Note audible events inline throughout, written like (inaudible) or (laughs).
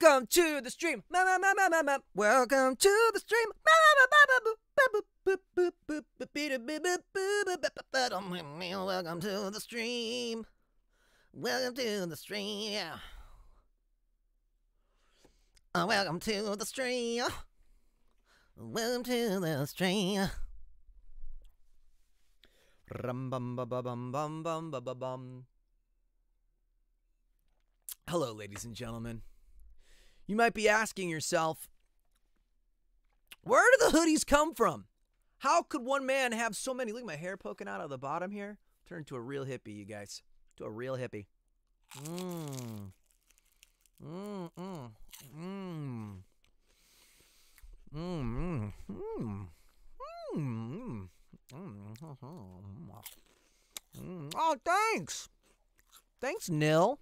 Welcome to the stream. Welcome to the stream. Welcome to the stream. Welcome to the stream. Yeah. Uh, welcome to the stream. Welcome to the stream. Rum bum ba bum bum bum bum. Hello, ladies and gentlemen. You might be asking yourself, where do the hoodies come from? How could one man have so many? Look at my hair poking out of the bottom here. Turn into a real hippie, you guys. To a real hippie. Mmm. Mmm. Mmm. Mmm. Mmm. Mmm. Mmm. Mm. Oh, thanks. Thanks, Nil.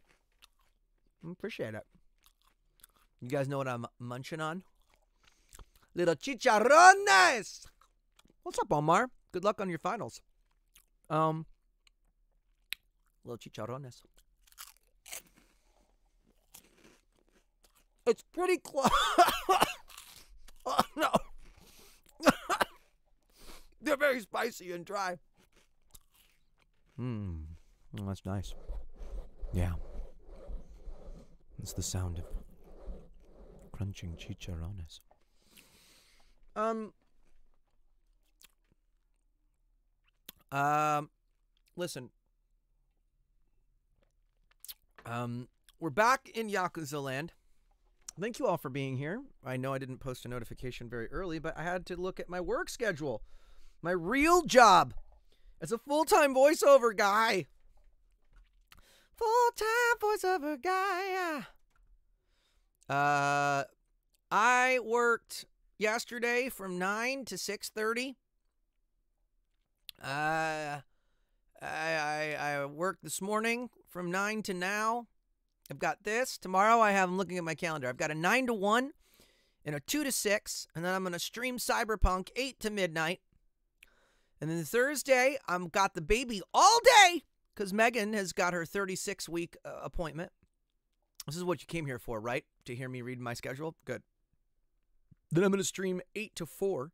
Appreciate it. You guys know what I'm munching on? Little chicharrones. What's up, Omar? Good luck on your finals. Um, little chicharrones. It's pretty close. (laughs) oh no. (laughs) They're very spicy and dry. Mmm. That's nice. Yeah. It's the sound of crunching chicharrones. Um. Um. Listen. Um. We're back in Yakuza land. Thank you all for being here. I know I didn't post a notification very early, but I had to look at my work schedule. My real job as a full time voiceover guy. Full time voiceover guy. Uh, I worked yesterday from nine to six thirty. Uh, I, I I worked this morning from nine to now. I've got this tomorrow. I have. I'm looking at my calendar. I've got a nine to one, and a two to six, and then I'm gonna stream Cyberpunk eight to midnight. And then Thursday, I'm got the baby all day because Megan has got her 36 week uh, appointment. This is what you came here for, right? To hear me read my schedule? Good. Then I'm going to stream 8 to 4.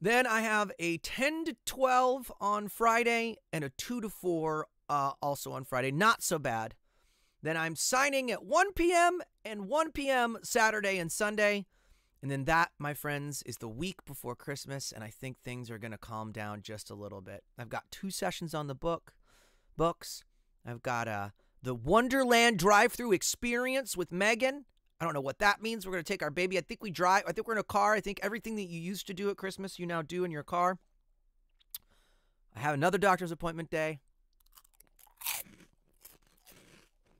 Then I have a 10 to 12 on Friday and a 2 to 4 uh, also on Friday. Not so bad. Then I'm signing at 1 p.m. and 1 p.m. Saturday and Sunday. And then that, my friends, is the week before Christmas, and I think things are going to calm down just a little bit. I've got two sessions on the book, books. I've got uh, the Wonderland drive-through experience with Megan. I don't know what that means. We're going to take our baby. I think we drive. I think we're in a car. I think everything that you used to do at Christmas, you now do in your car. I have another doctor's appointment day.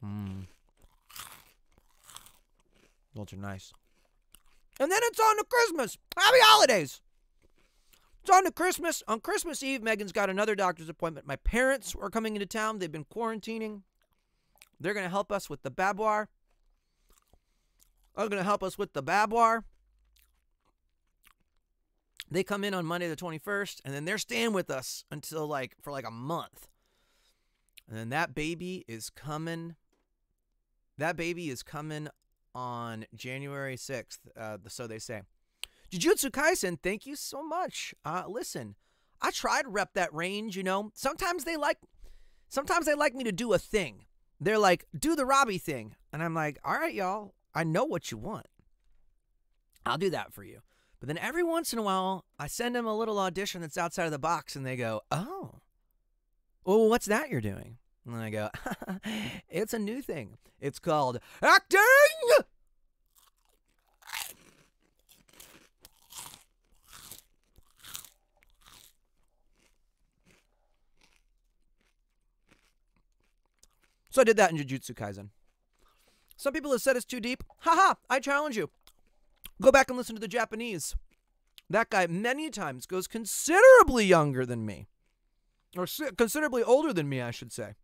Mmm. Those are nice. And then it's on to Christmas. Happy holidays. It's on to Christmas. On Christmas Eve, Megan's got another doctor's appointment. My parents are coming into town. They've been quarantining. They're going to help us with the baboir. They're going to help us with the baboir. They come in on Monday the 21st, and then they're staying with us until like for like a month. And then that baby is coming. That baby is coming on January 6th, uh, so they say. Jujutsu Kaisen, thank you so much. Uh, listen, I try to rep that range, you know. Sometimes they like sometimes they like me to do a thing. They're like, do the Robbie thing. And I'm like, all right, y'all, I know what you want. I'll do that for you. But then every once in a while, I send them a little audition that's outside of the box and they go, oh, well, what's that you're doing? And I go, (laughs) it's a new thing. It's called acting. So I did that in Jujutsu Kaisen. Some people have said it's too deep. Haha, I challenge you. Go back and listen to the Japanese. That guy, many times, goes considerably younger than me. Or considerably older than me, I should say.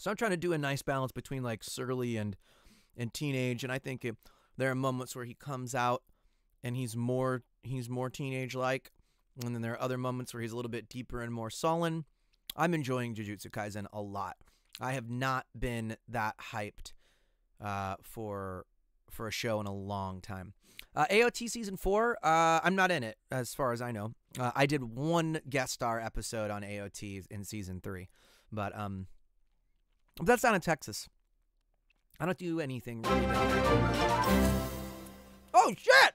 So I'm trying to do a nice balance between like surly and and teenage, and I think it, there are moments where he comes out and he's more he's more teenage like, and then there are other moments where he's a little bit deeper and more sullen. I'm enjoying Jujutsu Kaisen a lot. I have not been that hyped uh, for for a show in a long time. Uh, AOT season four, uh, I'm not in it as far as I know. Uh, I did one guest star episode on AOT in season three, but um, that's down in Texas. I don't do anything really. Oh shit!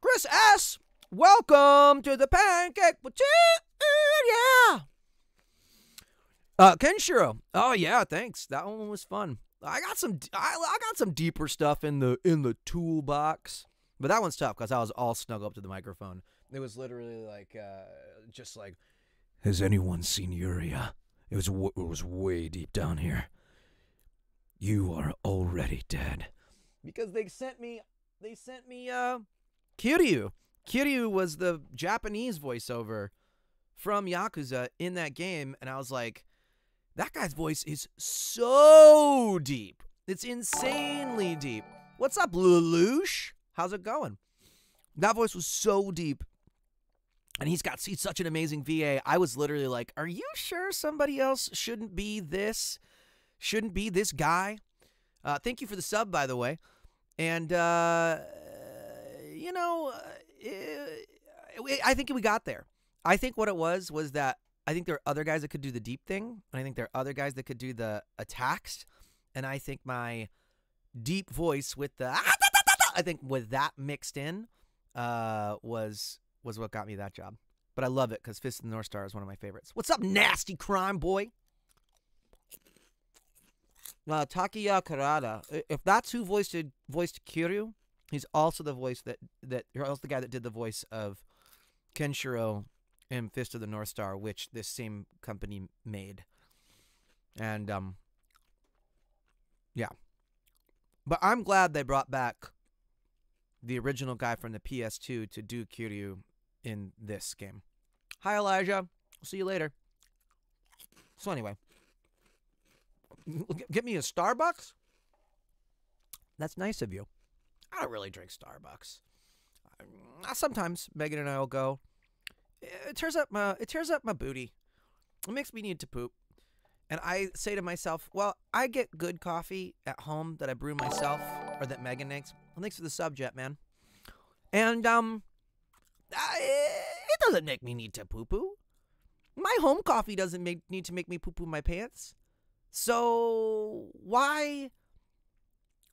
Chris S. Welcome to the Pancake Yeah. Uh, Kenshiro. Oh yeah, thanks. That one was fun. I got some. I, I got some deeper stuff in the in the toolbox, but that one's tough because I was all snug up to the microphone. It was literally like, uh, just like, has anyone seen Yuria? It was it was way deep down here. You are already dead. Because they sent me, they sent me, uh, Kiryu. Kiryu was the Japanese voiceover from Yakuza in that game, and I was like, that guy's voice is so deep. It's insanely deep. What's up, Lelouch? How's it going? That voice was so deep. And he's got he's such an amazing VA. I was literally like, "Are you sure somebody else shouldn't be this? Shouldn't be this guy?" Uh, thank you for the sub, by the way. And uh, you know, uh, I think we got there. I think what it was was that I think there are other guys that could do the deep thing, and I think there are other guys that could do the attacks, and I think my deep voice with the I think with that mixed in uh, was was what got me that job. But I love it because Fist of the North Star is one of my favorites. What's up, nasty crime boy? Uh, Takaya Kuroda. If that's who voiced voiced Kiryu, he's also the voice that that also the guy that did the voice of Kenshiro in Fist of the North Star, which this same company made. And um yeah. But I'm glad they brought back the original guy from the PS2 to do Kiryu in this game. Hi Elijah. See you later. So anyway, get me a Starbucks? That's nice of you. I don't really drink Starbucks. Sometimes Megan and I will go it tears up my it tears up my booty. It makes me need to poop. And I say to myself, well, I get good coffee at home that I brew myself or that Megan makes. Well, thanks for the subject, man. And um, I, it doesn't make me need to poo poo. My home coffee doesn't make need to make me poo poo my pants. So why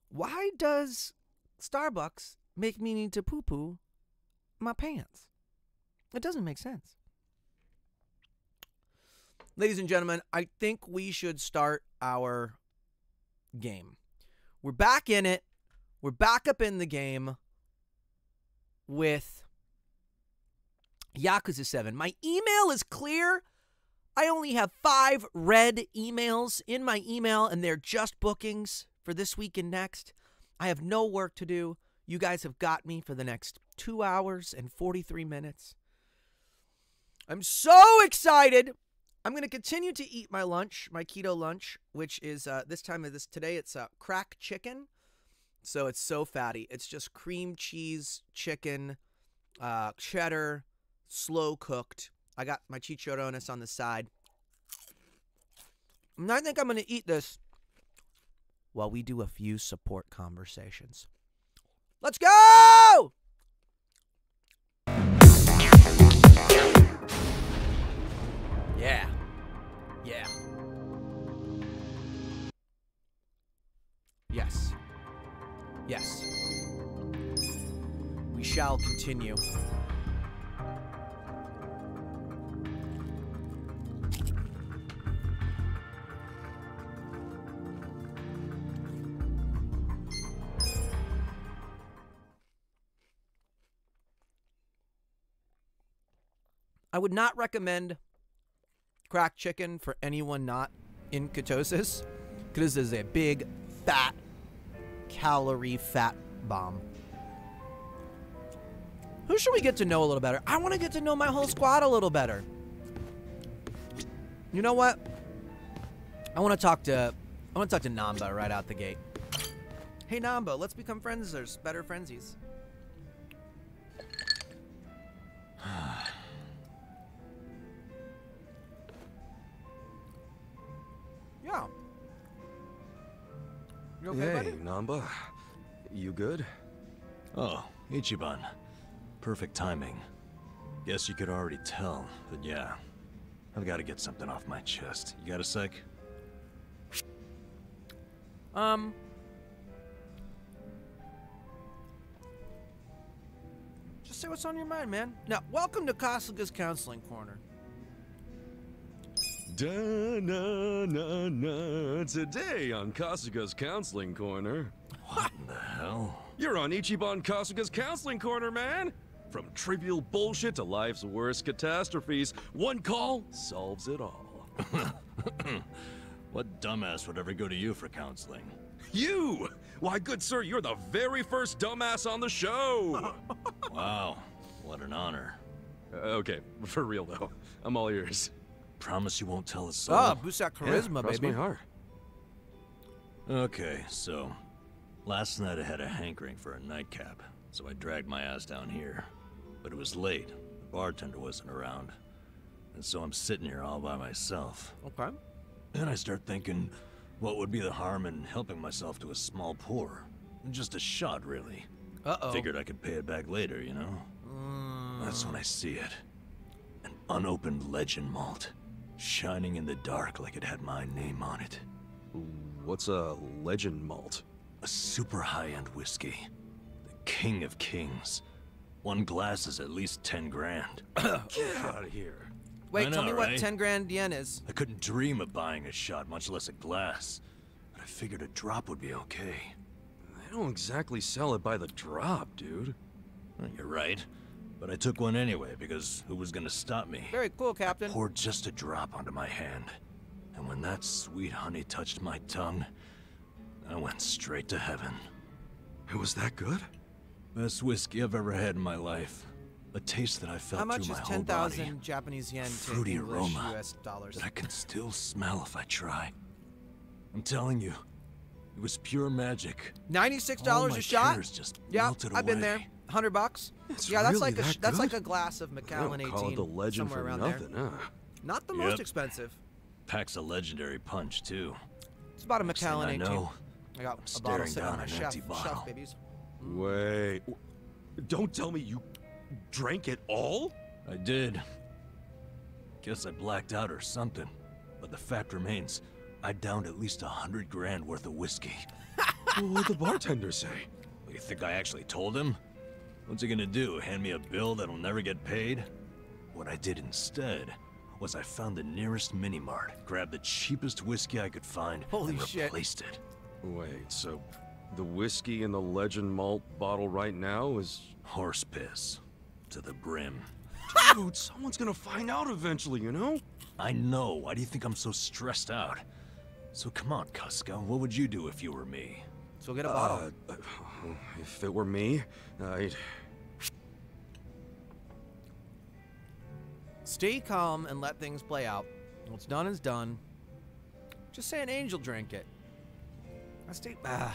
why does Starbucks make me need to poo poo my pants? It doesn't make sense. Ladies and gentlemen, I think we should start our game. We're back in it. We're back up in the game with Yakuza 7. My email is clear. I only have five red emails in my email, and they're just bookings for this week and next. I have no work to do. You guys have got me for the next two hours and 43 minutes. I'm so excited. I'm going to continue to eat my lunch, my keto lunch, which is uh, this time of this today. It's uh, crack chicken. So it's so fatty. It's just cream cheese chicken, uh, cheddar, slow cooked. I got my chicharrones on the side. And I think I'm going to eat this while we do a few support conversations. Let's go! Yeah. Yeah. Yes. Yes. We shall continue. I would not recommend crack chicken for anyone not in ketosis because this is a big, fat, calorie fat bomb. Who should we get to know a little better? I want to get to know my whole squad a little better. You know what? I want to talk to I want to talk to Namba right out the gate. Hey Namba, let's become friends. There's better frenzies. Okay, hey, buddy? Namba. You good? Oh, Ichiban. Perfect timing. Guess you could already tell, but yeah. I've got to get something off my chest. You got a sec? Um. Just say what's on your mind, man. Now, welcome to Kasuga's Counseling Corner. Da na na na. Today on Kasuga's Counseling Corner. What in the hell? You're on Ichiban Kasuga's Counseling Corner, man! From trivial bullshit to life's worst catastrophes, one call solves it all. (coughs) What dumbass would ever go to you for counseling? You! Why, good sir, you're the very first dumbass on the show! (laughs) Wow, what an honor. Uh, okay, (laughs) for real though. I'm all ears. Promise you won't tell a soul? Ah, boost that charisma, yeah, cross baby. my heart. Okay, so last night I had a hankering for a nightcap, so I dragged my ass down here. But it was late. The bartender wasn't around. And so I'm sitting here all by myself. Okay. Then I start thinking, what would be the harm in helping myself to a small pour? Just a shot, really. Uh oh. Figured I could pay it back later, you know? That's when I see it. An unopened legend malt, shining in the dark like it had my name on it. What's a legend malt? A super high-end whiskey. The king of kings. One glass is at least 10 grand. (coughs) Get out of here. Wait, I tell know, me what right? 10 grand yen is. I couldn't dream of buying a shot, much less a glass. But I figured a drop would be okay. They don't exactly sell it by the drop, dude. Well, You're right. But I took one anyway, because who was gonna stop me? Very cool, Captain. I Poured just a drop onto my hand. And when that sweet honey touched my tongue, I went straight to heaven. It was that good? Best whiskey I've ever had in my life. A taste that I felt How much through is my whole body. How much is 10,000 Japanese yen to Fruity English aroma US dollars? that I can still smell if I try. I'm telling you, it was pure magic. $96 All my a shot? cares just Yeah, melted I've been there. 100 bucks. It's yeah, that's really like a sh- that that's like a glass of I Macallan don't 18 call it the legend somewhere for around nothing, there. huh? Not the Yep. most expensive. Packs a legendary punch too. It's about a Next thing Macallan I 18. know, I got I'm a bottle staring sitting on down my an shelf, empty shelf, bottle. babies. Wait. Don't tell me you drank it all? I did. Guess I blacked out or something. But the fact remains, I downed at least a hundred grand worth of whiskey. (laughs) What'd the bartender say? You think I actually told him? What's he gonna do? Hand me a bill that'll never get paid? What I did instead was I found the nearest mini mart, grabbed the cheapest whiskey I could find, Holy and shit. replaced it. Wait, so the whiskey in the legend malt bottle right now is. Horse piss. To the brim. Dude, someone's gonna find out eventually, you know? I know. Why do you think I'm so stressed out? So come on, Kasuga. What would you do if you were me? So get a bottle. Uh, uh, if it were me, I'd. Stay calm and let things play out. What's done is done. Just say an angel drank it. I stay ah.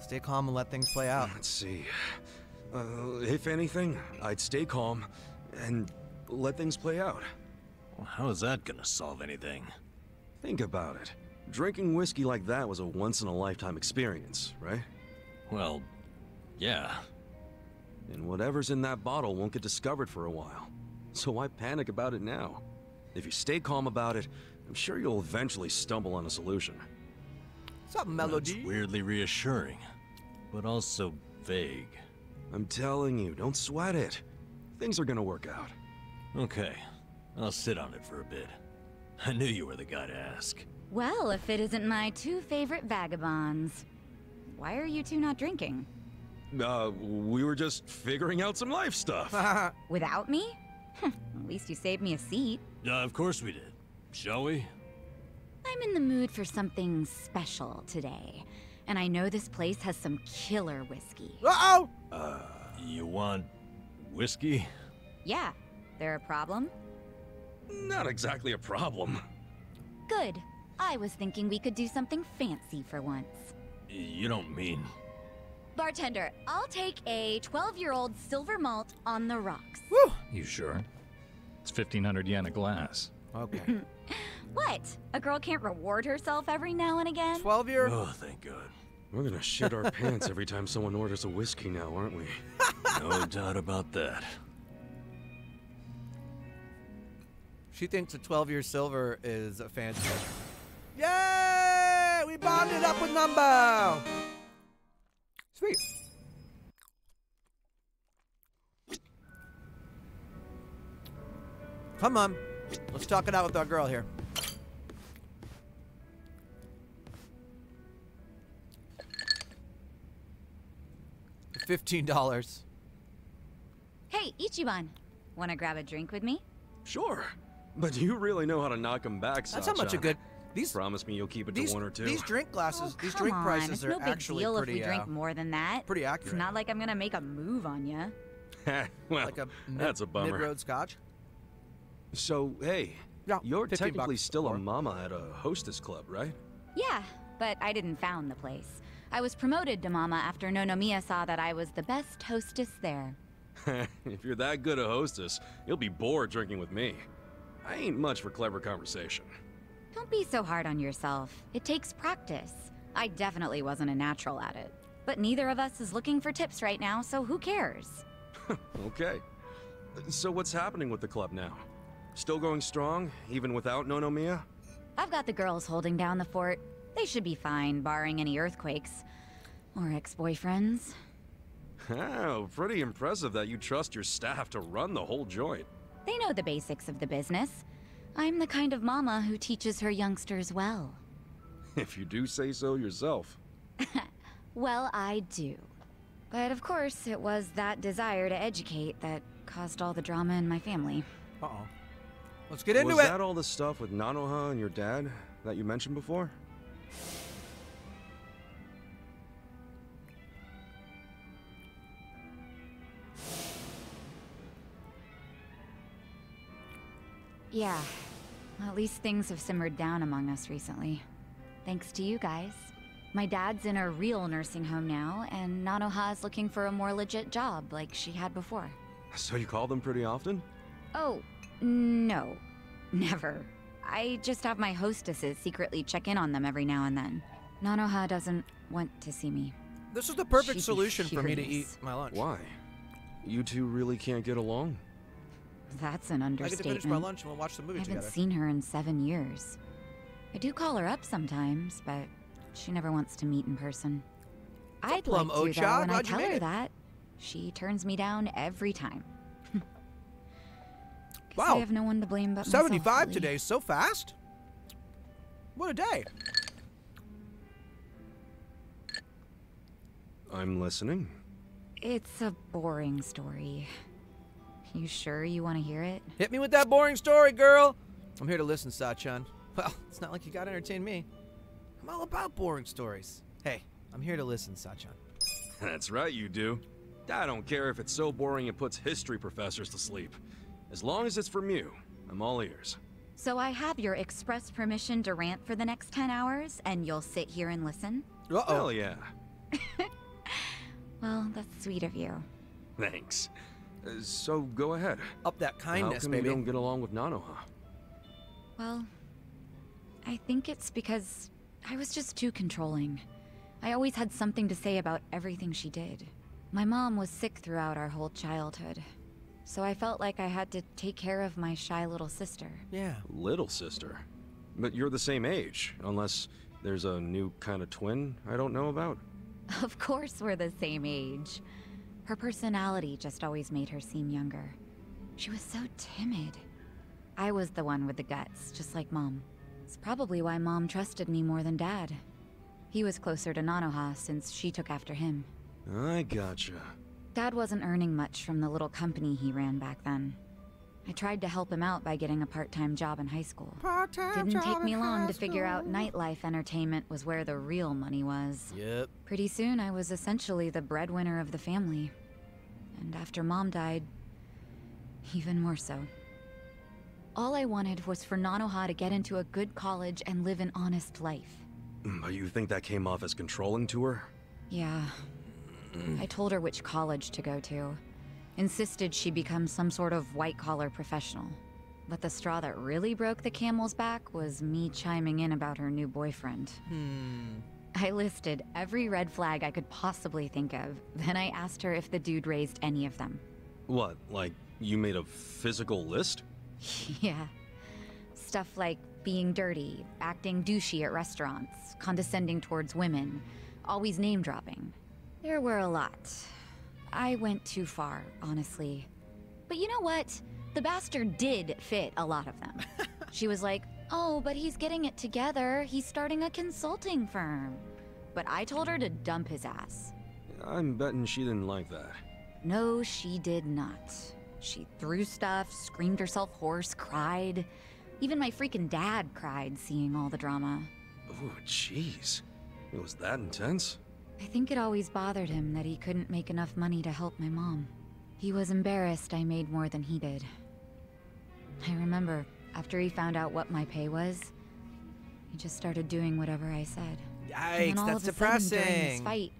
Stay calm and let things play out. Let's see. Uh, if anything, I'd stay calm and let things play out. Well, how is that gonna solve anything? Think about it. Drinking whiskey like that was a once in a lifetime experience, right? Well, yeah. And whatever's in that bottle won't get discovered for a while. So why panic about it now? If you stay calm about it, I'm sure you'll eventually stumble on a solution. What's up, That's Melody? weirdly reassuring, but also vague. I'm telling you, don't sweat it. Things are gonna work out. Okay, I'll sit on it for a bit. I knew you were the guy to ask. Well, if it isn't my two favorite vagabonds. Why are you two not drinking? Uh, we were just figuring out some life stuff. (laughs) Without me? At least you saved me a seat. Uh, of course we did. Shall we? I'm in the mood for something special today. And I know this place has some killer whiskey. Uh-oh! Uh, you want whiskey? Yeah, there a problem? Not exactly a problem. Good. I was thinking we could do something fancy for once. You don't mean. Bartender, I'll take a 12-year-old silver malt on the rocks. Woo! You sure? It's 1500 yen a glass. Okay. (laughs) What? A girl can't reward herself every now and again? 12 year. Oh, thank God. We're gonna shit our pants every time someone orders a whiskey now, aren't we? (laughs) No doubt about that. She thinks a 12 year silver is a fancy. Yay! We bonded up with Namba! Sweet. Come on. Let's talk it out with our girl here. $15. Hey, Ichiban. Wanna grab a drink with me? Sure. But you really know how to knock knock 'em back, That's how much a good. These Promise me you'll keep it these, to one or two. these drink glasses, oh, these come drink on. prices it's are no big actually deal pretty, if we drink uh, more than that. pretty accurate. It's not like I'm gonna make a move on you. (laughs) well, like a mid, that's a bummer. mid-road scotch. So, hey, Yeah, you're technically bucks still a mama at a hostess club, right? Yeah, but I didn't found the place. I was promoted to mama after Nonomiya saw that I was the best hostess there. (laughs) if you're that good a hostess, you'll be bored drinking with me. I ain't much for clever conversation. Don't be so hard on yourself. It takes practice. I definitely wasn't a natural at it. But neither of us is looking for tips right now, so who cares? (laughs) Okay. So what's happening with the club now? Still going strong, even without Nonomiya? I've got the girls holding down the fort. They should be fine, barring any earthquakes. Or ex-boyfriends. Oh, pretty impressive that you trust your staff to run the whole joint. They know the basics of the business. I'm the kind of mama who teaches her youngsters well. (laughs) If you do say so yourself. (laughs) Well, I do. But of course, it was that desire to educate that caused all the drama in my family. Uh oh. Let's get into Was it. that all the stuff with Nanoha and your dad that you mentioned before? Yeah. At least things have simmered down among us recently. Thanks to you guys. My dad's in a real nursing home now, and Nanoha's looking for a more legit job like she had before. So you call them pretty often? Oh, no. (laughs) Never. I just have my hostesses secretly check in on them every now and then. Nanoha doesn't want to see me. This is the perfect She'd solution for me to eat my lunch. Why? You two really can't get along? That's an understatement. I get to understatement. finish my lunch and we'll watch the movie I haven't together. seen her in seven years. I do call her up sometimes, but she never wants to meet in person. What's I'd Plum like to, Ocha? though, and I Glad you tell her it. that. She turns me down every time. (laughs) Wow. I have no one to blame but myself, 75 really. today, so fast. What a day. I'm listening. It's a boring story. You sure you want to hear it? Hit me with that boring story, girl. I'm here to listen, Sae-chan. Well, (laughs) it's not like you gotta entertain me. I'm all about boring stories. Hey, I'm here to listen, Sae-chan. (laughs) That's right, you do. I don't care if it's so boring it puts history professors to sleep. As long as it's from you, I'm all ears. So I have your express permission to rant for the next 10 hours, and you'll sit here and listen? Uh oh. Hell yeah. (laughs) Well, that's sweet of you. Thanks. So go ahead. Up that kindness, How come baby. you don't get along with Nanoha? Well, I think it's because I was just too controlling. I always had something to say about everything she did. My mom was sick throughout our whole childhood, so I felt like I had to take care of my shy little sister. Yeah. Little sister. But you're the same age, unless there's a new kind of twin I don't know about. Of course, we're the same age. Her personality just always made her seem younger. She was so timid. I was the one with the guts, just like Mom. It's probably why Mom trusted me more than Dad. He was closer to Nanoha since she took after him. I gotcha. Dad wasn't earning much from the little company he ran back then. I tried to help him out by getting a part-time job in high school. Part-time Didn't job take me long to figure out nightlife entertainment was where the real money was. Yep. Pretty soon, I was essentially the breadwinner of the family. And after Mom died, even more so. All I wanted was for Nanoha to get into a good college and live an honest life. Mm, but you think that came off as controlling to her? Yeah. I told her which college to go to. Insisted she become some sort of white collar professional. But the straw that really broke the camel's back was me chiming in about her new boyfriend. Hmm. I listed every red flag I could possibly think of. Then I asked her if the dude raised any of them. What, like you made a physical list? (laughs) yeah. Stuff like being dirty, acting douchey at restaurants, condescending towards women, always name dropping. There were a lot. I went too far, honestly. But you know what? The bastard did fit a lot of them. (laughs) she was like, oh, but he's getting it together. He's starting a consulting firm. But I told her to dump his ass. I'm betting she didn't like that. No, she did not. She threw stuff, screamed herself hoarse, cried. Even my freaking dad cried seeing all the drama. Oh, jeez. It was that intense? I think it always bothered him that he couldn't make enough money to help my mom. He was embarrassed I made more than he did. I remember, after he found out what my pay was, he just started doing whatever I said. and Yikes, then all that's of a sudden, during this fight,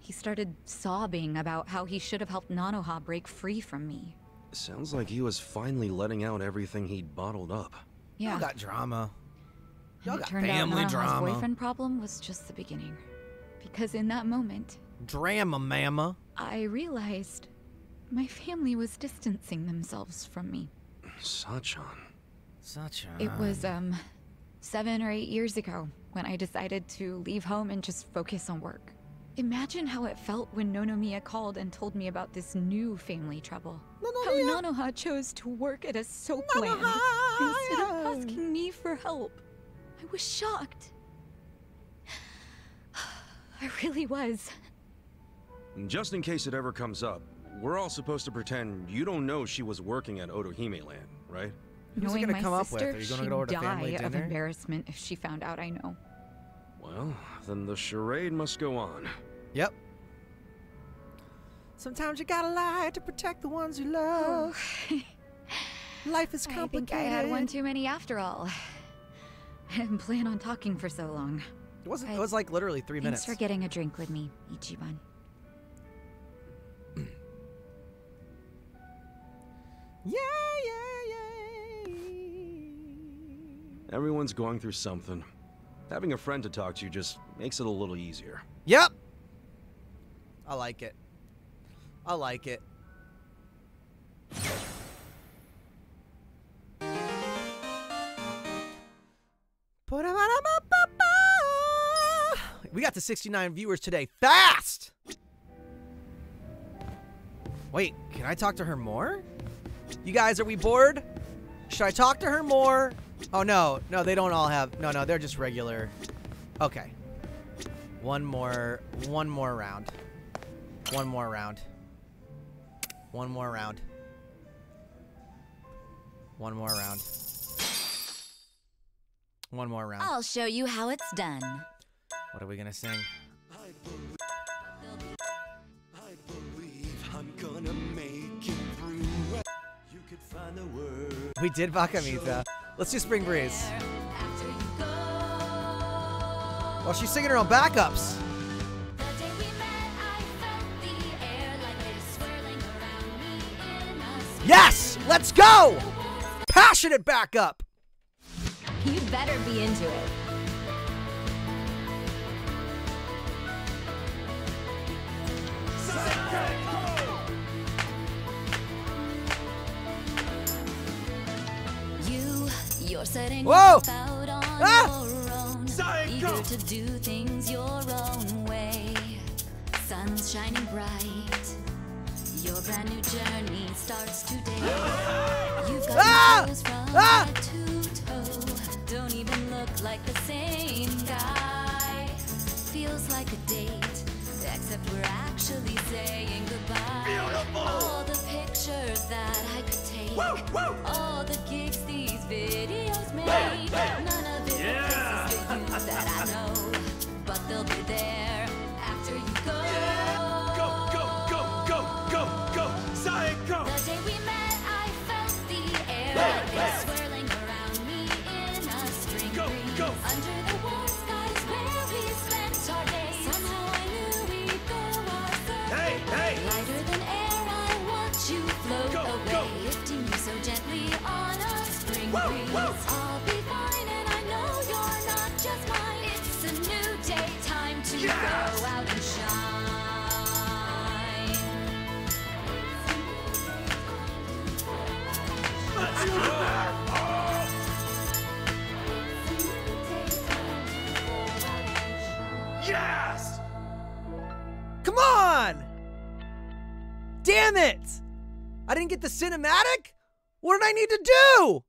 he started sobbing about how he should have helped Nanoha break free from me. Sounds like he was finally letting out everything he'd bottled up. Yeah. Y'all got drama. Y'all got turned family out Nanoha's drama. boyfriend problem was just the beginning. Because in that moment, Drama, mama. I realized my family was distancing themselves from me. Sae-chan. Such a. It was, um, seven or eight years ago when I decided to leave home and just focus on work. Imagine how it felt when Nonomiya called and told me about this new family trouble. Nonomiya. How Nanoha chose to work at a soap land instead of asking me for help. I was shocked. I really was. Just in case it ever comes up, we're all supposed to pretend you don't know she was working at Otohime Land, right? Who's it Knowing gonna my come up with? sister, gonna she'd go die family of embarrassment if she found out I know. Well, then the charade must go on. Yep. Sometimes you gotta lie to protect the ones you love. (sighs) Life is complicated. I complicated. think I had one too many after all. (laughs) I didn't plan on talking for so long. It wasn't. It was like literally three Thanks minutes. for getting a drink with me, Ichiban. (clears throat) Yeah, yeah, yeah. Everyone's going through something. Having a friend to talk to just makes it a little easier. Yep. I like it. I like it. We got to 69 viewers today. Fast! Wait, can I talk to her more? You guys, are we bored? Should I talk to her more? Oh, no. No, they don't all have... No, no, they're just regular. Okay. One more, one more round. One more round. One more round. One more round. One more round. I'll show you how it's done. What are we gonna sing? I believe I'm gonna make it through. You could find word. We did Baka Mitai. Let's do Spring Breeze. You go, Well, she's singing her own backups. I. Yes! Let's go! Passionate backup! You'd better be into it. You're setting Whoa! off out on Ah! your own, eager to do things your own way. Sun's shining bright. Your brand new journey starts today. You've got Ah! your from Ah! head to toe. Don't even look like the same guy. Feels like a date, except we're actually saying goodbye. Beautiful. All the pictures that I could take. All the gigs these videos make. None of it you that. I Yes! Come on! Damn it! I didn't get the cinematic? What did I need to do?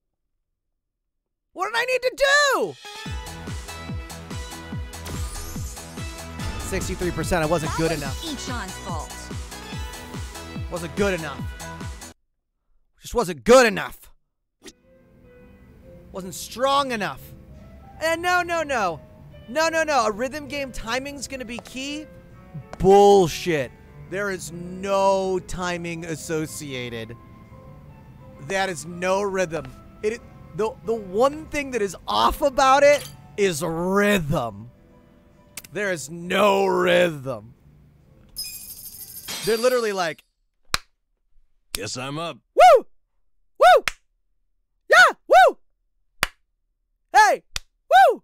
What did I need to do? 63%. I wasn't good that was enough. Ichon's fault. Wasn't good enough. Just wasn't good enough. Wasn't strong enough. And no, no, no. No, no, no. A rhythm game timing's going to be key? Bullshit. There is no timing associated. That is no rhythm. It the the one thing that is off about it is rhythm. There is no rhythm. They're literally like Guess I'm up. Woo! Woo! Yeah! Woo! Hey! Woo!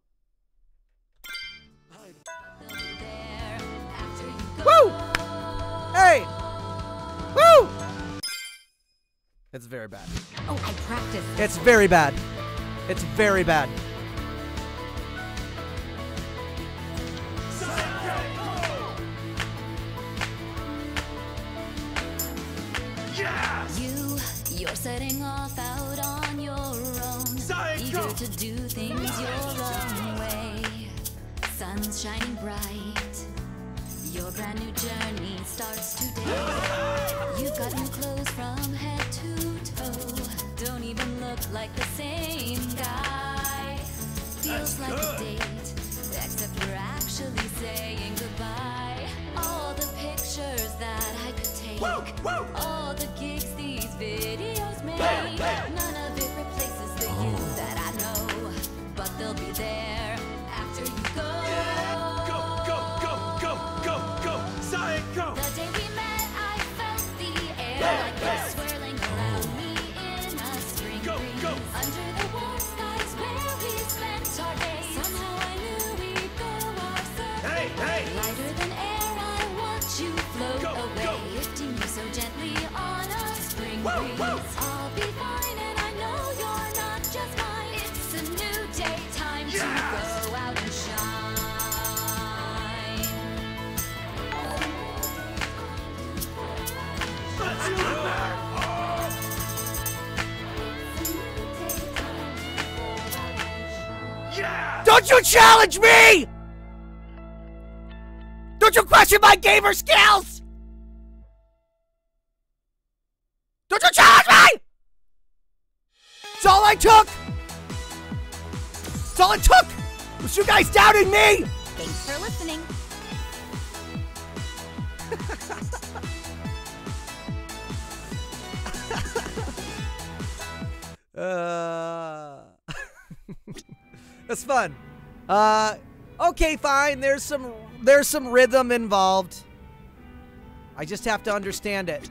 There, after you Woo! Hey! It's very bad. Oh, I practiced. It's very bad. It's very bad. You, you're setting off out on your own. Eager to do things your own way. Sun's shining bright. Your brand new journey starts today. (laughs) You've got new clothes from head to toe. Don't even look like the same guy. Feels like a date, except we're actually saying goodbye. All the pictures that I could take. All the gigs these videos make. Don't you challenge me! Don't you question my gamer skills! Don't you challenge me! It's all I took! It's all it took! Was you guys doubting me! Thanks for listening. (laughs) Uh, (laughs) that's fun. Uh, okay, fine. There's some there's some rhythm involved. I just have to understand it,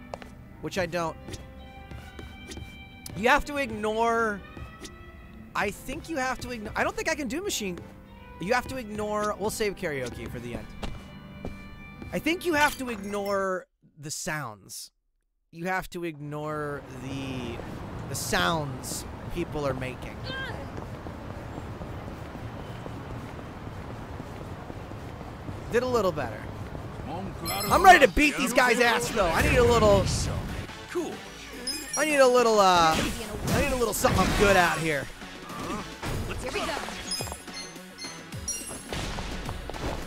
which I don't. You have to ignore. I think you have to ignore. I don't think I can do machine. You have to ignore. We'll save karaoke for the end. I think you have to ignore the sounds. You have to ignore the the sounds people are making. Did a little better. I'm ready to beat these guys' ass though. I need a little Cool. I need a little uh I need a little something I'm good at here. Here we go.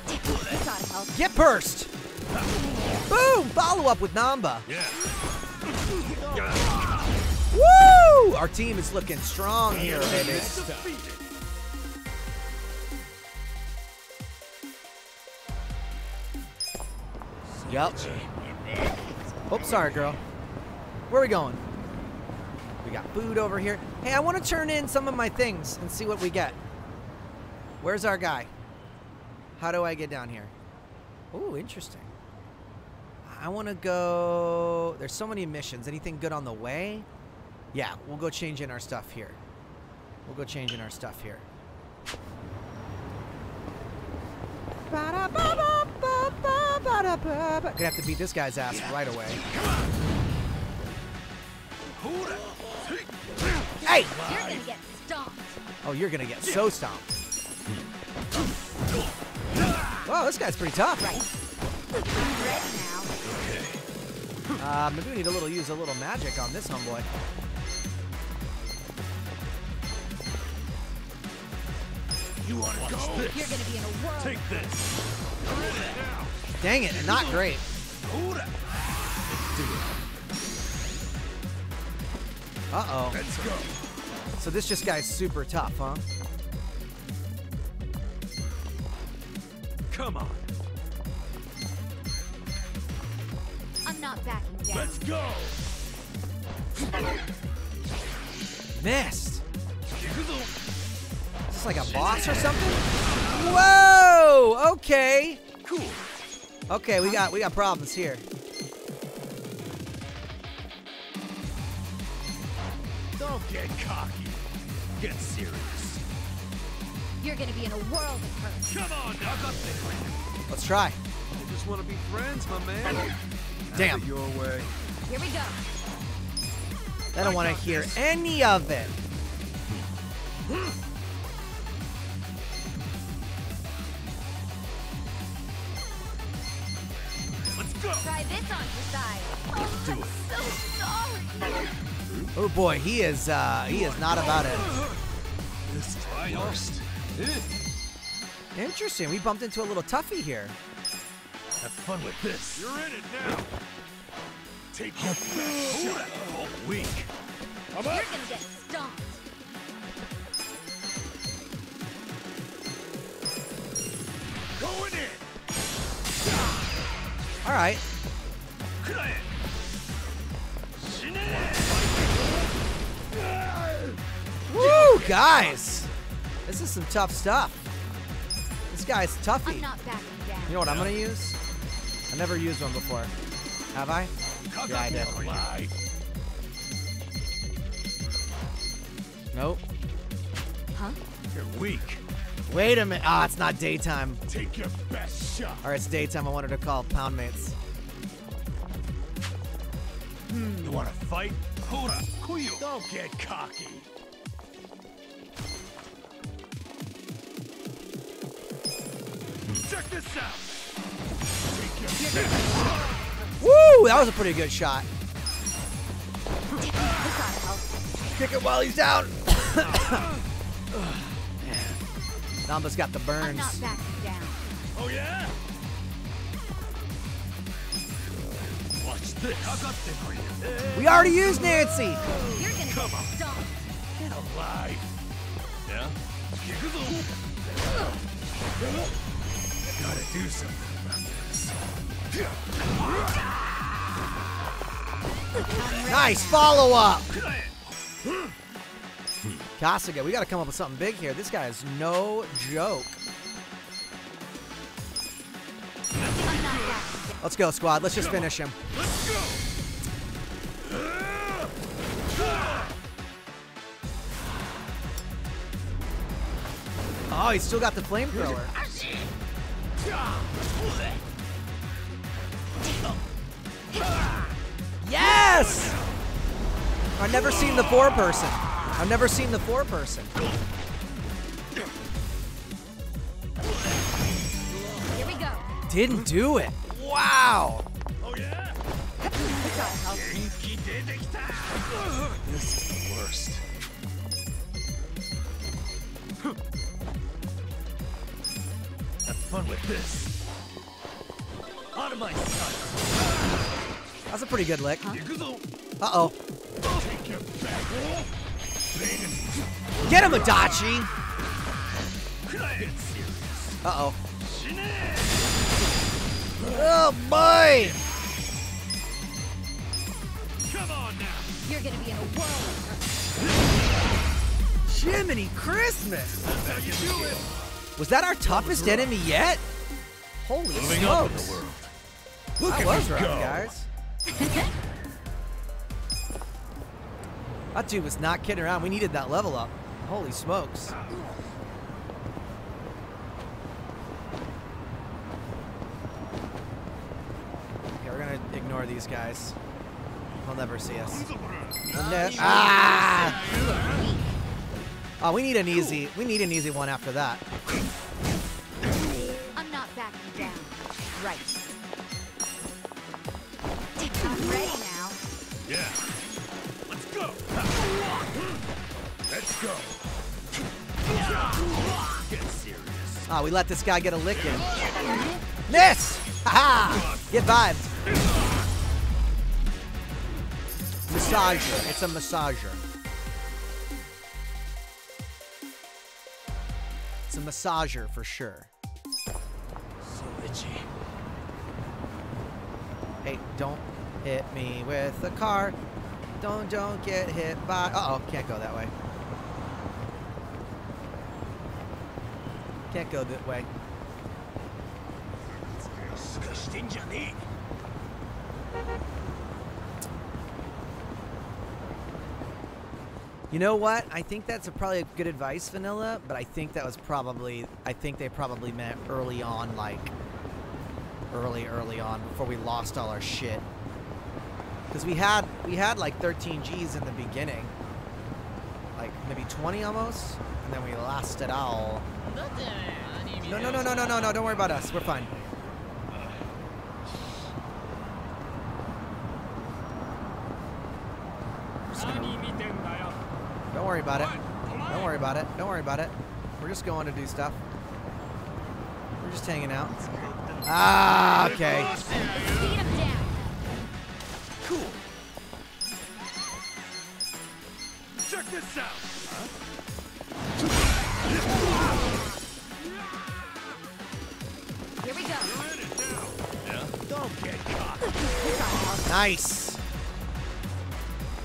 This ought to help. Get burst. Boom! Follow up with Namba. Yeah. Woo! Our team is looking strong here, baby. Yep. Oops, sorry, girl. Where are we going? We got food over here. Hey, I want to turn in some of my things and see what we get. Where's our guy? How do I get down here? Ooh, interesting. I want to go. There's so many missions. Anything good on the way? Yeah, we'll go change in our stuff here. We'll go change in our stuff here. Gonna have to beat this guy's ass right away. Hey! You're gonna get stomped. Oh, you're gonna get so stomped. Whoa, this guy's pretty tough. Ready now. Uh, maybe we need a little use a little magic on this homeboy. You wanna go? You're gonna be in a world. Take this. Dang it, not great. Uh oh. Let's go. So this just guy's super tough, huh? Come on. I'm not backing down. Let's go. Missed. Is this like a boss or something? Whoa! Okay. Cool. Okay, we got we got problems here. Don't get cocky. Get serious. You're gonna be in a world of hurt. Come on, now. Got this. Let's try. I just want to be friends, my man. Damn. Have it your way. Here we go. I don't want to hear any of it. (gasps) (gasps) Try this on your side. Oh, I'm so sorry. Oh boy, he is uh he is not about it. This is first. Interesting. We bumped into a little toughie here. Have fun with this. You're in it now. Take your best shot. Oh, weak. You're gonna get stomped. Going in. All right. Woo, guys. This is some tough stuff. This guy's I'm toughy. not backing down. You know what I'm gonna use? I never used one before. Have I? Yeah, I did. Nope. Huh? You're weak. Wait a minute. Ah, it's not daytime. Take your best shot. Or it's daytime. I wanted to call Poundmates. You want to fight? Hold up. Kuyo. Don't get cocky. Check this out. Take your best shot. Woo! That was a pretty good shot. This ought to help. Kick it while he's down. (coughs) (coughs) Namba's got the I'm burns. not backing down. Oh yeah? Watch this. I got this. We already used Nancy. You're gonna Come on. Get alive. Yeah? Gotta do something about this. Nice follow up. Kasuga, we got to come up with something big here. This guy is no joke. Let's go, squad. Let's just finish him. Let's go. Oh, he's still got the flamethrower. Yes! I've never seen the four person. I've never seen the four person. Here we go. Didn't do it. Wow. Oh yeah? This ought to help. This is the worst. Have fun with this. Out of my sight. That's a pretty good lick. Huh? Uh oh. Take your back. Get him, Adachi. Uh oh. Oh boy. Come on now. You're gonna be in a world of. Jiminy Christmas. That's how you do it. Was that our toughest enemy yet? Holy Moving up in smokes. the world. Look at was me rough, guys. (laughs) That dude was not kidding around. We needed that level up. Holy smokes. Okay, we're gonna ignore these guys. They'll never see us. They'll ne- ah! Oh, we need an easy. We need an easy one after that. I'm not backing down. Right. I'm ready now. Yeah. Go. Get serious. Ah, we let this guy get a lick in. Miss! Haha! Get vibed. Massager. It's a massager. It's a massager for sure. So itchy. Hey, don't hit me with the car. Don't, don't get hit by. Uh oh, can't go that way. Can't go that way. You know what? I think that's a probably a good advice, Vanilla. But I think that was probably. I think they probably meant early on, like early, early on, before we lost all our shit. Because we had we had like 13 G's in the beginning, like maybe 20 almost, and then we lost it all. No, no, no, no, no, no, no! Don't worry about us. We're fine. Don't worry about it. Don't worry about it. Don't worry about it. We're just going to do stuff. We're just hanging out. Ah, okay. Speed him down. Check this out. Here we go. Yeah. Don't get caught. Nice.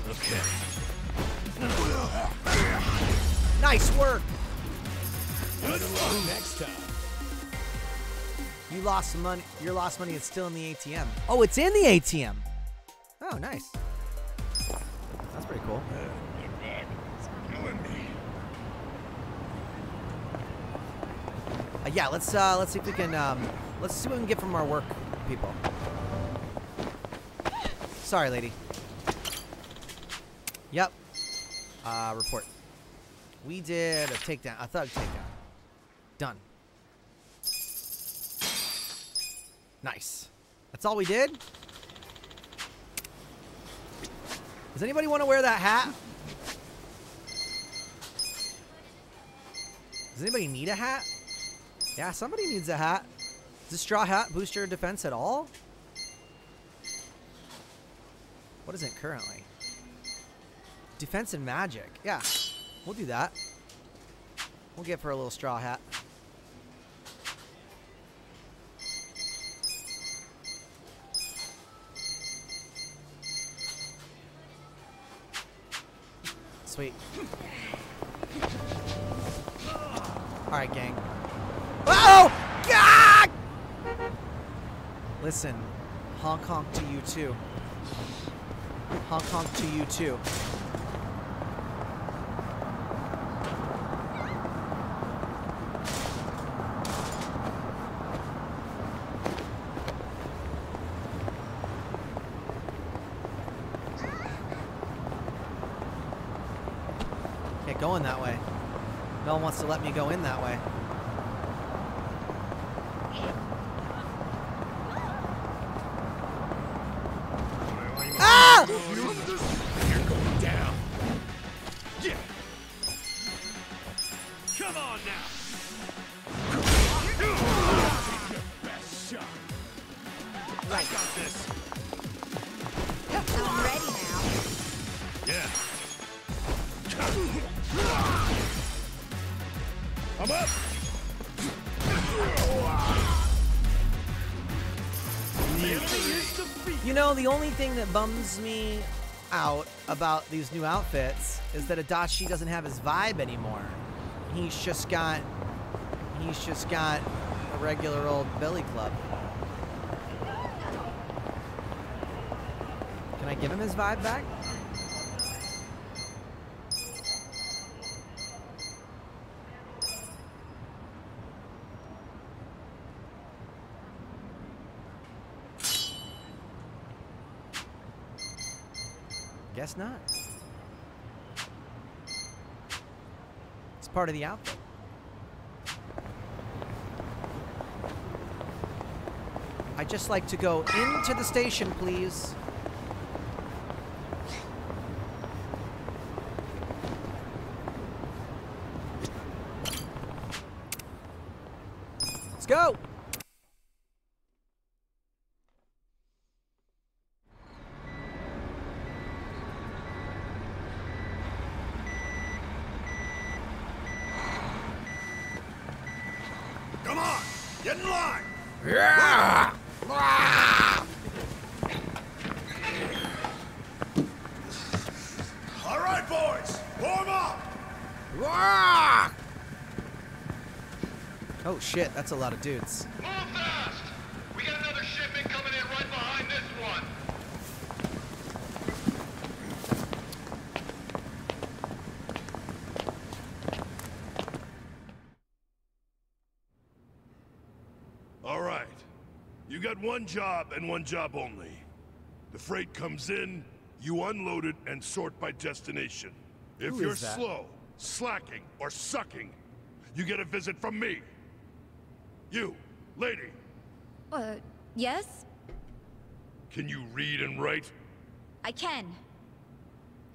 Okay. Nice work. Good luck next time. You lost some money. Your lost money is still in the ATM. Oh, it's in the ATM. Oh, nice. That's pretty cool. Uh, yeah, let's uh, let's see if we can um, let's see what we can get from our work people. Sorry, lady. Yep. Uh, report. We did a takedown, a thug takedown. Done. Nice. That's all we did? Does anybody want to wear that hat? Does anybody need a hat? Yeah, somebody needs a hat. Does this straw hat boost your defense at all? What is it currently? Defense and magic. Yeah, we'll do that. We'll get for a little straw hat. U2. Hong Kong to you too. Can't go in that way. No one wants to let me go in that way. Thing that bums me out about these new outfits is that Adachi doesn't have his vibe anymore. He's just got he's just got a regular old billy club. Can I give him his vibe back? Guess not. It's part of the outfit. I'd just like to go into the station, please. Let's go! Come on, get in line. All right, boys, form up. Oh shit, that's a lot of dudes. Move fast! We got another shipment coming in right behind this one. All right, you got one job and one job only. The freight comes in, you unload it and sort by destination. If Who you're that? slow, slacking, or sucking, you get a visit from me. You, lady, Uh, yes? can you read and write? I can.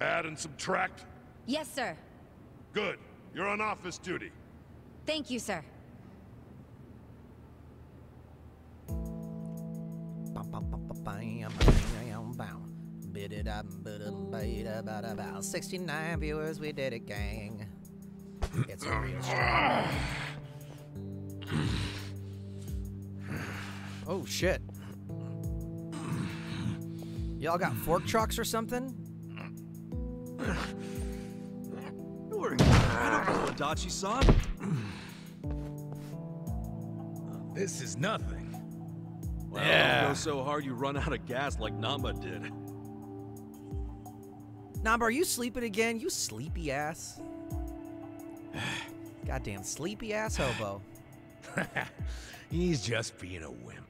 Add and subtract? Yes, sir. Good. You're on office duty. Thank you, sir. 69 viewers, we did it, gang. It's a real struggle. Oh, shit. Y'all got fork trucks or something? You're incredible, Adachi-san. This is nothing. Well, yeah. go so hard you run out of gas like Namba did. Namba, are you sleeping again? You sleepy ass. (sighs) Goddamn sleepy ass hobo. (laughs) He's just being a wimp.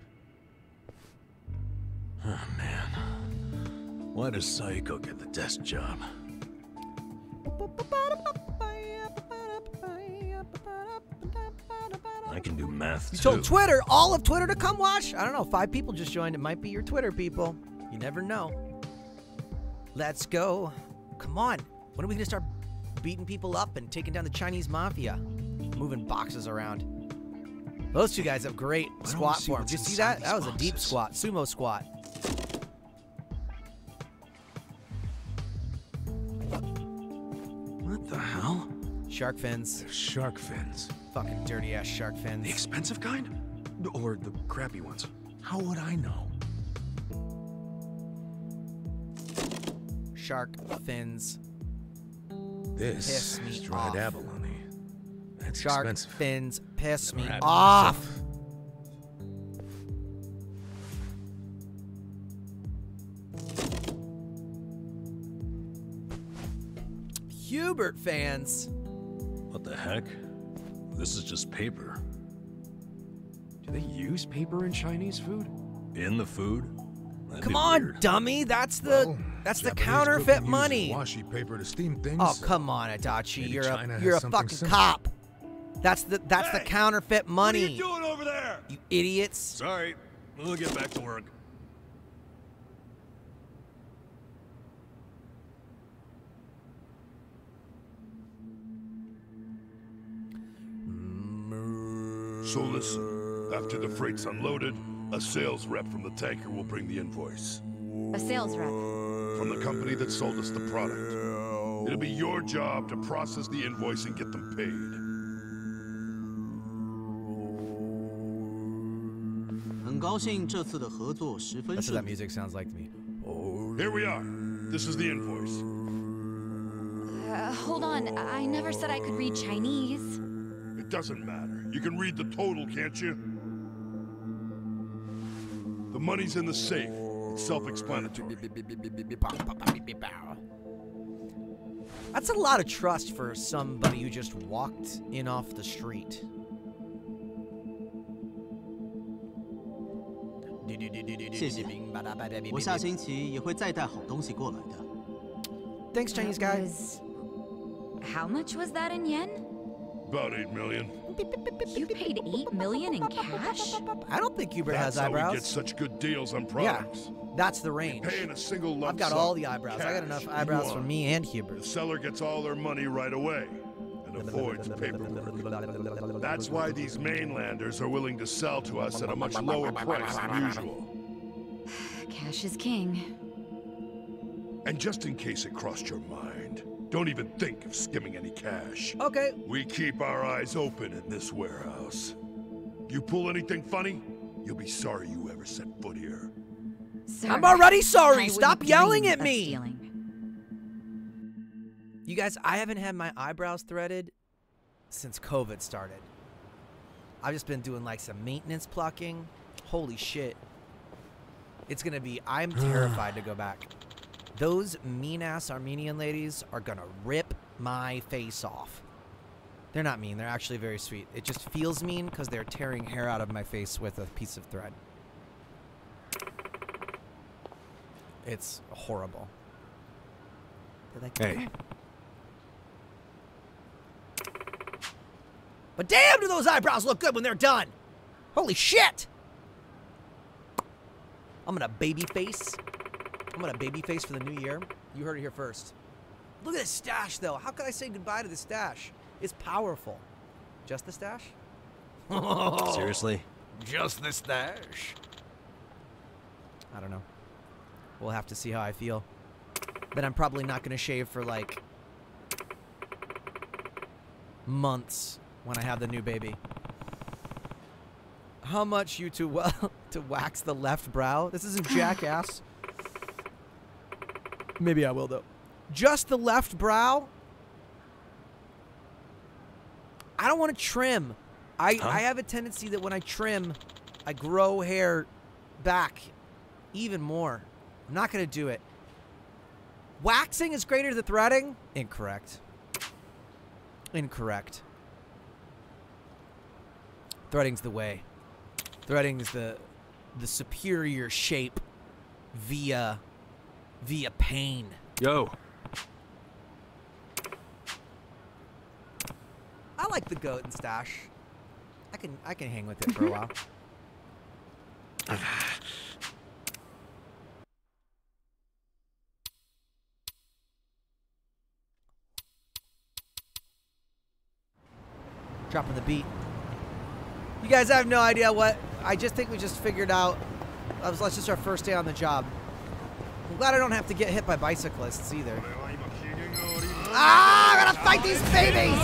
Oh, man. Why does Saeko get the desk job? I can do math You too. told Twitter, all of Twitter to come watch? I don't know, five people just joined. It might be your Twitter people. You never know. Let's go. Come on. When are we gonna start beating people up and taking down the Chinese mafia? Moving boxes around. Those two guys have great squat form. Did you see that? That was a deep squat, sumo squat. Shark fins. Shark fins. Fucking dirty ass shark fins. The expensive kind? Or the crappy ones? How would I know? Shark fins. This Piss me is dried abalone. That's Shark expensive. fins piss me Never it off. myself. Hubert fans. What the heck? This is just paper. Do they use paper in Chinese food? In the food? That'd Come on, weird. dummy. That's the Well, that's the counterfeit money. Washi paper to steam things. Oh come on, Adachi. Maybe You're China a you're a fucking similar. cop. That's the that's the counterfeit money. What are you doing over there? you idiots. Sorry. We'll get back to work. So listen, after the freight's unloaded, a sales rep from the tanker will bring the invoice. A sales rep? From the company that sold us the product. It'll be your job to process the invoice and get them paid. That's what that music sounds like to me. Here we are. This is the invoice. Uh, hold on. I never said I could read Chinese. It doesn't matter. You can read the total, can't you? The money's in the safe. It's self-explanatory. That's a lot of trust for somebody who just walked in off the street. Thanks, Chinese guys. How much was that in yen? About eight million. You paid eight million in cash? I don't think Hubert That's has how we eyebrows. get such good deals on products. yeah, products. that's the range. Paying a single lump I've got sum, all the eyebrows. I got enough eyebrows for me and Hubert. The seller gets all their money right away and avoids paperwork. That's why these mainlanders are willing to sell to us at a much lower price than usual. Cash is king. And just in case it crossed your mind, don't even think of skimming any cash. Okay. We keep our eyes open in this warehouse. You pull anything funny, you'll be sorry you ever set foot here. Sir, I'm already sorry. I Stop yelling at me. stealing. You guys, I haven't had my eyebrows threaded since COVID started. I've just been doing like some maintenance plucking. Holy shit. It's gonna be, I'm (sighs) terrified to go back. Those mean ass Armenian ladies are gonna rip my face off. They're not mean, they're actually very sweet. It just feels mean because they're tearing hair out of my face with a piece of thread. It's horrible. They're like, Hey, But damn, do those eyebrows look good when they're done! Holy shit! I'm gonna baby face. I'm gonna baby face for the new year. You heard it here first. Look at this stash, though. How could I say goodbye to the stash? It's powerful. Just the stash? (laughs) seriously? Just the stash. I don't know. We'll have to see how I feel. Then I'm probably not gonna shave for like months when I have the new baby. How much you to (laughs) well to wax the left brow? This isn't jackass. Maybe I will though. Just the left brow? I don't want to trim. I, Huh? I have a tendency that when I trim, I grow hair back even more. I'm not going to do it. Waxing is greater than threading? Incorrect. Incorrect. Threading's the way. Threading's the the superior shape via via pain. Yo, I like the goat and stash. I can I can hang with it for a while. (laughs) Dropping the beat. You guys have no idea what I just think we just figured out. That was that's just our first day on the job. I'm glad I don't have to get hit by bicyclists either. Ah, I gotta fight these babies!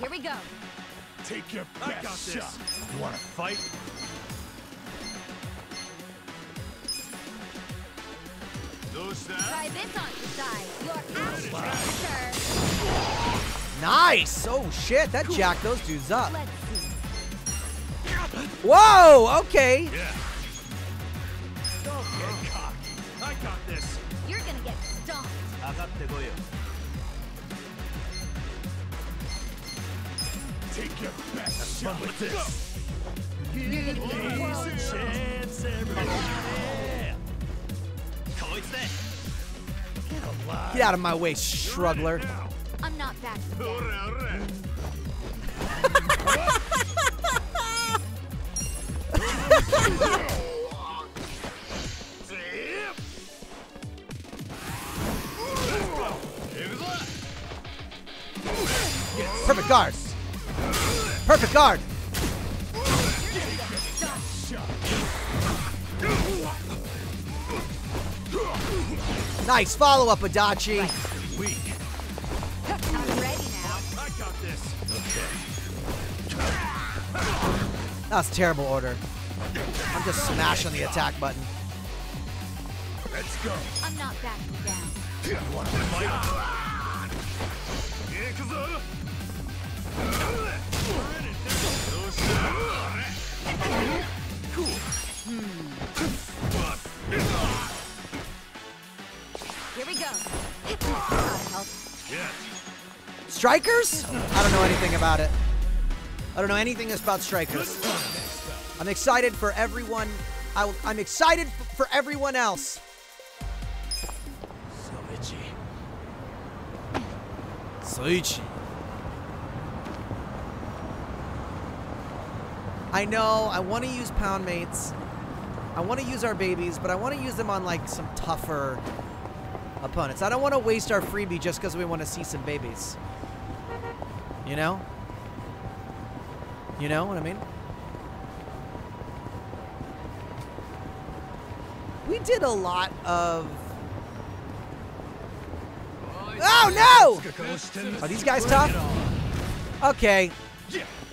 Here we go. Take your I got best this. shot. You wanna fight? Try this on your side. You're out. Nice! Oh shit, that jacked those dudes up. Whoa, okay. Yeah. Got this. You're gonna get stomped. Take your best Fun shot. with this. You're gonna get a chance, everybody. Get out of my way, struggler. I'm not backing (laughs) Perfect guard. Perfect guard. Nice follow up, Adachi. Weak. I'm ready now. I got this. That's terrible order. I'm just smashing the attack button. Let's go. I'm not backing down. Strikers? I don't know anything about it. I don't know anything about strikers. I'm excited for everyone. I, am excited for everyone else. So itchy. So itchy. I know, I want to use Poundmates. I want to use our babies, but I want to use them on like some tougher opponents. I don't want to waste our freebie just because we want to see some babies. You know? You know what I mean? We did a lot of. Oh no! Are these guys tough? Okay.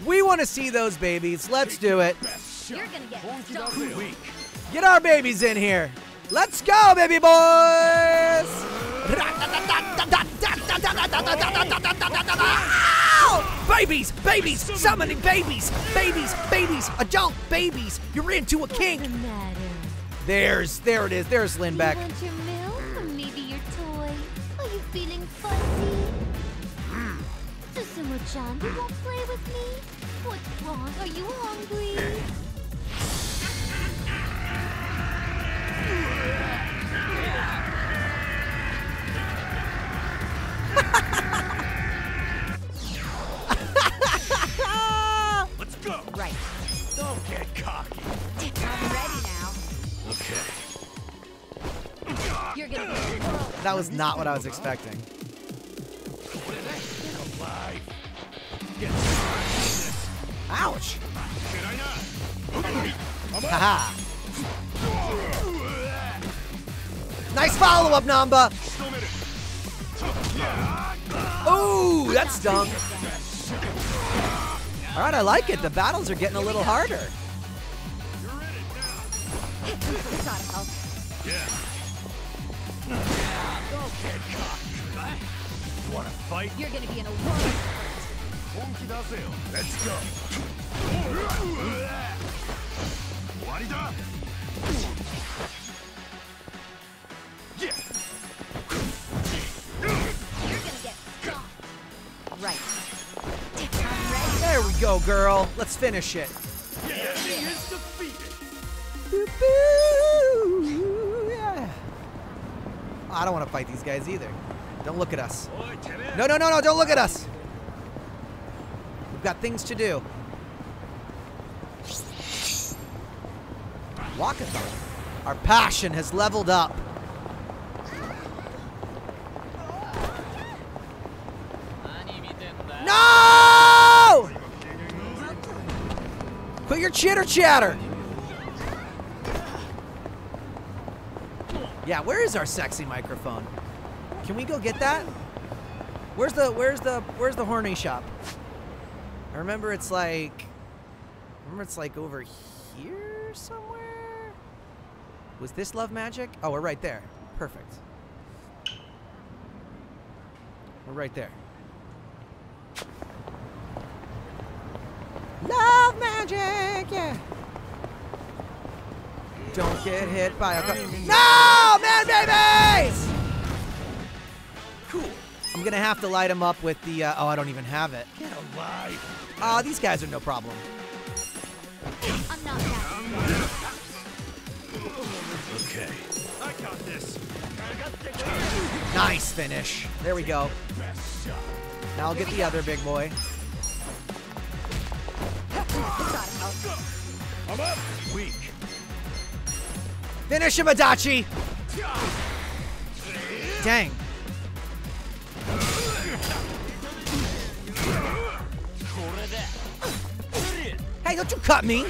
We want to see those babies. Let's do it. You're gonna get. Get our babies in here. Let's go, baby boys! Ow! (laughs) Babies, babies, summoning babies, babies, babies, adult babies. You're into a kink. What's the matter? There's, there it is. There's Lindbeck. Susumu-chan, you won't play with me? What's wrong? Are you hungry? Let's go. Right. Don't get cocky. I'm ready now. Okay. You're gonna. That was not what I was expecting. Ouch! Haha! Nice follow up, Namba! Ooh, that stung. Alright, I like it. The battles are getting a little harder. This ought to help. Wanna fight? You're gonna be in a whirl. Let's go. 終わりだ You're gonna get stomped. Right. There we go, girl. Let's finish it. Enemy is defeated. Boo-boo, yeah. I don't want to fight these guys either. Don't look at us. No, no, no, no, don't look at us. We've got things to do. Walkathon. Our passion has leveled up. No! Quit your chitter chatter. Yeah, where is our sexy microphone? Can we go get that? Where's the where's the where's the horny shop? Remember it's like remember it's like over here somewhere. Was this love magic? Oh, we're right there. Perfect. We're right there. Love magic, yeah. Don't get hit by a car. No, man, babies! Cool. I'm gonna have to light him up with the. Uh, oh, I don't even have it. Get alive. Oh, these guys are no problem. I'm not that. Okay. I got this. Nice finish. There we go. Now I'll get the other big boy. This ought to help. I'm up. Weak. Finish him, Adachi! Dang. Hey, don't you cut me!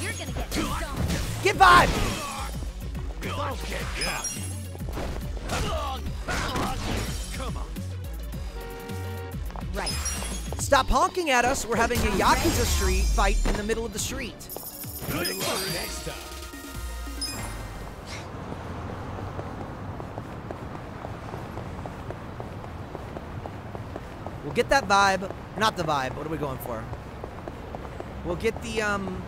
You're gonna get stomped. Get vibe! Don't get cocky. Come on. Right. Stop honking at us. We're having a Yakuza street fight in the middle of the street. Good luck next time. Get that vibe. Not the vibe. What are we going for? We'll get the, um...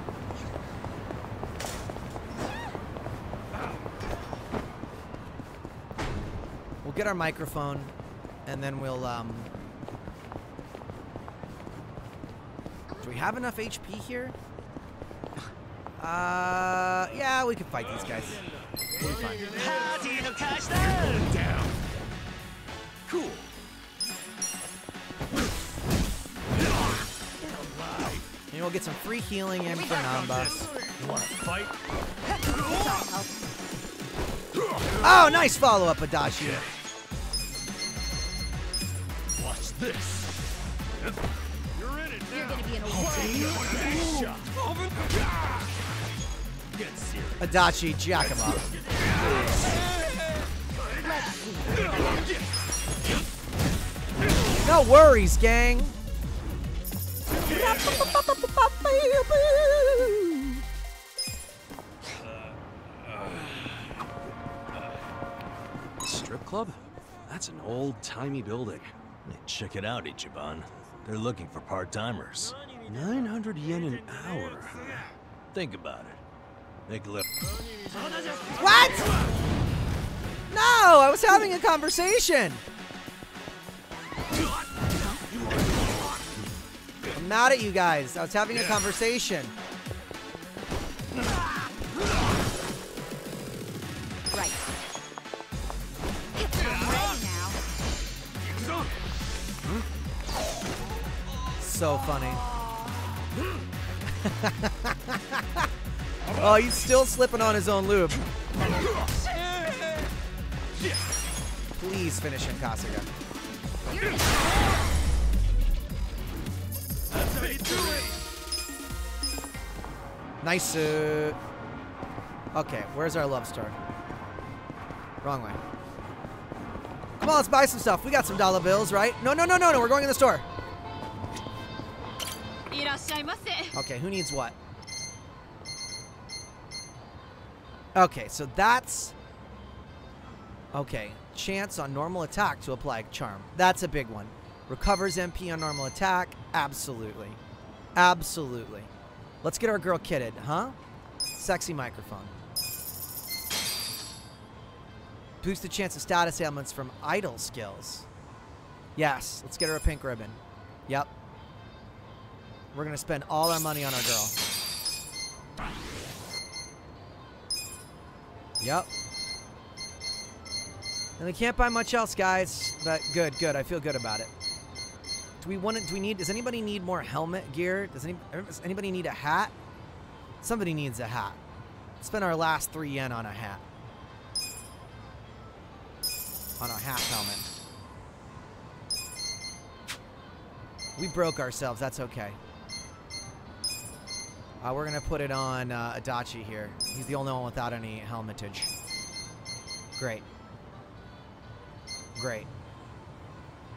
We'll get our microphone, and then we'll, um... Do we have enough HP here? Uh, yeah, we can fight these guys. We'll be fine. we'll get some free healing in for Namba. You wanna fight? Oh, nice follow-up, Adachi. Watch this. You're in it You're gonna be in a world. Get. Adachi, jack him up. No worries, gang. Strip club? That's an old-timey building. Check it out, Ichiban. They're looking for part-timers. 900 yen an hour. Think about it. Make a little. What? No, I was having a conversation. I'm mad at you guys. I was having a conversation. Right. I'm ready now. So funny. (laughs) oh, he's still slipping on his own lube. Please finish him, Kasuga. Nice. Uh... Okay, where's our love star? Wrong way. Come on, let's buy some stuff. We got some dollar bills, right? No, no, no, no, no. We're going in the store. Okay, who needs what? Okay, so that's... Okay, chance on normal attack to apply charm. That's a big one. Recovers MP on normal attack. Absolutely. Absolutely. Let's get our girl kitted, huh? Sexy microphone. Boost the chance of status ailments from idle skills. Yes, let's get her a pink ribbon. Yep. We're gonna spend all our money on our girl. Yep. And we can't buy much else, guys. But good, good. I feel good about it. Do we want to, do we need, does anybody need more helmet gear? Does, any, does anybody need a hat? Somebody needs a hat. Spend our last three yen on a hat. On a hat helmet. We broke ourselves. That's okay. Uh, we're to put it on uh, Adachi here. He's the only one without any helmetage. Great. Great.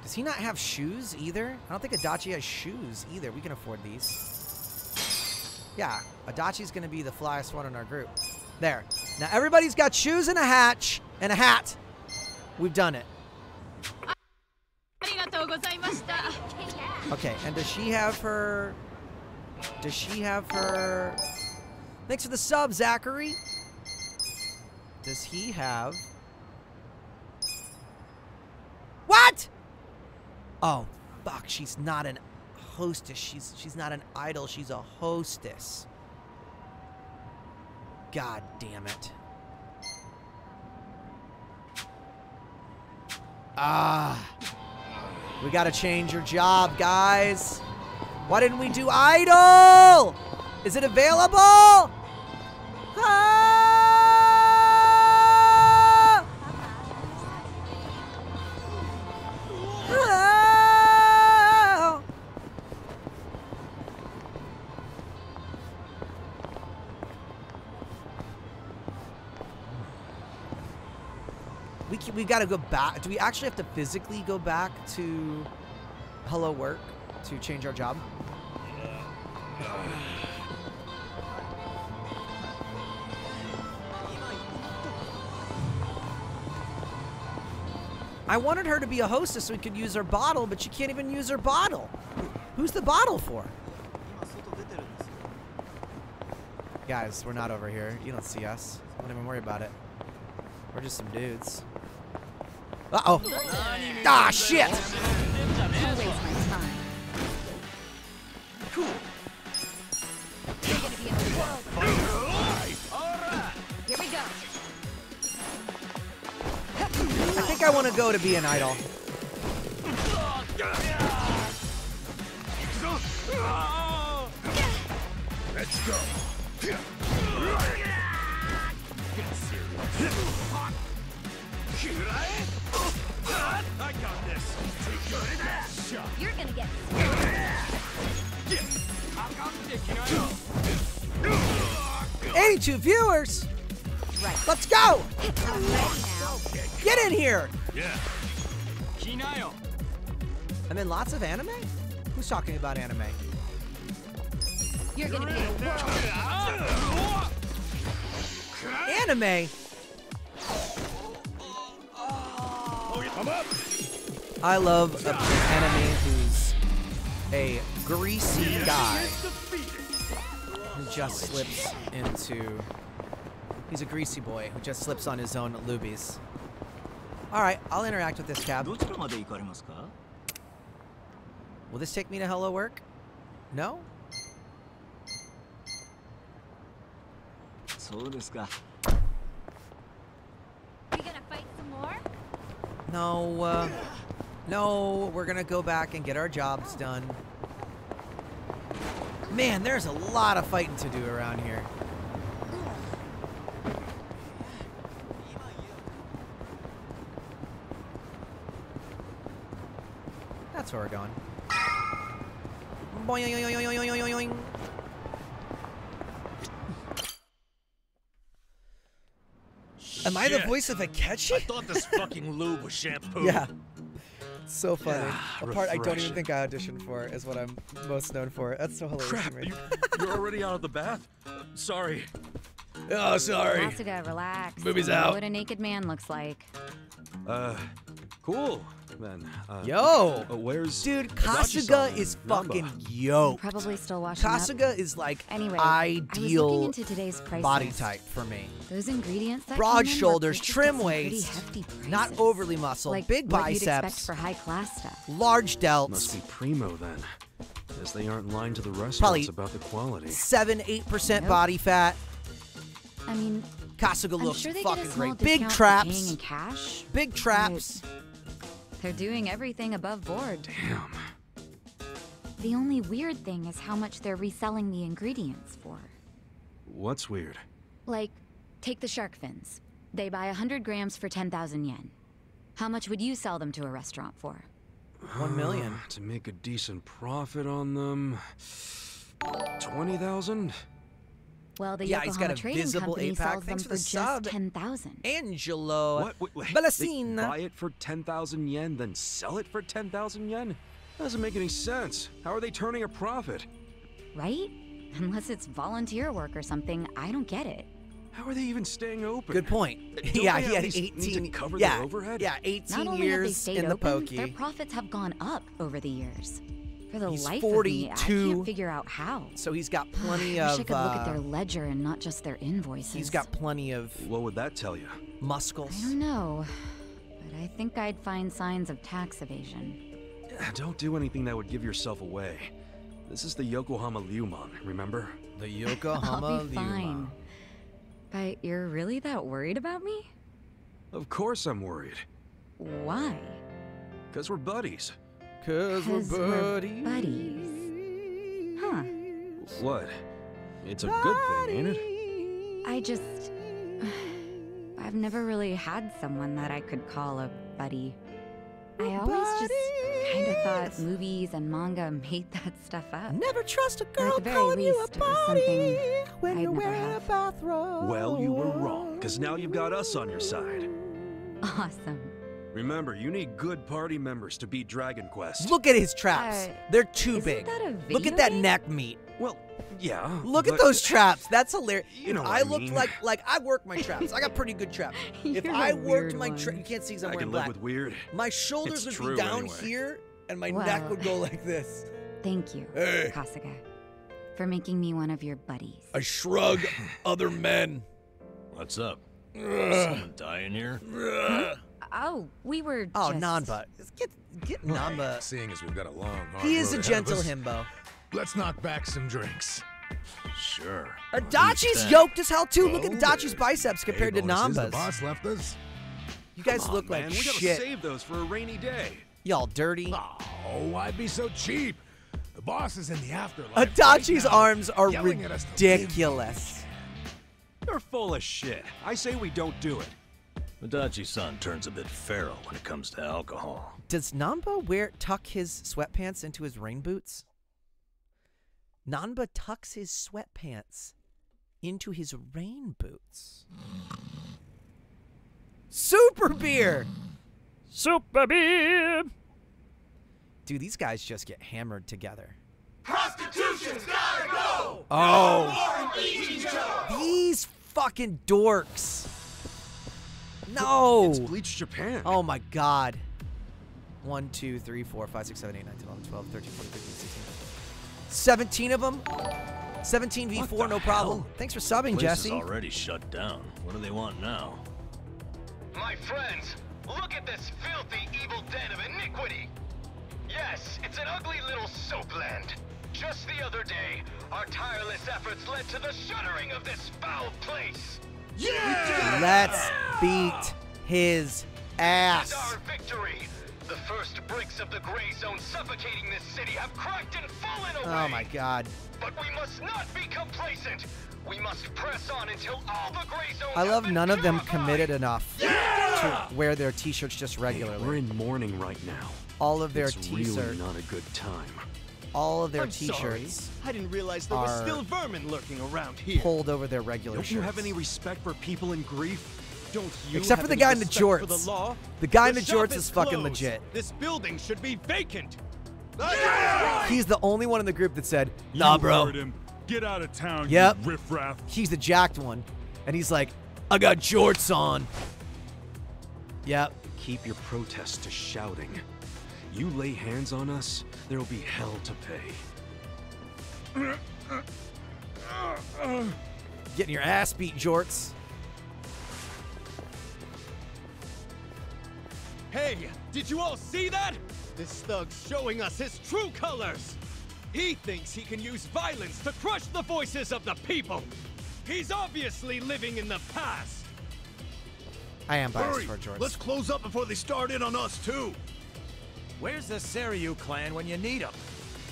Does he not have shoes either? I don't think Adachi has shoes either. We can afford these. Yeah, Adachi's going to be the flyest one in our group. There. Now everybody's got shoes and a hatch and a hat. We've done it. Okay, and does she have her... Does she have her... Thanks for the sub, Zachary. Does he have... What? Oh, fuck, she's not an hostess. She's she's not an idol, she's a hostess. God damn it. Ah. We gotta change your job, guys. Why didn't we do idol? Is it available? Ah! Ah! We gotta go back. Do we actually have to physically go back to Hello Work to change our job? I wanted her to be a hostess so we could use her bottle, but she can't even use her bottle. Who's the bottle for? Guys, we're not over here. You don't see us. Don't even worry about it. We're just some dudes. Uh-oh. Ah, shit! Go. I think I want to go to be an idol. Let's go. I got this. You're gonna get Eighty-two viewers. right. Let's go. I'm ready now. Get in here. Yeah. I'm in lots of anime. Who's talking about anime? You're gonna be a world. Anime. Oh, come up. I love an enemy who's a greasy guy who just slips into... He's a greasy boy who just slips on his own lubies. Alright, I'll interact with this cab. Will this take me to Hello Work? No? No, uh no, we're gonna go back and get our jobs done. Man, there's a lot of fighting to do around here. That's where we're going. Boing. Am I the voice of Akechi? I thought this fucking lube was (laughs) shampoo. Yeah. So funny. Yeah, a part I don't even think I auditioned for is what I'm most known for. That's so hilarious Crap, you, you're already out of the bath? Sorry. Oh, sorry. Kasuga, relax. Movie's I know out. what a naked man looks like. Uh, cool, then. Uh, Yo! uh, where's... Dude, Kasuga and is Namba? fucking yo. Probably still washing up. Kasuga is like Anyway, I was looking ideal into today's prices. body type for me. Those ingredients that Broad came in shoulders, trim at some pretty waist, not overly muscled, like big what you'd expect biceps, for high class stuff. large delts. Must be primo, then. As they aren't lying to the restaurants Probably- about the quality. seven, eight percent Nope. body fat. I mean, Kasuga I'm looks sure fucking get a small great. Big discount for traps, in cash. big traps. They're doing everything above board. Damn. The only weird thing is how much they're reselling the ingredients for. What's weird? Like, take the shark fins. They buy 100 grams for 10,000 yen. How much would you sell them to a restaurant for? One million. Uh, to make a decent profit on them... 20,000? Well, the Yeah, he's got Yokohama a Trading visible Company eight-pack. sells them Thanks for for the just sub. 10,000. Angelo What? Wait, wait. Bellasina. They buy it for 10,000 yen, then sell it for 10,000 yen? That doesn't make any sense. How are they turning a profit? Right? Unless it's volunteer work or something, I don't get it. How are they even staying open? Good point. Don't (laughs) yeah, he had least need to 18. cover yeah, their overhead? yeah, Not 18 only have they years stayed in the open, their profits have gone up over the years. For the He's life of me, I 42. can't figure out how. So he's got (sighs) plenty I wish of. I could look at their uh, ledger and not just their invoices. he's got plenty of What would that tell you? muscles. I don't know, but I think I'd find signs of tax evasion. Don't do anything that would give yourself away. This is the Yokohama Liumang, remember? The Yokohama (laughs) I'll be fine. But you're really that worried about me? Of course I'm worried. Why? Because we're buddies. Cause we're 'Cause we're buddies. buddies. Huh. What? It's a good thing, ain't it? I just. (sighs) I've never really had someone that I could call a buddy. I always just kind of thought movies and manga (laughs) made that stuff up. Never trust a at girl the very you a least, it was buddy something when I'd you're never wearing a have. bathrobe. Well, you were wrong, because now you've got us on your side. Awesome. Remember, you need good party members to beat Dragon Quest. Look at his traps. Uh, They're too isn't big. that a Look at that game? neck meat. Well, yeah. Look at those traps. That's hilarious. You know If what I I looked mean. like like I work my traps. I got pretty good traps. (laughs) if You're I a worked my one. tra- you can't see 'cause I'm I wearing can live black. with weird. My shoulders It's would true be down anyway. here and my neck would go like this. Thank you, Hey. Kasuga, for making me one of your buddies. I shrug (sighs) other men. What's up? Someone die in here? Oh, we were Oh, just... Namba. Get get Namba. Seeing as we've got a long, hard He is road a gentle himbo. Let's knock back some drinks. Sure. Adachi's yoked as hell too. Look at Oh, Adachi's biceps compared Hey, to bonuses The Namba's. boss left us. You guys on, look like man. We gotta save those for a rainy day. Y'all dirty. Oh, why be so cheap? The boss is in the afterlife. Adachi's right now, arms are yelling at us to live. ridiculous. You're full of shit. I say we don't do it. Adachi-san turns a bit feral when it comes to alcohol. Does Namba wear tuck his sweatpants into his rain boots? Namba tucks his sweatpants into his rain boots. Super beer. Super beer. Dude, these guys just get hammered together. Prostitution's gotta go! Oh. each other! These fucking dorks. No. It's Bleach Japan. Oh my god. 1, 2, 3, 4, 5, 6, 7, 8, 9, 10, 11, 12, 13, 14, 15, 16. 17 of them? 17 v4, What no the problem. hell? Thanks for subbing, Place is Jesse. already shut down. What do they want now? My friends, look at this filthy, evil den of iniquity! Yes, it's an ugly little soapland. Just the other day, our tireless efforts led to the shuttering of this foul place. Let's beat his ass. our victory! The first bricks of the gray zone suffocating this city have cracked and fallen oh away! Oh my god. But we must not be complacent! We must press on until all the gray zones I have love been none of them purified. committed enough to wear their t-shirts just Hey, regularly. we're in mourning right now. all of their it's really t-shirts, not a good time. All of their I'm t-shirts I didn't realize there was are still vermin lurking around here. pulled over their regular Don't shirts. you have any respect for people in grief? Don't you Except for the guy in the jorts. The, law? The guy in the jorts is fucking legit. This building should be vacant. He's the only one in the group that said, "Nah, bro." him. Get out of town, Yep. you riffraff. He's the jacked one, and he's like, "I got jorts on." Yep. Keep your protest to shouting. You lay hands on us, there'll be hell to pay. Getting your ass beat, jorts. Hey, did you all see that? This thug's showing us his true colors. He thinks he can use violence to crush the voices of the people. He's obviously living in the past. I am biased Hurry! for jorts. Let's close up before they start in on us, too! Where's the Seiryu clan when you need them?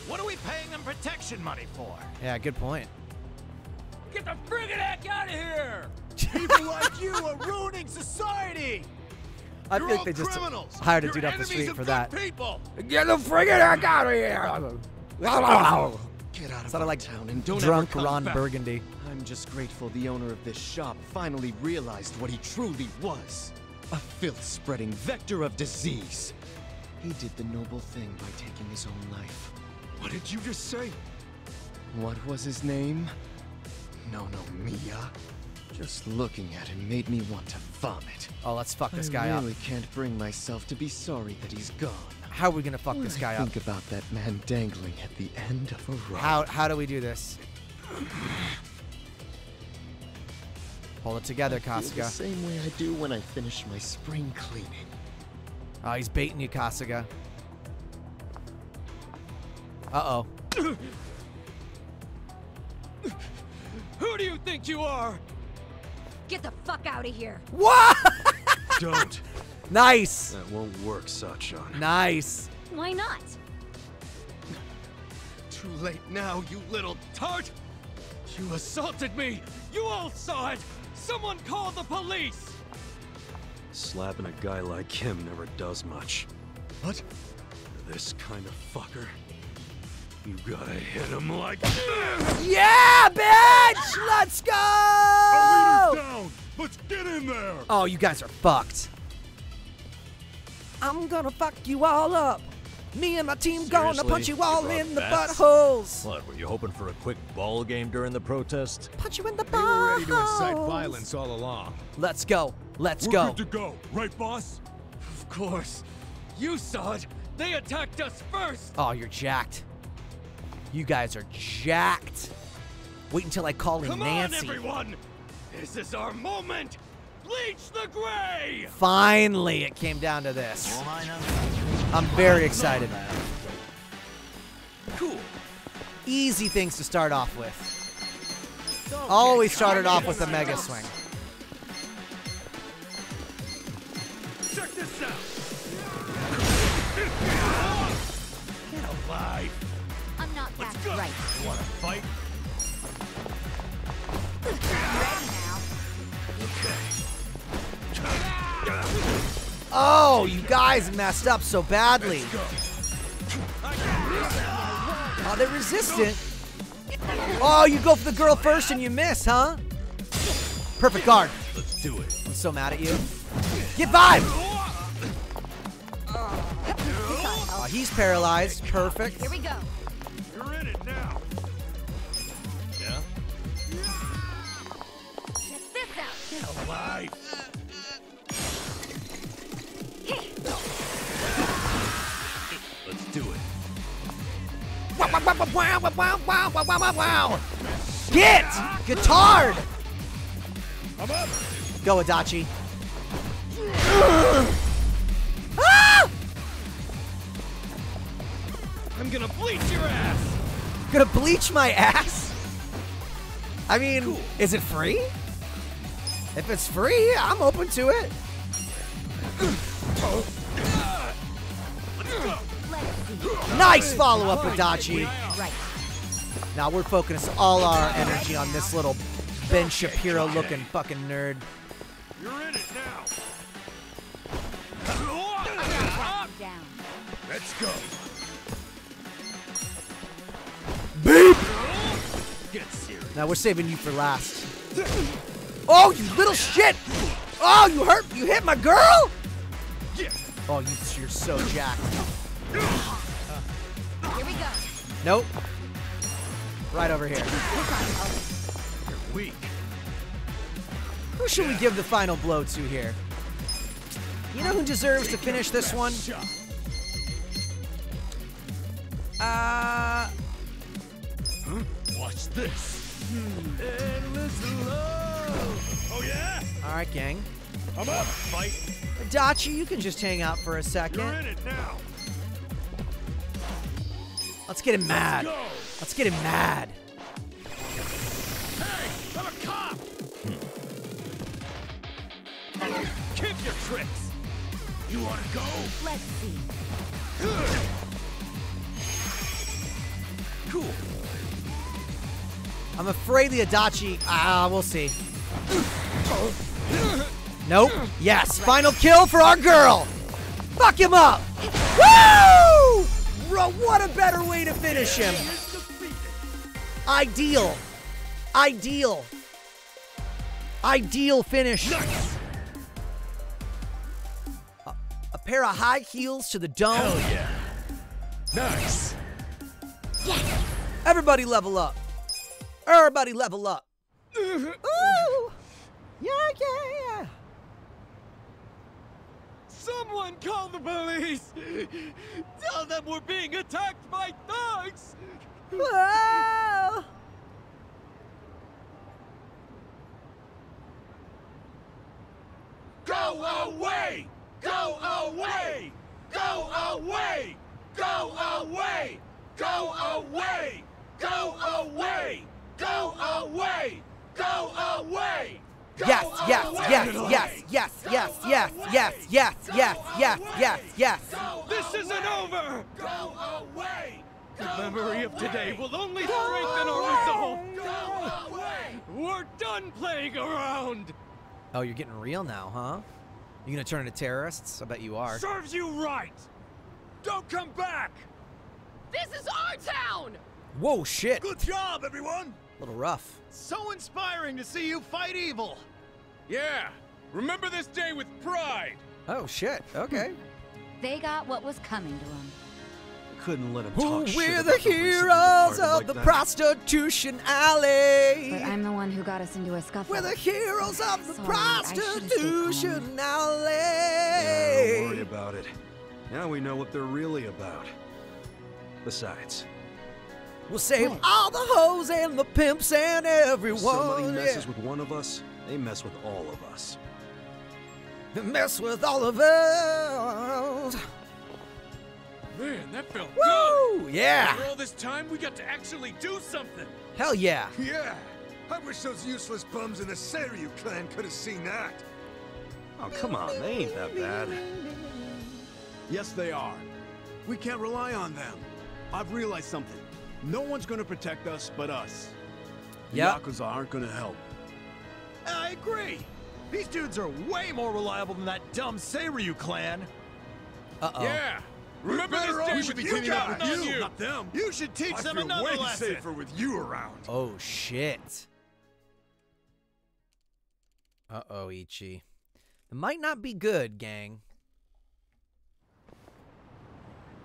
What are we paying them protection money for? Yeah, good point. Get the friggin' heck out of here! People like you are ruining society! I You're feel like they just criminals. hired a You're dude off the street for that. people. Get the friggin' heck out of here! Get out of Sounded like town and don't drunk ever come Ron back. Burgundy. I'm just grateful the owner of this shop finally realized what he truly was. A filth-spreading vector of disease. He did the noble thing by taking his own life. What did you just say? What was his name? No, no, Mia. Just looking at him made me want to vomit. Oh, let's fuck this I guy up. I really can't bring myself to be sorry that he's gone. How are we gonna fuck When this I guy up? think about that man dangling at the end of a rope. How how do we do this? Hold it together, I feel the Kasuga. same way I do when I finish my spring cleaning. Oh, he's baiting you, Kasuga. Uh oh. Who do you think you are? Get the fuck out of here. What? (laughs) Don't. nice. That won't work, Sae-chan. Nice. Why not? Too late now, you little tart! You assaulted me! You all saw it! Someone call the police! Slapping a guy like him never does much. What? This kind of fucker. You gotta hit him like this! Yeah, bitch! Let's go! Our leader's down! Let's get in there! Oh, you guys are fucked. I'm gonna fuck you all up. Me and my team gonna punch you all brought in the bats? buttholes. What, were you hoping for a quick ball game during the protest? Punch you in the They were ready to incite violence all along. Let's go. Let's We're go. good to go, right, boss? Of course. You saw it! They attacked us first! Oh, you're jacked. You guys are jacked. Wait until I call in Come Nancy. on, everyone! This is our moment! Bleach the gray! Finally, it came down to this. I'm very excited. Cool. Easy things to start off with. Always started off with a mega swing. Check this out! Get alive! I'm not right. Wanna fight? Oh, you guys messed up so badly. Oh, they're resistant. Oh, you go for the girl first and you miss, huh? Perfect guard. Let's do it. I'm so mad at you. Get vibe! Oh, he's paralyzed. Perfect. Here we go. You're in it now. Yeah? Check this out. Alive. Get! Guitard! Go, Adachi. ah! I'm gonna bleach your ass! Gonna bleach my ass? I mean, is it free? If it's free, I'm open to it. Nice follow up, Adachi. Right. Now we're focusing all our energy on this little Ben Shapiro looking fucking nerd. You're in it now. Down. Let's go. Beep! Get serious. Now we're saving you for last. Oh, you little shit! Oh, you hurt! You hit my girl! Oh, you, you're so jacked. Here we go. Nope. Right over here. You're weak. Who should we give the final blow to here? You know who deserves to finish this one? Uh, Watch this. Endless love. Oh yeah. all right, gang. I'm up. Fight. Dachi, you can just hang out for a second. You're in it now. Let's get him mad. Go. Let's get him mad. Hey, I'm a cop. Keep your tricks! You wanna go? Let's see. Cool. I'm afraid the Adachi. Ah, we'll see. Nope. Yes. Final kill for our girl. Fuck him up. Woo! Bro, what a better way to finish him. Ideal. Ideal. Ideal finish. A, a pair of high heels to the dome. Hell yeah. Nice. Everybody level up. Everybody level up. Ooh. Yeah, yeah. Someone call the police! Tell them we're being attacked by thugs! Whoa. Go away! Go away! Go away! Go away! Go away! Go away! Go away! Go away! Yes, yes, yes, yes, yes, yes, yes, yes, yes, yes, yes, yes, yes. This isn't over! Go away! The memory of today will only strengthen our resolve! Go away! We're done playing around! Oh, you're getting real now, huh? You gonna turn into terrorists? I bet you are. Serves you right! Don't come back! This is our town! Whoa, shit. Good job, everyone! A little rough. So inspiring to see you fight evil! Yeah! Remember this day with pride! Oh, shit. Okay. They got what was coming to them. Couldn't let him Who talk shit we're the heroes departed of like the that. prostitution alley. But I'm the one who got us into a scuffle. We're the heroes of the Sorry, I should've stayed prostitution alley. Yeah, don't worry about it. Now we know what they're really about. Besides, We'll save all the hoes and the pimps and everyone. somebody messes yeah. with one of us, they mess with all of us. They mess with all of us. Man, that felt Woo! good! Yeah. After all this time, we got to actually do something! Hell yeah. Yeah, I wish those useless bums in the Seiryu clan could have seen that. Oh, come on, they ain't that bad. Yes, they are. We can't rely on them. I've realized something. No one's gonna protect us but us. The Yep. Yakuza aren't gonna help. I agree. These dudes are way more reliable than that dumb Seiryu clan. Uh-oh. Yeah. Remember this day with should be you cleaning up with you, you. not them. You should teach I them feel another way lesson. safer with you around. Oh shit. Uh oh, Ichi. It might not be good, gang.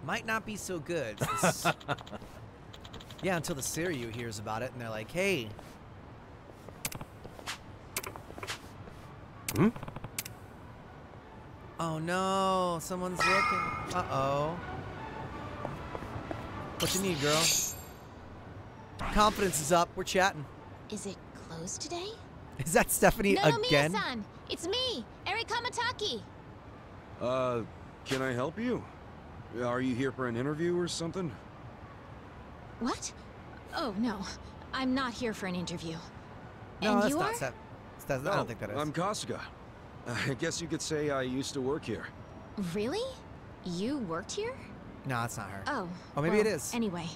Might not be so good. (laughs) Yeah, until the Seiryu hears about it and they're like, hey. Hmm? Oh no, someone's looking. Uh oh. What you need, girl? Confidence is up. We're chatting. Is it closed today? Is that Stephanie no, no, again? Mia-san. It's me, Eri Kamataki. Uh, can I help you? Are you here for an interview or something? What? Oh, no. I'm not here for an interview. No, and that's you not are? Steph. Steph- I don't think that is. I'm Kasuga. I guess you could say I used to work here. Really? You worked here? No, that's not her. Oh. Oh, maybe it well, is. Anyway,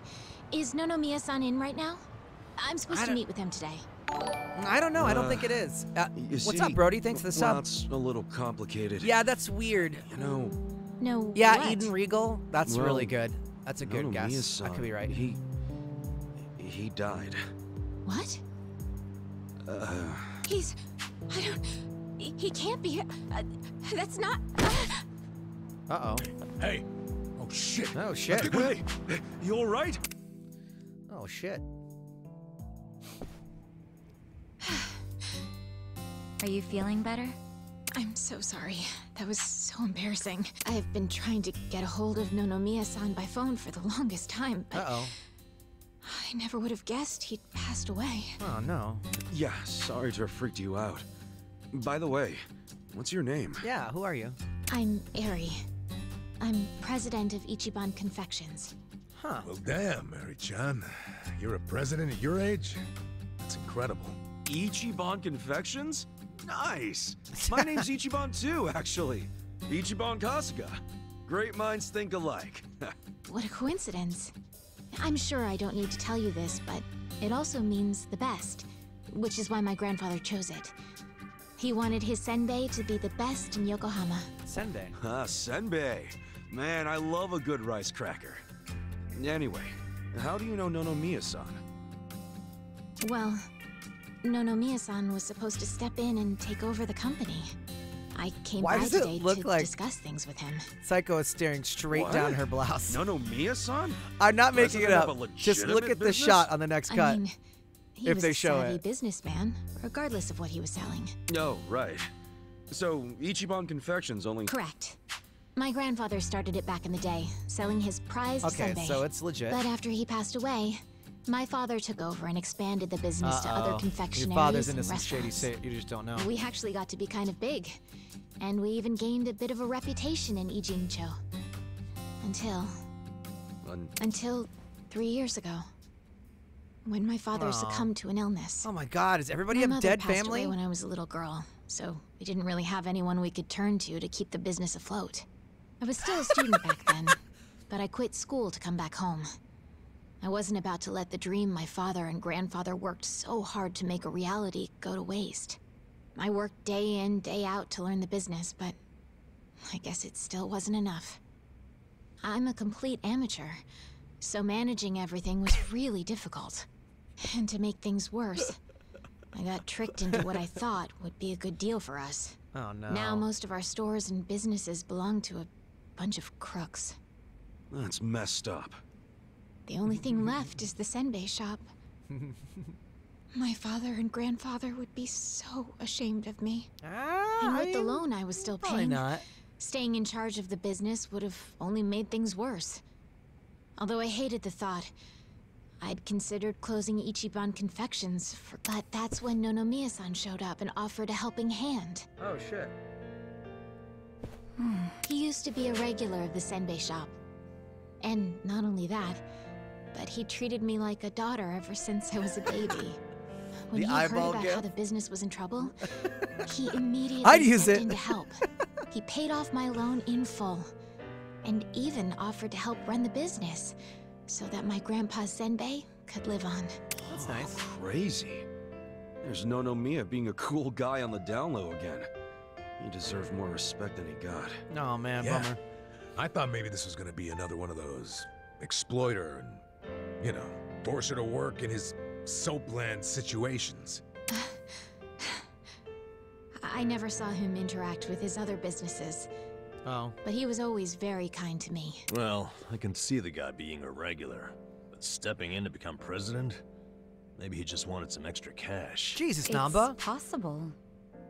is Nonomiya-san in right now? I'm supposed to meet with him today. I don't know. I don't Uh, think it is. Uh, what's see, up, Brody? Thanks for the well, sub. it's a little complicated. Yeah, that's weird. You know, No. Yeah, what? Eden Regal. That's Well, really good. That's a good Nono guess. Miya's I could be right. He he died. What? Uh, He's. I don't. He, he can't be. Uh, that's not. Uh oh. Hey. Oh shit. Oh shit. Hey, you all right? Oh shit. (sighs) Are you feeling better? I'm so sorry. That was so embarrassing. I've been trying to get a hold of Nonomiya-san by phone for the longest time, but Uh oh. I never would have guessed he'd passed away. Oh no. yeah, sorry to have freaked you out. By the way, what's your name? Yeah. Who are you? I'm Eri. I'm president of Ichiban Confections. Huh. Well, damn, Mary-chan. You're a president at your age? That's incredible. Ichiban Confections? Nice. My (laughs) name's Ichiban too, actually. Ichiban Kasuga. Great minds think alike. (laughs) What a coincidence. I'm sure I don't need to tell you this, but it also means the best, which is why my grandfather chose it. He wanted his senbei to be the best in Yokohama. Senbei. ah, senbei. Man, I love a good rice cracker. Anyway, how do you know Nonomiya-san? Well, Nonomiya-san was supposed to step in and take over the company. I came Why by does it today look to like- discuss things with him. Psycho is staring straight What? down her blouse. Nonomiya-san? I'm not making it President up. of a Just look legitimate at the business? shot on the next cut. I mean, he if was they a show savvy it. businessman, regardless of what he was selling. Oh, right. So, Ichiban Confections only... Correct. My grandfather started it back in the day, selling his prized Okay, senbei. so it's legit. But after he passed away, my father took over and expanded the business to other Uh-oh. confectionaries Your father's and into some shady restaurants. shit. You just don't know. We actually got to be kind of big, and we even gained a bit of a reputation in Ijincho. Until, Un- until three years ago, when my father Aw. succumbed to an illness. Oh my God! Does everybody my have mother dead passed family? away when I was a little girl, so we didn't really have anyone we could turn to to keep the business afloat. I was still a student back then, (laughs) but I quit school to come back home. I wasn't about to let the dream my father and grandfather worked so hard to make a reality go to waste. I worked day in, day out to learn the business, but I guess it still wasn't enough. I'm a complete amateur, so managing everything was really difficult. And to make things worse, I got tricked into what I (laughs) thought would be a good deal for us. Oh no. Now most of our stores and businesses belong to a bunch of crooks. That's messed up. The only thing left is the senbei shop. (laughs) My father and grandfather would be so ashamed of me. Ah, and I with the loan I was still paying, not. staying in charge of the business would have only made things worse. Although I hated the thought, I'd considered closing Ichiban Confections, for, but that's when Nonomiya-san showed up and offered a helping hand. Oh shit. He used to be a regular of the senbei shop. And not only that, but he treated me like a daughter ever since I was a baby. (laughs) When The he heard about gift? how the business was in trouble, (laughs) he immediately I'd use stepped it. in to help. (laughs) He paid off my loan in full, and even offered to help run the business. so that my grandpa Senbei could live on. That's nice. Crazy. There's Nonomiya being a cool guy on the down low again. He deserved more respect than he got. No, man, Yeah. bummer. I thought maybe this was gonna be another one of those exploiter and, you know, force her to work in his soapland situations. I never saw him interact with his other businesses, Oh. but he was always very kind to me. Well, I can see the guy being irregular, but stepping in to become president? Maybe he just wanted some extra cash. Jesus, It's Namba. possible.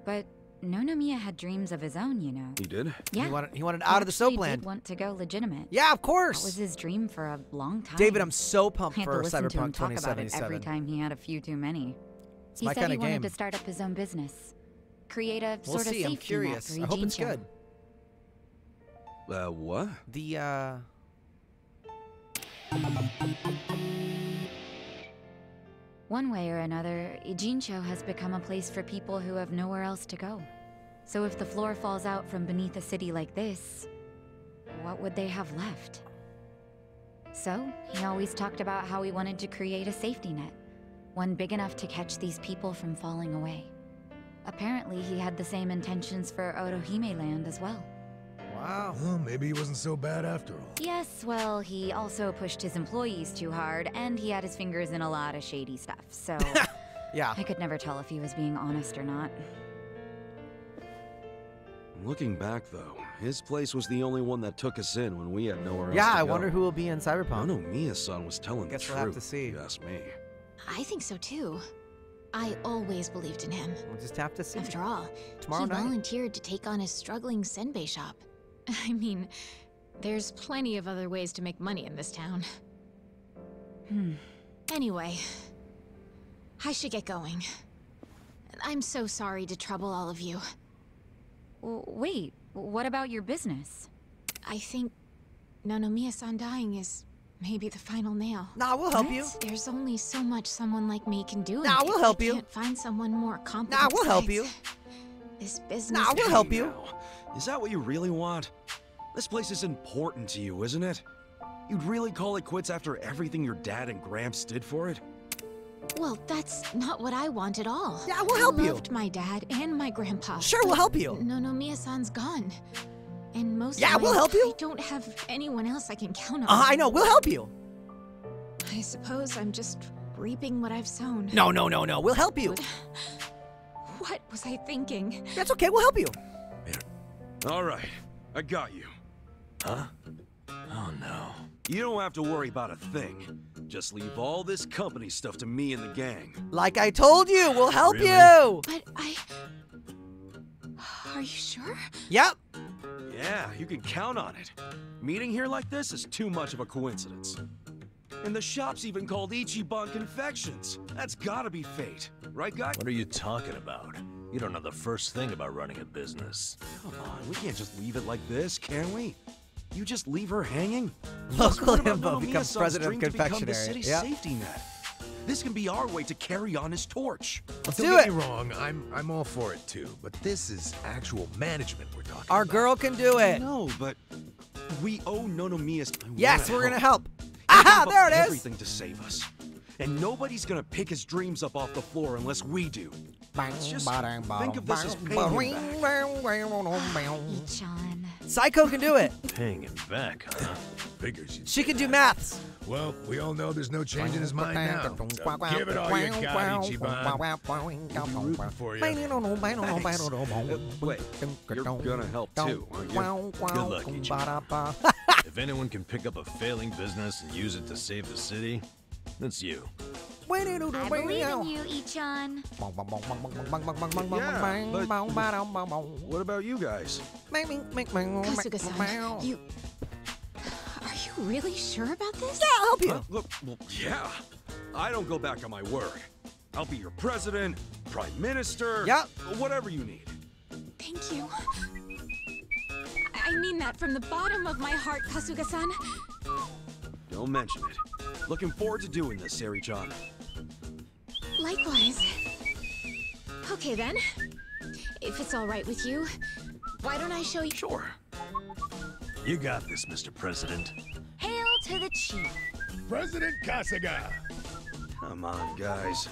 But Nonomiya had dreams of his own, you know. He did? Yeah. He wanted, he wanted out of the actually soapland. did want to go legitimate. Yeah, of course. That course. was his dream for a long time. David, I'm so pumped I had for to listen to him talk about it every time he had a few too many. It's he my said kinda he wanted to start up his own business, create a We'll sort of see. I'm safety curious. net I for hope it's Ijincho. good. Uh, what? The uh One way or another, Ijincho has become a place for people who have nowhere else to go. So if the floor falls out from beneath a city like this, what would they have left? So, he always talked about how he wanted to create a safety net, one big enough to catch these people from falling away. Apparently, he had the same intentions for Orohime Land as well. Wow. Well, maybe he wasn't so bad after all. Yes, well, he also pushed his employees too hard, and he had his fingers in a lot of shady stuff, so (laughs) Yeah. I could never tell if he was being honest or not. Looking back, though, his place was the only one that took us in when we had nowhere else Yeah, to I go. wonder who will be in Cyberpunk. Nonomiya-san was telling Guess the we'll truth. have to see. if you ask me. I think so too. I always believed in him. We'll just have to see. After all, Tomorrow he night. volunteered to take on his struggling senbei shop. (laughs) I mean, there's plenty of other ways to make money in this town. Hmm. Anyway, I should get going. I'm so sorry to trouble all of you. Wait, what about your business? I think Nonomiya-san dying is maybe the final nail. Nah, we'll help you. There's only so much someone like me can do. Nah, we'll help I you. Can't find someone more competent. Nah, we'll help you. This business. Nah, we'll help you. now, Is that what you really want? This place is important to you, isn't it? You'd really call it quits after everything your dad and Gramps did for it? Well, that's not what I want at all. Yeah, we'll help I you. loved my dad and my grandpa. Sure, we'll help you. Nonomiya-san's gone. And most Yeah, we'll help you. I don't have anyone else I can count on. Uh, I know, we'll help you. I suppose I'm just reaping what I've sown. No, no, no, no. We'll help you. What was I thinking? That's okay. We'll help you. All right, I got you. Huh? Oh no. You don't have to worry about a thing. Just leave all this company stuff to me and the gang. Like I told you, we'll help Really? you. But I. Are you sure? Yep. Yeah, you can count on it. Meeting here like this is too much of a coincidence. And the shop's even called Ichiban Confections. That's gotta be fate, right, guy? What are you talking about? You don't know the first thing about running a business. Come on, we can't just leave it like this, can we? You just leave her hanging? Local What about info Nonomiya-san's becomes president of dream to become the confectionery. city's Yep. safety net. This can be our way to carry on his torch. Let's Don't do get it. me wrong, I'm I'm all for it too, but this is actual management we're talking Our about. girl can do it. No, but we owe Nonomiya's. I Yes, we're gonna help. He Aha, there up it is. Everything to save us, and nobody's gonna pick his dreams up off the floor unless we do. Let's just think of this as paying him back. Ichan. Psycho can do it. Paying him back, huh? Figures you. She can do maths. Well, we all know there's no change in his mind now. So give it all you got, Ichiban. We'll rooting for you. Uh, wait, you're gonna help too, aren't you? Good luck, Ichiban. if anyone can pick up a failing business and use it to save the city, that's you. I believe in you, Ichan. What about you guys? Kasuga-san, you. Are you really sure about this? Yeah, I'll help you. Huh? Look, well, yeah. I don't go back on my word. I'll be your president, prime minister, Yeah. whatever you need. Thank you. I mean that from the bottom of my heart, Kasuga-san. Don't mention it. Looking forward to doing this, Sari-chan. Likewise. Okay then. If it's all right with you, why don't I show you? Sure. You got this, Mr. President. Hail to the chief. President Kasuga. Come on, guys.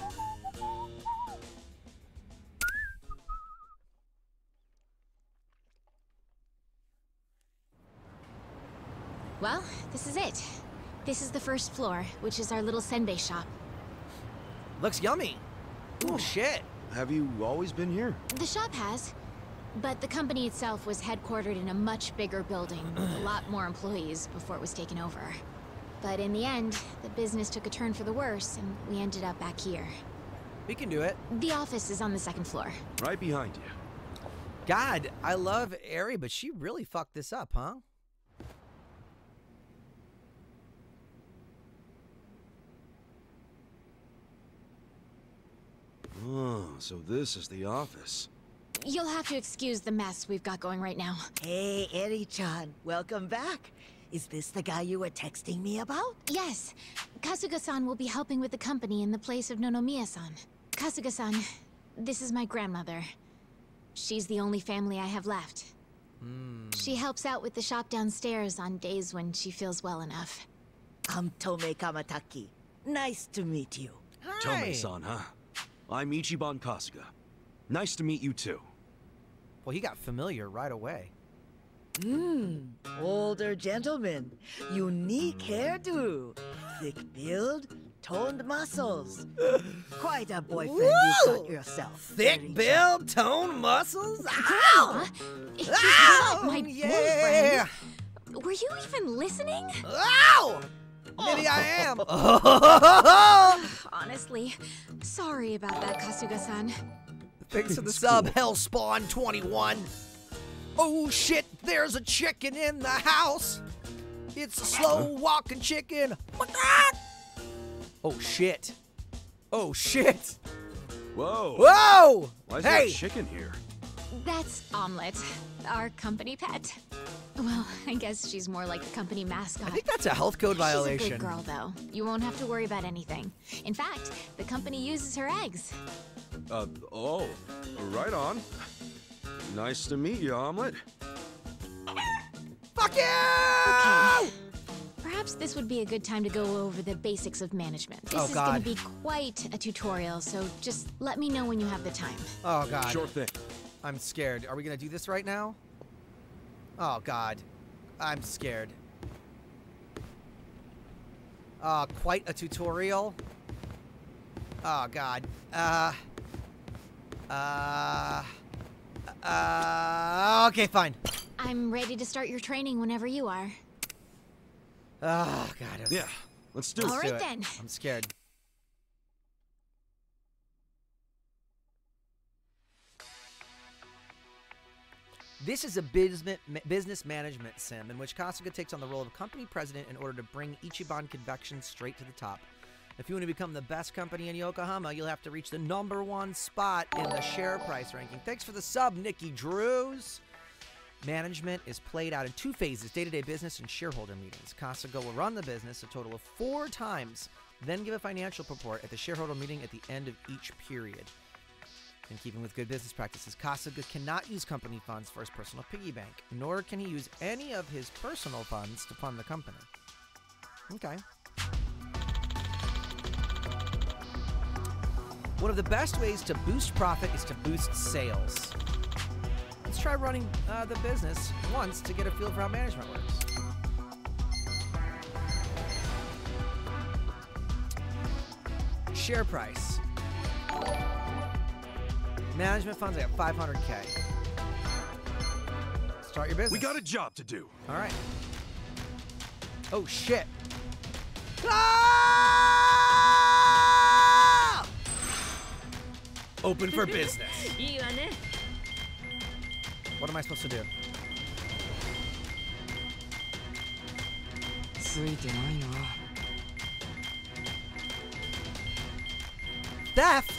Well, this is it. This is the first floor, which is our little senbei shop. Looks yummy. Oh shit. Have you always been here? The shop has, but the company itself was headquartered in a much bigger building with a lot more employees before it was taken over. But in the end, the business took a turn for the worse, and we ended up back here. We can do it. The office is on the second floor. Right behind you. God, I love Ari, but she really fucked this up, huh? Oh, so this is the office. You'll have to excuse the mess we've got going right now. Hey, Eri-chan, welcome back. Is this the guy you were texting me about? Yes. Kasuga-san will be helping with the company in the place of Nonomiya-san. Kasuga-san, this is my grandmother. She's the only family I have left. Hmm. She helps out with the shop downstairs on days when she feels well enough. I'm Tome Kamataki. Nice to meet you. Tome-san, huh? I'm Ichiban Kasuga. Nice to meet you too. Well, he got familiar right away. Hmm, older gentleman. Unique hairdo. Thick build, toned muscles. Quite a boyfriend you've got yourself. Thick build, toned muscles. Grandma, if he's Ow! not my Yeah! boyfriend. Were you even listening? Ow! Maybe I am. (laughs) Honestly, sorry about that, Kasuga-san. Thanks for the sub, Hellspawn21. Oh shit, there's a chicken in the house. It's a slow walking chicken. What? Oh shit. Oh shit. Whoa. Whoa! Why is hey! there chicken here? That's Omelette, our company pet. Well, I guess she's more like the company mascot. I think that's a health code She's a violation. good girl, though. You won't have to worry about anything. In fact, the company uses her eggs. Uh, oh, right on. Nice to meet you, Omelet. Fuck you! Okay. Perhaps this would be a good time to go over the basics of management. This Oh, is going to be quite a tutorial, so just let me know when you have the time. Oh god. Sure thing. I'm scared. Are we gonna do this right now? Oh god. I'm scared. Uh, quite a tutorial. Oh god. Uh. Uh. Uh. Okay, fine. I'm ready to start your training whenever you are. Oh god. Okay. Yeah, let's do All it. right do it. then. I'm scared. This is a business management sim in which Kasuga takes on the role of company president in order to bring Ichiban Confection straight to the top. If you want to become the best company in Yokohama, you'll have to reach the number one spot in the share price ranking. Thanks for the sub, Nikki Drews. Management is played out in two phases day to day business and shareholder meetings. Kasuga will run the business a total of four times, then give a financial report at the shareholder meeting at the end of each period. In keeping with good business practices, Kasuga cannot use company funds for his personal piggy bank, nor can he use any of his personal funds to fund the company. Okay. One of the best ways to boost profit is to boost sales. Let's try running uh, the business once to get a feel for how management works. Share price. Management funds, I got 500K. Start your business. We got a job to do. All right. Oh, shit. Ah! Open for business. (laughs) what am I supposed to do? Theft?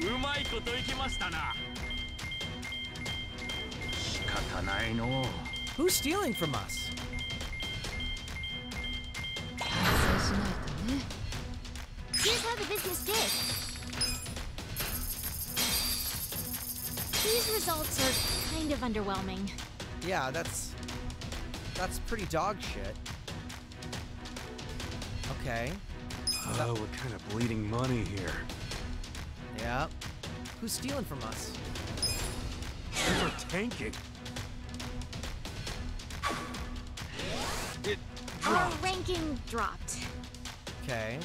うまいこといきましたな仕方ないの Who's stealing from us? そうしないとね Here's how the business did. These results are kind of underwhelming. Yeah, that's that's pretty dog shit. Okay. Oh, we're kind of bleeding money here. Yeah. Who's stealing from us? Things are tanking. It Our ranking dropped. Okay.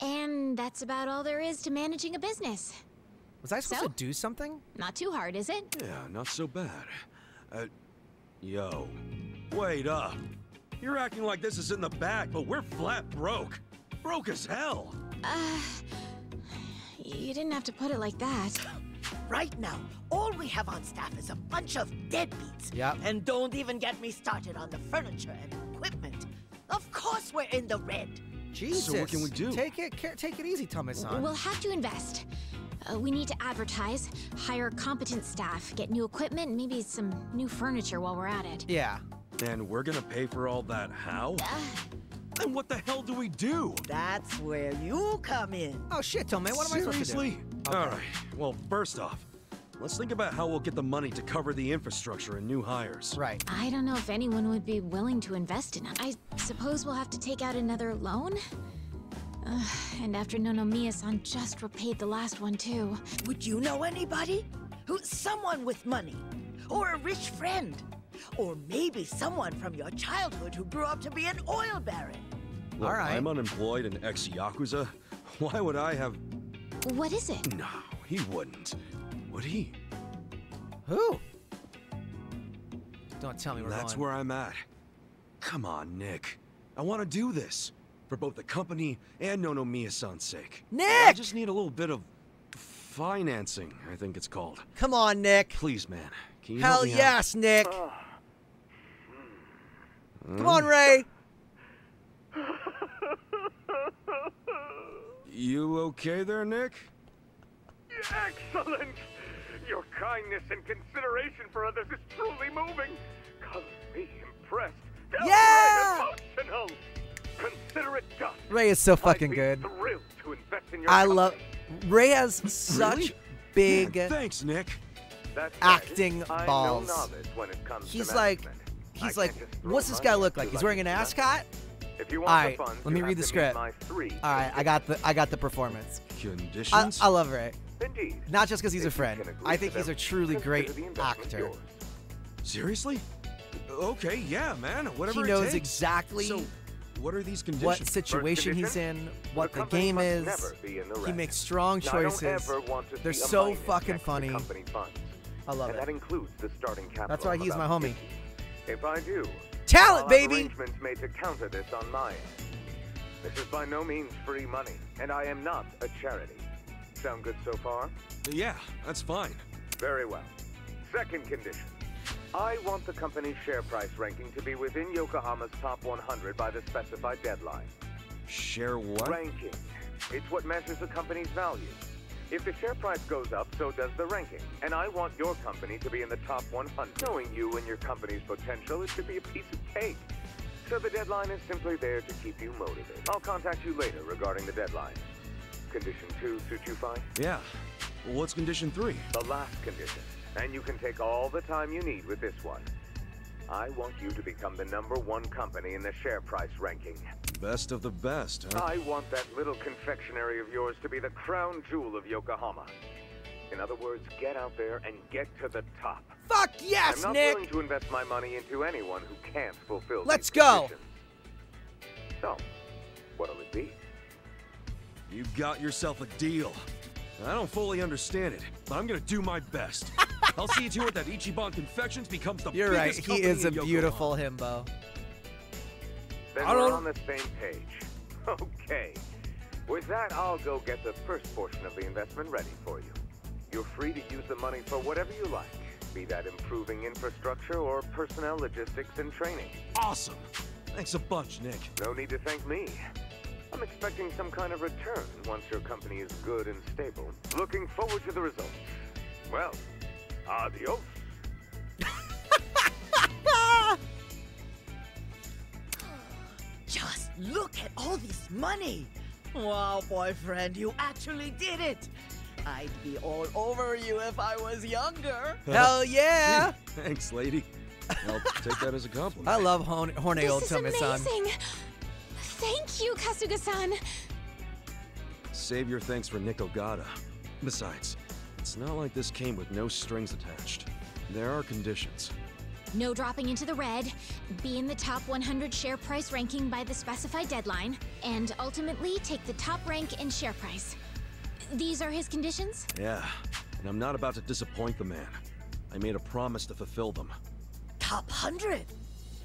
And that's about all there is to managing a business. Was I supposed So? to do something? Not too hard, is it? Yeah, not so bad. Uh, yo, wait up. You're acting like this is in the bag, but we're flat broke. Broke as hell. Uh, you didn't have to put it like that. (laughs) Right now, all we have on staff is a bunch of deadbeats. Yep. And don't even get me started on the furniture and equipment. Of course we're in the red. Jesus. So what can we do? Take it, take it easy, Tome-san. We'll have to invest. Uh, we need to advertise, hire competent staff, get new equipment, maybe some new furniture while we're at it. yeah. And we're gonna pay for all that how? Then what the hell do we do? That's where you come in. Oh shit, Tome, what am I supposed to do? Seriously? All right. Well, first off, let's think about how we'll get the money to cover the infrastructure and new hires. Right. I don't know if anyone would be willing to invest in it. I suppose we'll have to take out another loan? Ugh, and after Nonomiya-san just repaid the last one, too. Would you know anybody? Who, someone with money? Or a rich friend? Or maybe someone from your childhood who grew up to be an oil baron? Look, All right. I'm unemployed and ex-Yakuza. Why would I have... What is it? No, he wouldn't. Would he? Who? Don't tell me we're That's going. where I'm at. Come on, Nick. I want to do this. For both the company and Nonomiya-san's sake. Nick! I just need a little bit of financing, I think it's called. Come on, Nick. Please, man. Can you Hell help me out? yes, Nick. Come on, Ray. You okay there, Nick? Excellent! Your kindness and consideration for others is truly moving. Color me impressed. downright Yeah! Emotional. Consider it done. Ray is so I'd fucking be good. Thrilled to invest in your I company. love. Ray has such Really? big Man, thanks, Nick. That said, acting I'm balls. No novice when it comes He's to like, management. He's I like, can't just throw what's this guy look like? He's wearing an ascot. If you want right, the funds, let me read the script. three All right, I got the I got the performance. Conditions? I love Ray. Indeed. Not just because he's a If you friend. I think he's a truly great actor. Seriously? Okay, yeah, man. Whatever He it knows takes. exactly So, what are these conditions? what situation he's in, what the company game is. never be in the He makes strong Now, I don't choices. ever want to They're so fucking funny. I love and it. that includes the starting capital. That's why he's my about homie. 50. If I do, Talent, I'll baby! arrangements made to counter this on my end. This is by no means free money, and I am not a charity. Sound good so far? Yeah, that's fine. Very well. Second condition. I want the company's share price ranking to be within Yokohama's top 100 by the specified deadline. Share what? Ranking. It's what measures the company's value. If the share price goes up, so does the ranking. And I want your company to be in the top 100. Knowing you and your company's potential, it should be a piece of cake. So the deadline is simply there to keep you motivated. I'll contact you later regarding the deadline. Condition two suit you fine? Yeah. Well, what's condition three? The last condition. And you can take all the time you need with this one. I want you to become the number one company in the share price ranking. Best of the best, huh? I want that little confectionery of yours to be the crown jewel of Yokohama. In other words, get out there and get to the top. Fuck yes, Nick! I'm not Nick. willing to invest my money into anyone who can't fulfill Let's go. conditions. So, what'll it be? You got yourself a deal. I don't fully understand it, but I'm gonna do my best. (laughs) I'll see to it that Ichiban Confections becomes the You're right. He is a beautiful himbo. Then I we're on the same page. (laughs) Okay. With that, I'll go get the first portion of the investment ready for you. You're free to use the money for whatever you like, be that improving infrastructure or personnel logistics and training. Awesome. Thanks a bunch, Nick. No need to thank me. I'm expecting some kind of return once your company is good and stable. Looking forward to the results. Well, adios. (laughs) Just look at all this money. Wow, boyfriend, you actually did it. I'd be all over you if I was younger. (laughs) Hell yeah! (laughs) Thanks, lady. I'll take that as a compliment. I love hon- horny This old is Tome-san. amazing. Thank you, Kasuga-san. Save your thanks for Nick Ogata. Besides, it's not like this came with no strings attached. There are conditions. No dropping into the red, be in the top 100 share price ranking by the specified deadline, and ultimately take the top rank in share price. These are his conditions? Yeah, and I'm not about to disappoint the man. I made a promise to fulfill them. Top 100?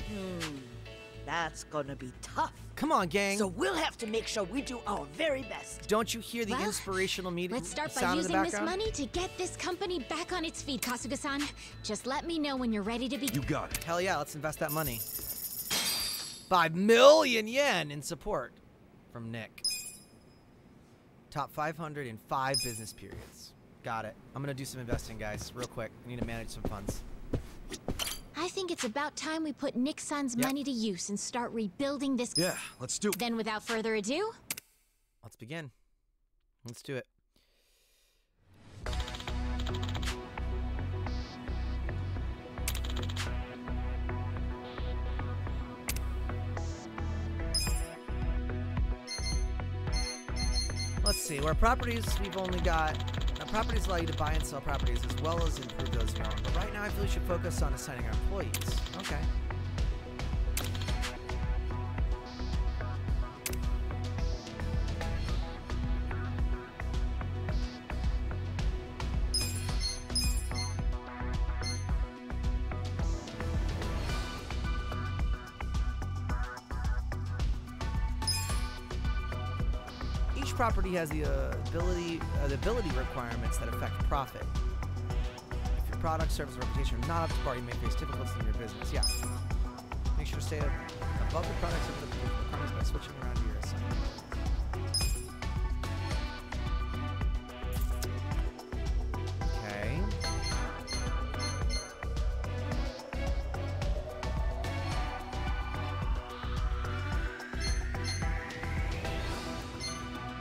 Hmm, that's gonna be tough. Come on, gang. So we'll have to make sure we do our very best. Don't you hear the Well, inspirational media Let's start by sound in using this money to get this company back on its feet, Kasuga-san. Just let me know when you're ready to be. You got it. Hell yeah, let's invest that money. Five million yen in support from Nick. Top 500 in five business periods. Got it. I'm gonna do some investing, guys, real quick. I need to manage some funds. I think it's about time we put Nick-san's Yep. money to use and start rebuilding this. Yeah, let's do it. Then without further ado, Let's begin. Let's do it. Let's see. Where properties, we've only got. Properties allow you to buy and sell properties as well as improve those you own. But right now, I feel we should focus on assigning our employees. Okay. Each has the uh, ability, uh, the ability requirements that affect profit. If your product, service, or reputation are not up to par, you may face difficulties in your business. Yeah. Make sure to stay above the products of the requirements by switching around your assignment.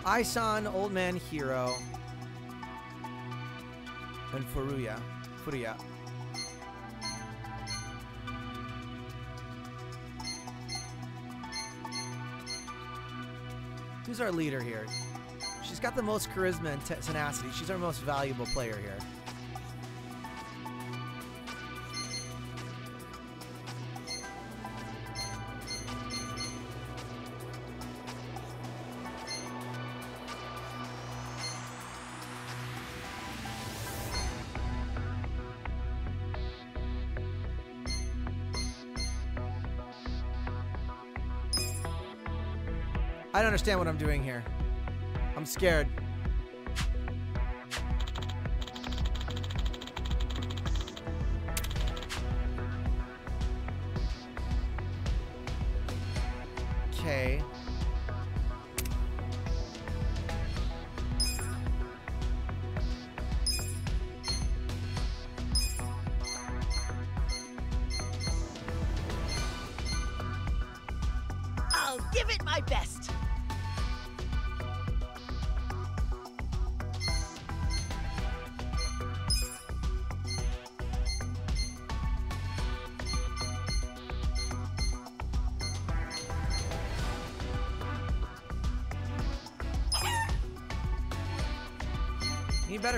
Aisan, Old Man Hero, and Furuya. Furuya. Who's our leader here? She's got the most charisma and tenacity. She's our most valuable player here. Understand what I'm doing here. I'm scared.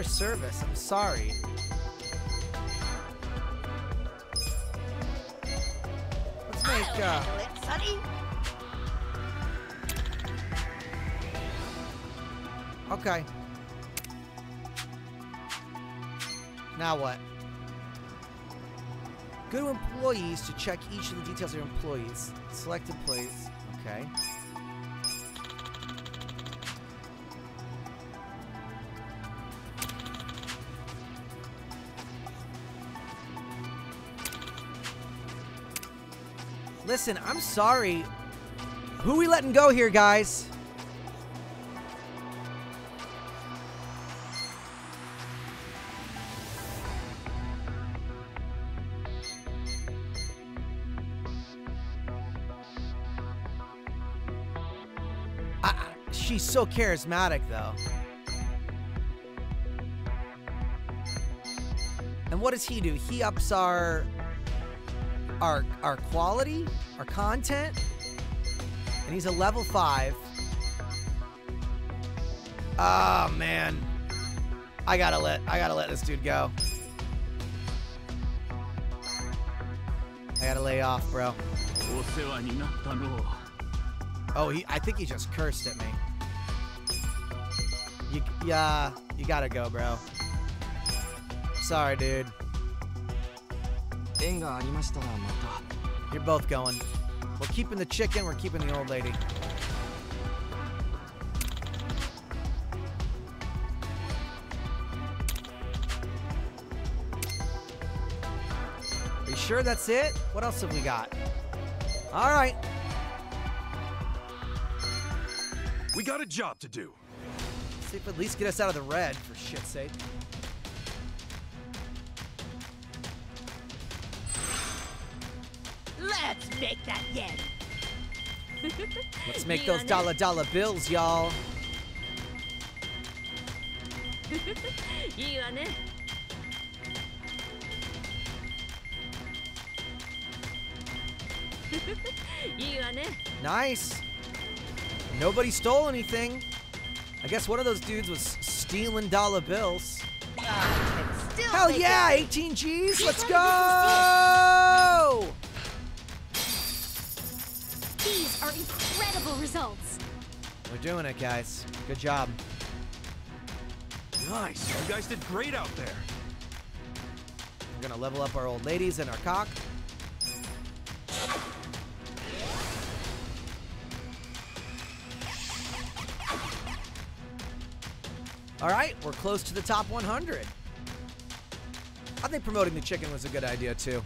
Better service. I'm sorry. Let's make uh Handle it, Sonny. Okay. Now what? Go to employees to check each of the details of your employees. Select employees. Okay. Listen, I'm sorry. Who we letting go here, guys? She's so charismatic, though. And what does he do? He ups our our our quality, our content, and he's a level five. Oh man, I gotta let I gotta let this dude go. I gotta lay off, bro. Oh, he, I think he just cursed at me. You, yeah, you gotta go, bro. Sorry, dude. You're both going. We're keeping the chicken, we're keeping the old lady. Are you sure that's it? What else have we got? All right. We got a job to do. See if at least get us out of the red, for shit's sake. make that yen. (laughs) Let's make those dollar dollar bills, y'all. (laughs) (laughs) nice. Nobody stole anything. I guess one of those dudes was stealing dollar bills. Uh, Hell yeah, 18 Gs, let's go! Incredible results. We're doing it, guys. Good job. Nice. You guys did great out there. We're gonna level up our old ladies and our cock. All right, we're close to the top 100. I think promoting the chicken was a good idea too.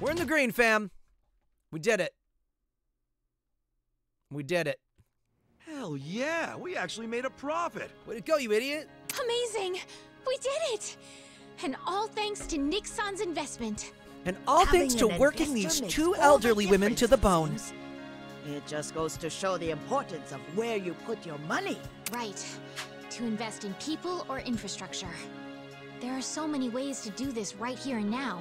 We're in the green, fam. We did it. We did it. Hell yeah, we actually made a profit. Way to go, you idiot. Amazing! We did it! And all thanks to Nick-san's investment. And all Having thanks to working these two all the elderly women to the difference, bone. It just goes to show the importance of where you put your money. Right. To invest in people or infrastructure. There are so many ways to do this right here and now.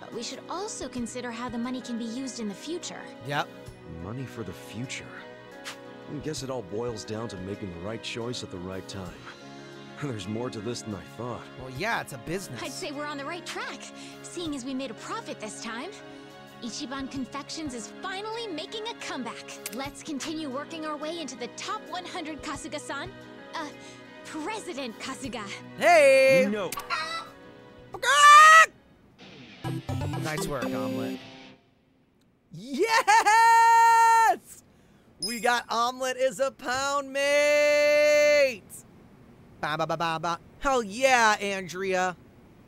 But we should also consider how the money can be used in the future. Yep. Money for the future. I guess it all boils down to making the right choice at the right time. (laughs) There's more to this than I thought. Well, yeah, it's a business. I'd say we're on the right track, seeing as we made a profit this time. Ichiban Confections is finally making a comeback. Let's continue working our way into the top 100, Kasuga-san. Uh, President Kasuga. Hey! No. Nice work, Omelet. Yes! We got Omelet is a pound mate! Ba ba ba ba ba. Hell yeah, Andrea.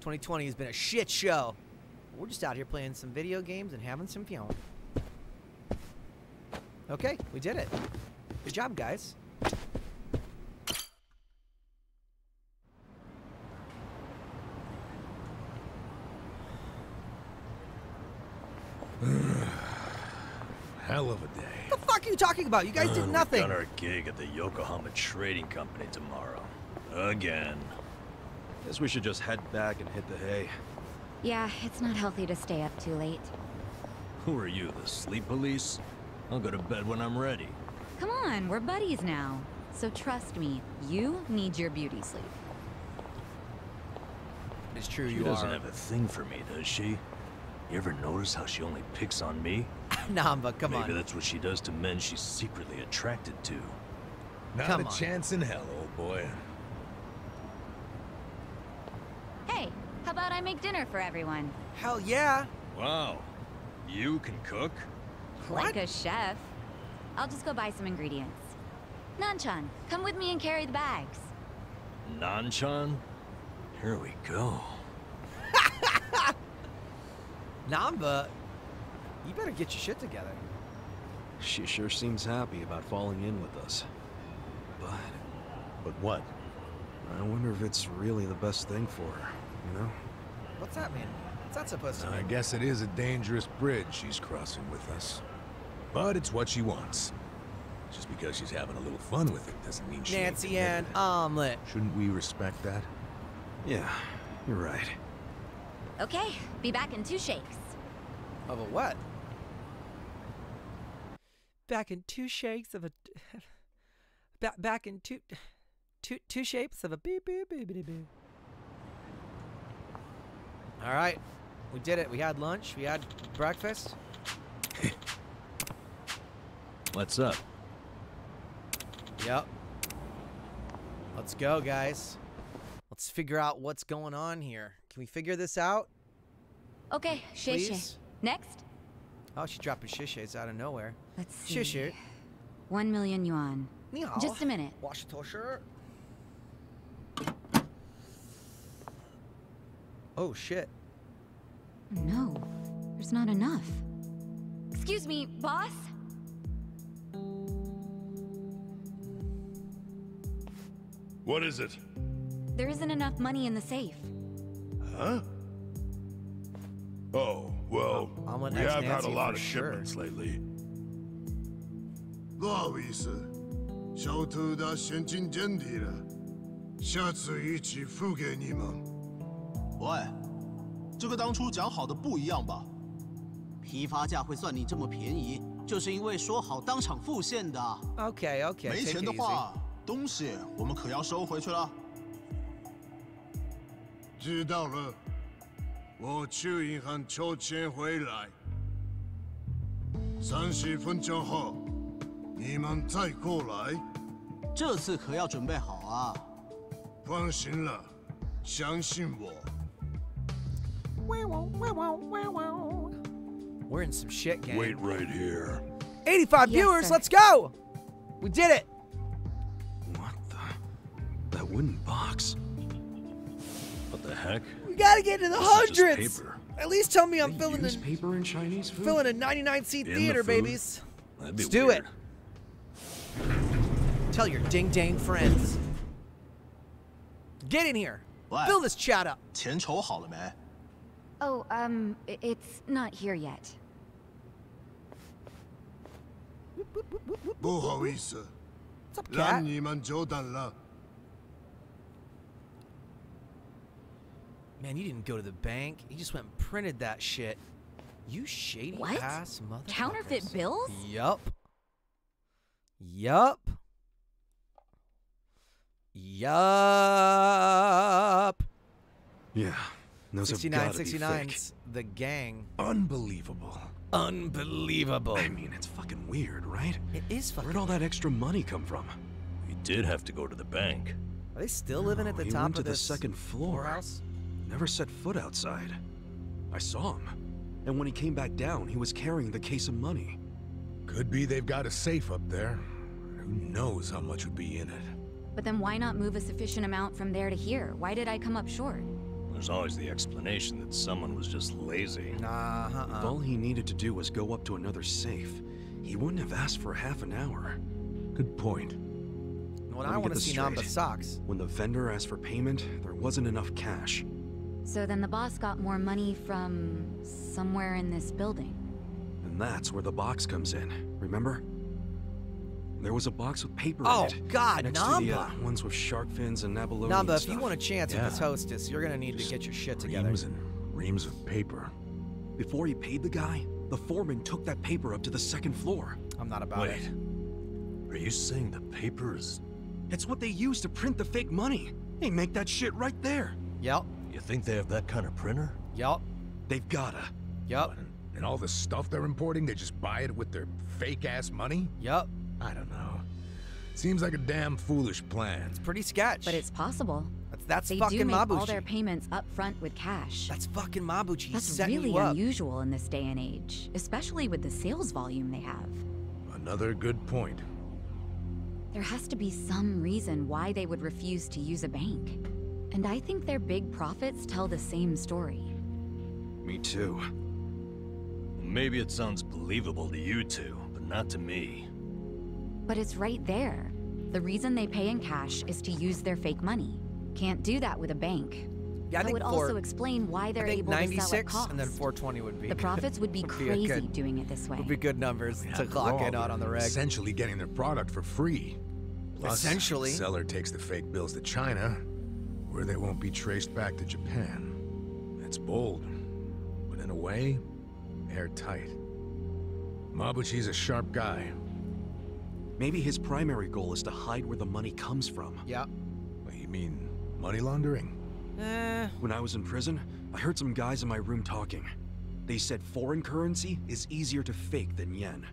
2020 has been a shit show. We're just out here playing some video games and having some fun. Okay, we did it. Good job, guys. (sighs) Hell of a day. What the fuck are you talking about? You guys Uh, did we nothing. got our gig at the Yokohama Trading Company tomorrow. Again. Guess we should just head back and hit the hay. Yeah, it's not healthy to stay up too late. Who are you, the sleep police? I'll go to bed when I'm ready. Come on, we're buddies now. So trust me, you need your beauty sleep. It's true, She you doesn't are. have a thing for me, does she? You ever notice how she only picks on me? (laughs) Namba, come Maybe on. Maybe that's what she does to men she's secretly attracted to. Not Come a on. chance in hell, old boy. Hey, how about I make dinner for everyone? Hell yeah. Wow. You can cook? Like a chef. I'll just go buy some ingredients. Nanchan, come with me and carry the bags. Nanchan? Here we go. (laughs) Namba, you better get your shit together. She sure seems happy about falling in with us. But But what? I wonder if it's really the best thing for her, you know? What's that mean? What's that supposed to mean? I guess it is a dangerous bridge she's crossing with us. But it's what she wants. Just because she's having a little fun with it doesn't mean she Nancy committed. and Omelet. Shouldn't we respect that? Yeah, you're right. Okay, be back in two shakes. Of a what? Back in two shakes of a. (laughs) Back back in two, two two shapes of a beep beep beep beep beep. All right, we did it. We had lunch. We had breakfast. (laughs) What's up? Yep. Let's go, guys. Let's figure out what's going on here. Can we figure this out? Okay, Shay Shay. Next? Oh, she's dropping shishes out of nowhere. Let's see. Shishu. One million yuan. Ni. Just a minute. Wash the shirt. Oh shit. No, there's not enough. Excuse me, boss? What is it? There isn't enough money in the safe. Huh? Oh, well, we have had a lot of sure. shipments lately. 不好意思，小偷的现金见底了，下次一起付给你们。喂，这个当初讲好的不一样吧？批发价会算你这么便宜，就是因为说好当场付现的。Okay, okay. 没钱的话，东西我们可要收回去了。知道了，我去银行抽钱回来。三十分钟后，你们再过来。这次可要准备好啊！放心了，相信我。 We're in some shit, gang. Wait right here. 85 Yes, viewers, sir. let's go! We did it! That wooden box. What the heck? We gotta get to the This is just hundreds! paper. At least tell me I'm They filling use a, paper in Chinese food? filling a 99 seat In the theater, food? babies. That'd be Let's do weird. it. Tell your ding dang friends. Get in here. What? Fill this chat up. 钱筹好了没？ Oh, um, i- it's not here yet. 不好意思， What's up, 让 cat? Man, you didn't go to the bank. You just went and printed that shit. You shady What? ass mother. Counterfeit bills? Yup. Yup. Yup. Yeah, those 69, have gotta be 69's the gang. Unbelievable. Unbelievable. I mean, it's fucking weird, right? It is fucking. Where'd all that extra money come from? We did have to go to the bank. Are they still living at the he top went to of the second floor. whorehouse? Never set foot outside. I saw him. And when he came back down, he was carrying the case of money. Could be they've got a safe up there. Who knows how much would be in it? But then why not move a sufficient amount from there to here? Why did I come up short? There's always the explanation that someone was just lazy. Nah, If uh-uh. all he needed to do was go up to another safe, he wouldn't have asked for half an hour. Good point. When I want to see Namba socks. When the vendor asked for payment, there wasn't enough cash. So then the boss got more money from somewhere in this building. And that's where the box comes in, remember? There was a box with paper Oh, in it. Oh, God, next to the uh, Namba. ones with shark fins and abalone Namba, if you want a chance at this hostess, you're gonna need to get your shit together. Reams and reams of paper. Before he paid the guy, the foreman took that paper up to the second floor. I'm not about it. Wait. it. Are you saying the paper is... It's what they use to print the fake money. They make that shit right there. Yep. You think they have that kind of printer? Yep. They've gotta. Yep. And all the stuff they're importing, they just buy it with their fake ass money? Yep. I don't know. Seems like a damn foolish plan. It's pretty sketch. But it's possible. That's, that's They fucking do make Mabuchi. all their payments up front with cash. That's fucking Mabuchi. That's setting really you up. unusual in this day and age, especially with the sales volume they have. Another good point. There has to be some reason why they would refuse to use a bank. And I think their big profits tell the same story. Me too. Maybe it sounds believable to you two, but not to me. But it's right there. The reason they pay in cash is to use their fake money. Can't do that with a bank. Yeah, I that would for- also explain why they're I think able to sell at 96 cost. and then 420 would be The profits would be (laughs) would a crazy good- doing it this way. Would be good numbers to clock in on on the they're reg. Essentially getting their product for free. Plus, Essentially. the seller takes the fake bills to China, where they won't be traced back to Japan. It's bold, but in a way, airtight. Mabuchi's a sharp guy. Maybe his primary goal is to hide where the money comes from. Yeah. You mean money laundering? Eh. When I was in prison, I heard some guys in my room talking. They said foreign currency is easier to fake than yen.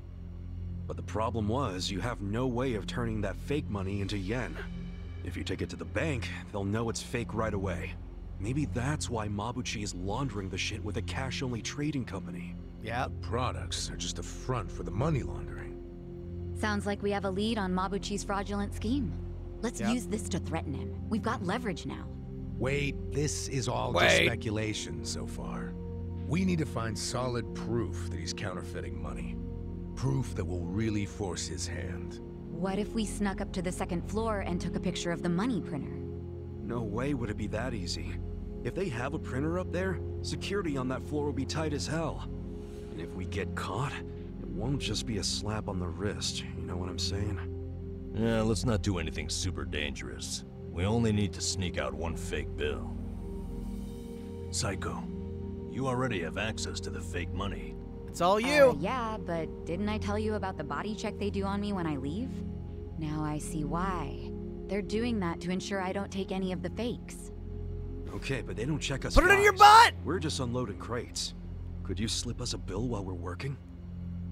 But the problem was, you have no way of turning that fake money into yen. If you take it to the bank, they'll know it's fake right away. Maybe that's why Mabuchi is laundering the shit with a cash-only trading company. Yeah. Products are just a front for the money laundering. Sounds like we have a lead on Mabuchi's fraudulent scheme. Let's Yep. use this to threaten him. We've got leverage now. Wait, this is all just speculation so far. We need to find solid proof that he's counterfeiting money. Proof that will really force his hand. What if we snuck up to the second floor and took a picture of the money printer? No way would it be that easy. If they have a printer up there, security on that floor will be tight as hell. And if we get caught, it won't just be a slap on the wrist, you know what I'm saying? Yeah, let's not do anything super dangerous. We only need to sneak out one fake bill. Saeko, you already have access to the fake money. It's all Uh, yeah, but didn't I tell you about the body check they do on me when I leave? Now I see why. They're doing that to ensure I don't take any of the fakes. Okay, but they don't check us Put it in your butt! We're just unloading crates. Could you slip us a bill while we're working?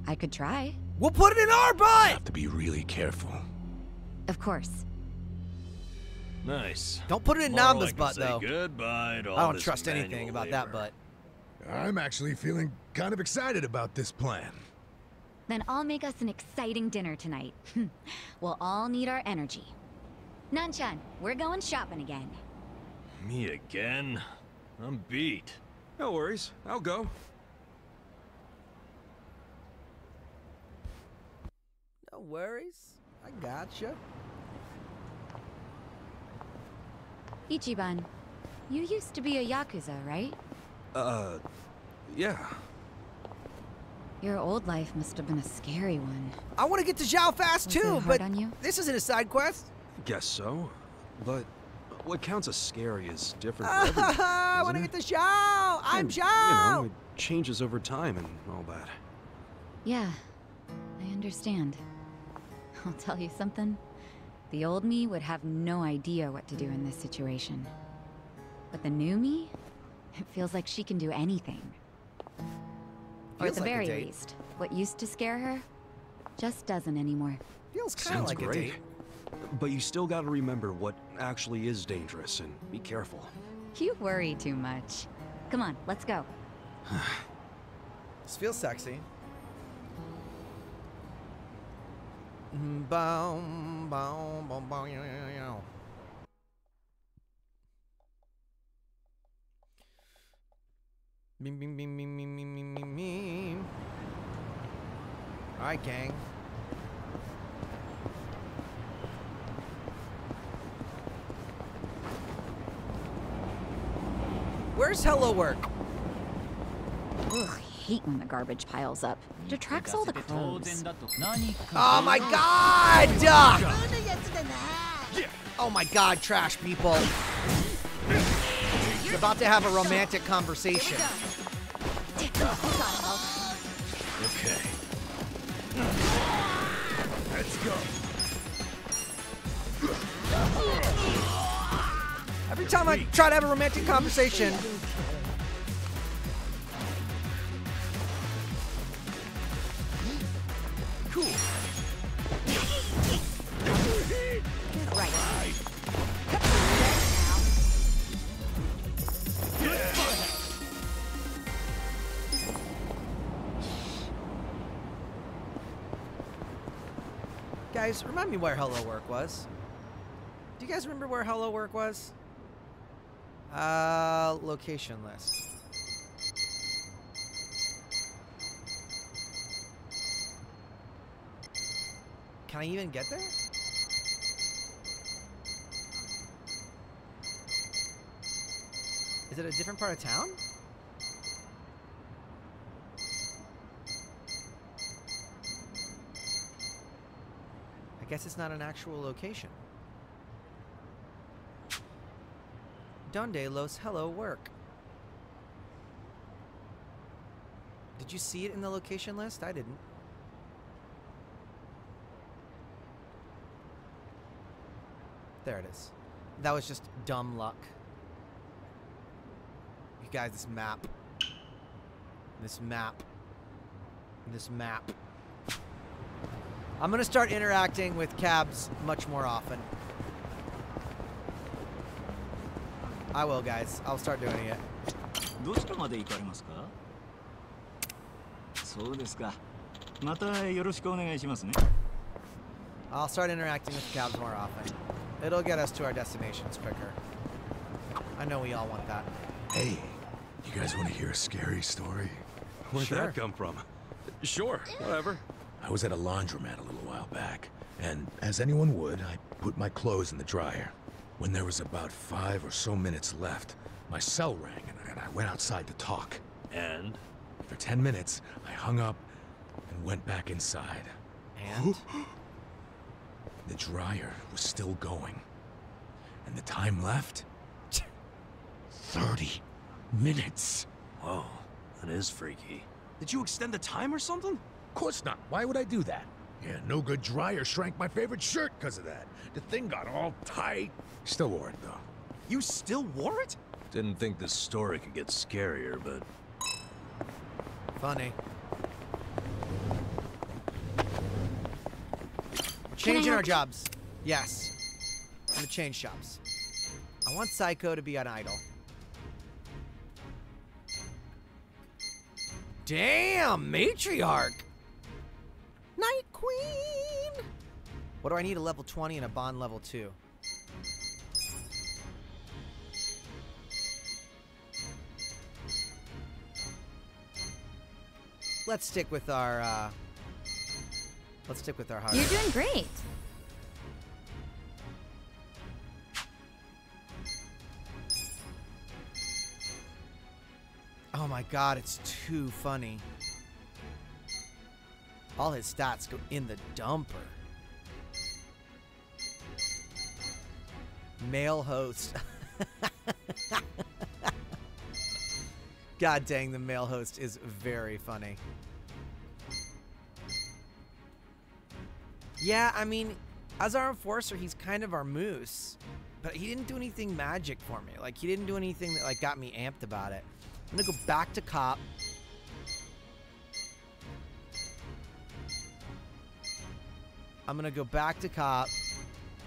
I could try. We'll put it in our butt! Have to be really careful. Of course. Nice. Don't put it in More Namba's butt, though. Goodbye to all I don't this trust anything manual about that butt. I'm actually feeling kind of excited about this plan. Then I'll make us an exciting dinner tonight. (laughs) we'll all need our energy. Nanchan, we're going shopping again. Me again? I'm beat. No worries, I'll go. No worries. I gotcha. Ichiban, you used to be a Yakuza, right? Uh, yeah. Your old life must have been a scary one. I want to get to Zhao fast Was too, but on you? this isn't a side quest. Guess so. But what counts as scary is different for (laughs) everyone. I want to get to Zhao. I'm And, Zhao. You know, it changes over time and all that. Yeah, I understand. I'll tell you something. The old me would have no idea what to do in this situation. But the new me? It feels like she can do anything. or at the like very least, what used to scare her just doesn't anymore. Feels kind of Sounds like a great. date. But you still gotta remember what actually is dangerous and be careful. You worry too much. Come on, let's go. (sighs) This feels sexy. Mm, Boom, boom, boom, Beam, beam, beam, beam, beam, beam, beam, beam, beam. All right, gang. Where's Hello Work? Ugh, I hate when the garbage piles up. It attracts all the crows. Oh my god! Ugh. Oh my god, trash people. He's about to have a romantic conversation. Okay. Let's go. Every time I try to have a romantic conversation, Cool. Guys, remind me where Hello Work was. Do you guys remember where Hello Work was? Uh, location list. Can I even get there? Is it a different part of town? Guess it's not an actual location. Donde los hello work. Did you see it in the location list? I didn't. There it is. That was just dumb luck. You guys, this map. This map. This map. I'm gonna start interacting with cabs much more often. I will, guys. I'll start doing it. どちらまで行かれますかそうですかまたよろしくお願いしますね I'll start interacting with cabs more often. It'll get us to our destinations quicker. I know we all want that. Hey, you guys want to hear a scary story? Where'd Sure. that come from? Sure, whatever. I was at a laundromat a little while back, and as anyone would, I put my clothes in the dryer. When there was about five or so minutes left, my cell rang, and, and I went outside to talk. And? For ten minutes, I hung up and went back inside. And? (gasps) The dryer was still going. And the time left? 30 minutes. Whoa, that is freaky. Did you extend the time or something? Of course not. Why would I do that? Yeah, no good dryer shrank my favorite shirt because of that. The thing got all tight. Still wore it, though. You still wore it? Didn't think this story could get scarier, but Funny. We're changing our jobs. Yes. I'm gonna change jobs. I want Saeko to be an idol. Damn, matriarch. What do I need? A level 20 and a bond level 2. Let's stick with our uh Let's stick with our hard. You're doing great. Oh my god, it's too funny. All his stats go in the dumper. Male host. god dang, the male host is very funny. Yeah, I mean, as our enforcer, he's kind of our moose. But he didn't do anything magic for me. Like, he didn't do anything that, like, got me amped about it. I'm gonna go back to cop. I'm gonna go back to cop.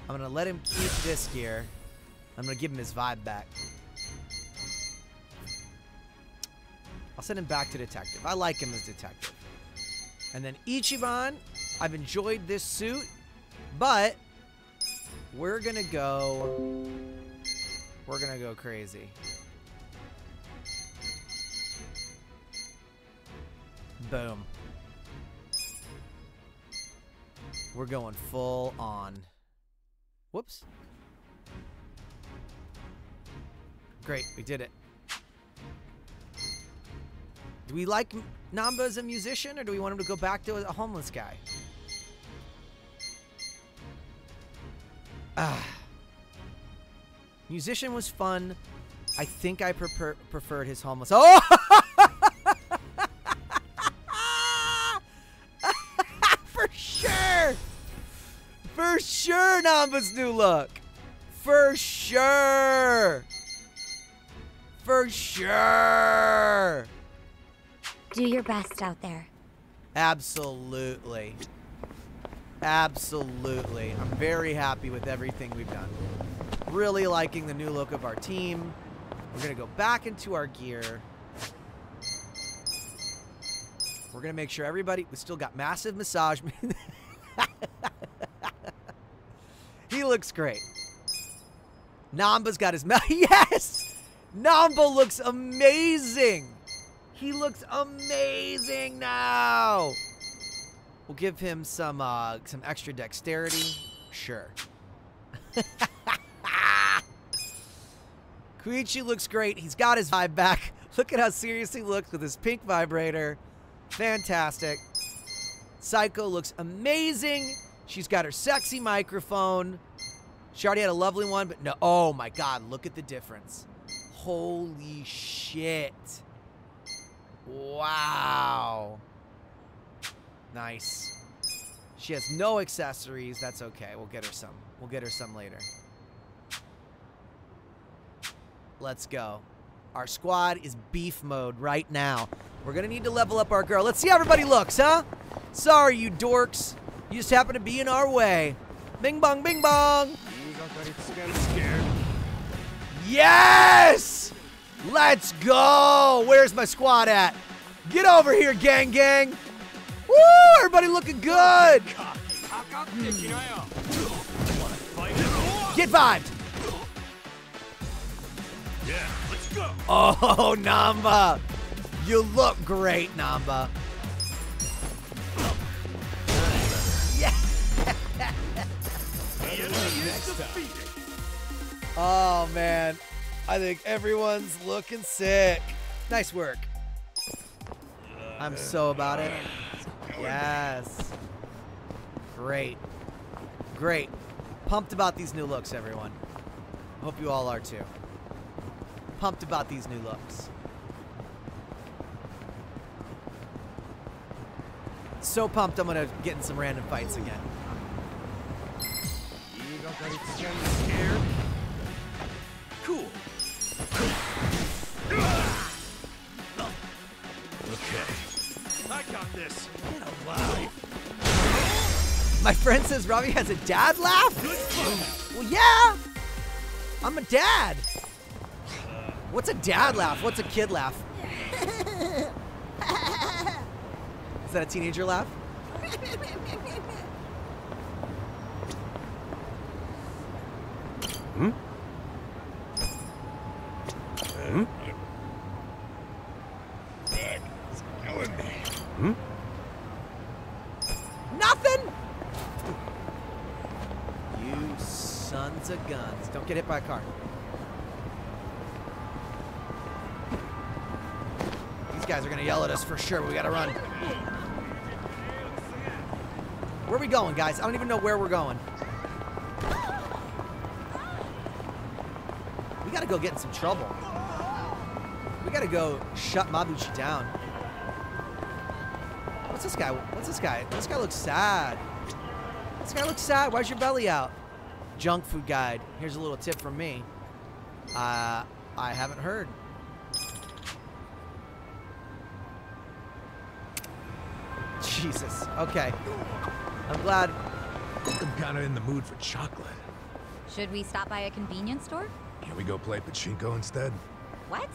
I'm gonna let him keep this gear. I'm gonna give him his vibe back. I'll send him back to detective. I like him as detective. And then Ichiban, I've enjoyed this suit, but we're gonna go. We're gonna go crazy. Boom. We're going full on. Whoops. Great, we did it. Do we like Namba as a musician, or do we want him to go back to a homeless guy? Ah. Musician was fun. I think I prefer- preferred his homeless. Oh! (laughs) sure, Namba's new look! For sure! For sure! Do your best out there. Absolutely. Absolutely. I'm very happy with everything we've done. Really liking the new look of our team. We're going to go back into our gear. We're going to make sure everybody, we still got massive massage. (laughs) he looks great. Namba's got his mouth. (laughs) Yes! Namba looks amazing. He looks amazing now. We'll give him some uh, some extra dexterity. Sure. (laughs) Koichi looks great. He's got his vibe back. (laughs) Look at how serious he looks with his pink vibrator. Fantastic. Saeko looks amazing. She's got her sexy microphone. She already had a lovely one, but no. Oh my god, look at the difference. Holy shit. Wow. Nice. She has no accessories. That's okay. We'll get her some. We'll get her some later. Let's go. Our squad is beef mode right now. We're going to need to level up our girl. Let's see how everybody looks, huh? Sorry, you dorks. You just happen to be in our way. Bing bong, bing bong. Yes! Let's go! Where's my squad at? Get over here, gang gang! Woo! Everybody looking good! Get vibed! Yeah, let's go. Oh, (laughs) Namba! You look great, Namba. Oh, man. I think everyone's looking sick. Nice work. I'm so about it. Yes. Great. Great. Pumped about these new looks, everyone. Hope you all are too. Pumped about these new looks. So pumped I'm gonna get in some random fights again. Scared? Cool. Okay. I got this. My friend says Robbie has a dad laugh? Well, yeah. I'm a dad. What's a dad laugh? What's a kid laugh? (laughs) Is that a teenager laugh? (laughs) Hmm? Hmm? Nothing. You sons of guns. Don't get hit by a car. These guys are to yell at us for sure, we got to run. Where are we going, guys? I don't even know where we're going. We got to go get in some trouble. We got to go shut Mabuchi down. What's this guy? What's this guy? This guy looks sad. This guy looks sad. Why's your belly out? Junk food guide. Here's a little tip from me. Uh, I haven't heard. Jesus. Okay. I'm glad. I'm kind of in the mood for chocolate. Should we stop by a convenience store? Can we go play pachinko instead? What?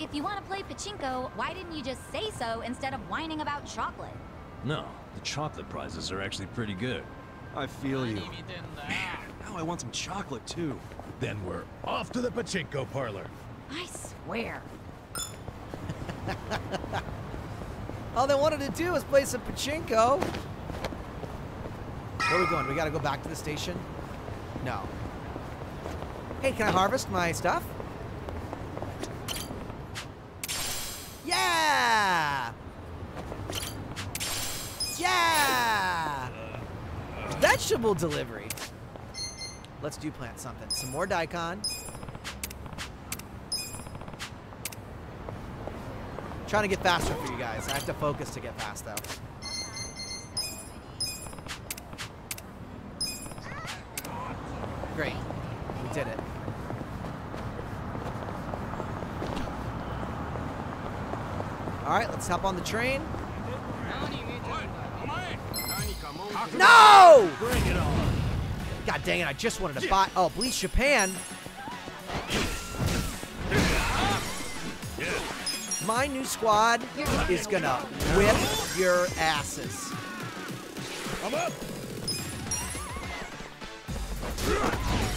If you want to play pachinko, why didn't you just say so instead of whining about chocolate? No, the chocolate prizes are actually pretty good. I feel you. Man, now I want some chocolate too. Then we're off to the pachinko parlor. I swear. (laughs) All they wanted to do was play some pachinko. Where are we going? We gotta go back to the station? No. Hey, can I harvest my stuff? Yeah! Yeah! Vegetable delivery. Let's do plant something. Some more daikon. Trying to get faster for you guys. I have to focus to get fast though. Great. We did it. All right, let's hop on the train. No! Bring it on. God dang it, I just wanted to buy. Oh, Bleach Japan. My new squad is gonna whip your asses. I'm up.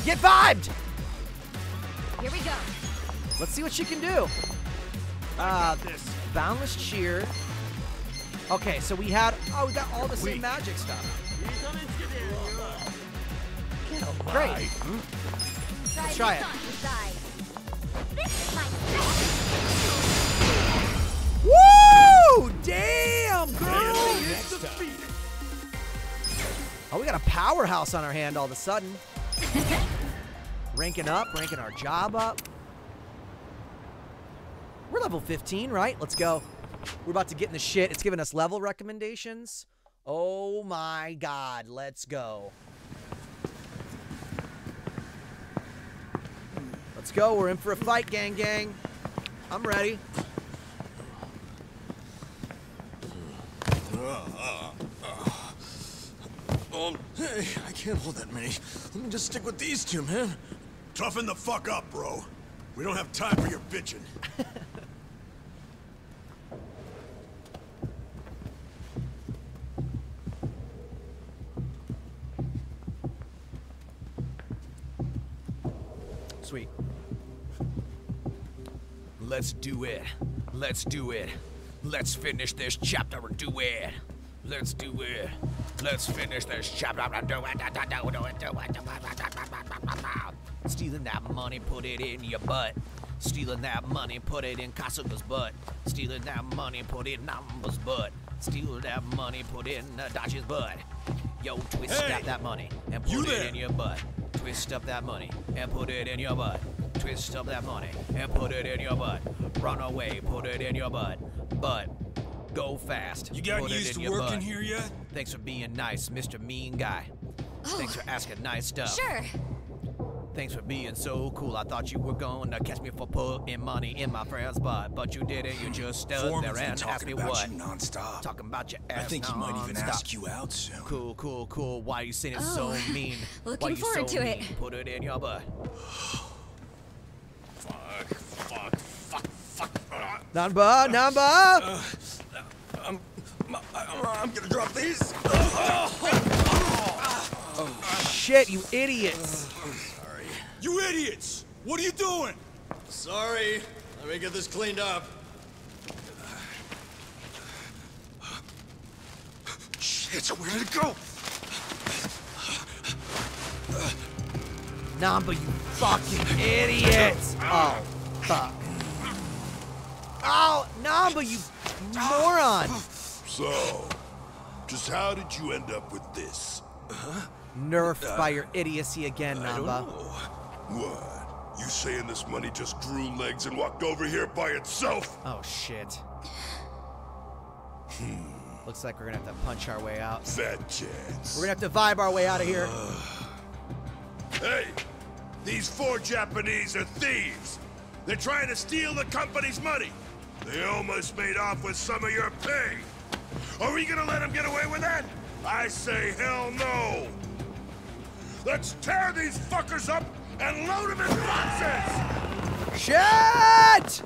Get vibed! Here we go. Let's see what she can do. Uh, Boundless Cheer. Okay, so we had, oh, we got all the same magic stuff. Great. Let's try it. Woo! Damn, girl! Oh, we got a powerhouse on our hand all of a sudden. (laughs) ranking up, ranking our job up. Level 15, right? Let's go. We're about to get in the shit. It's giving us level recommendations. Oh my god, let's go. Let's go. We're in for a fight, gang gang. I'm ready. Oh, hey, I can't hold that many. Let me just stick with these two, man. Toughen the fuck up, bro. We don't have time for your bitching. (laughs) Sweet. Let's do it. Let's do it. Let's finish this chapter and do it. Let's do it. Let's finish this chapter and do it. Do it, do it, do it, do it. Stealing that money, put it in your butt. Stealing that money, put it in Kasuga's butt. Stealing that money, put it in Namba's butt. Stealing that money, put it in uh, Dachi's butt. Yo, twist Hey, up that money and put it there. in your butt. Twist up that money and put it in your butt. Twist up that money and put it in your butt. Run away, put it in your butt. Butt. Go fast. You got used to working butt. here yet? Thanks for being nice, Mr. Mean Guy. Thanks for oh, asking nice stuff. Sure. Thanks for being so cool. I thought you were going to catch me for putting money in my friend's butt, but you didn't. You just stood Foreman's there and asked talking me about what. you nonstop. Talking about your I ass think he might even nonstop. ask you out soon. Cool, cool, cool. Why are you saying it so Oh, mean? (laughs) looking Why you forward so to it. Put it in your butt. (sighs) (sighs) Fuck, fuck, fuck, fuck. Namba, Uh, Namba. I'm, I'm, I'm gonna drop these. Shit, you idiots. You idiots! What are you doing? Sorry. Let me get this cleaned up. Shit, where did it go? Namba, you fucking idiots. Oh, fuck. Oh, Namba, you moron. So, just how did you end up with this? Huh? Nerfed by your idiocy again, Namba. What? You saying this money just grew legs and walked over here by itself? Oh, shit. Hmm. Looks like we're gonna have to punch our way out. Fat chance. We're gonna have to vibe our way out of here. Hey, these four Japanese are thieves. They're trying to steal the company's money. They almost made off with some of your pay. Are we gonna let them get away with that? I say hell no. Let's tear these fuckers up and load them in boxes! Shit!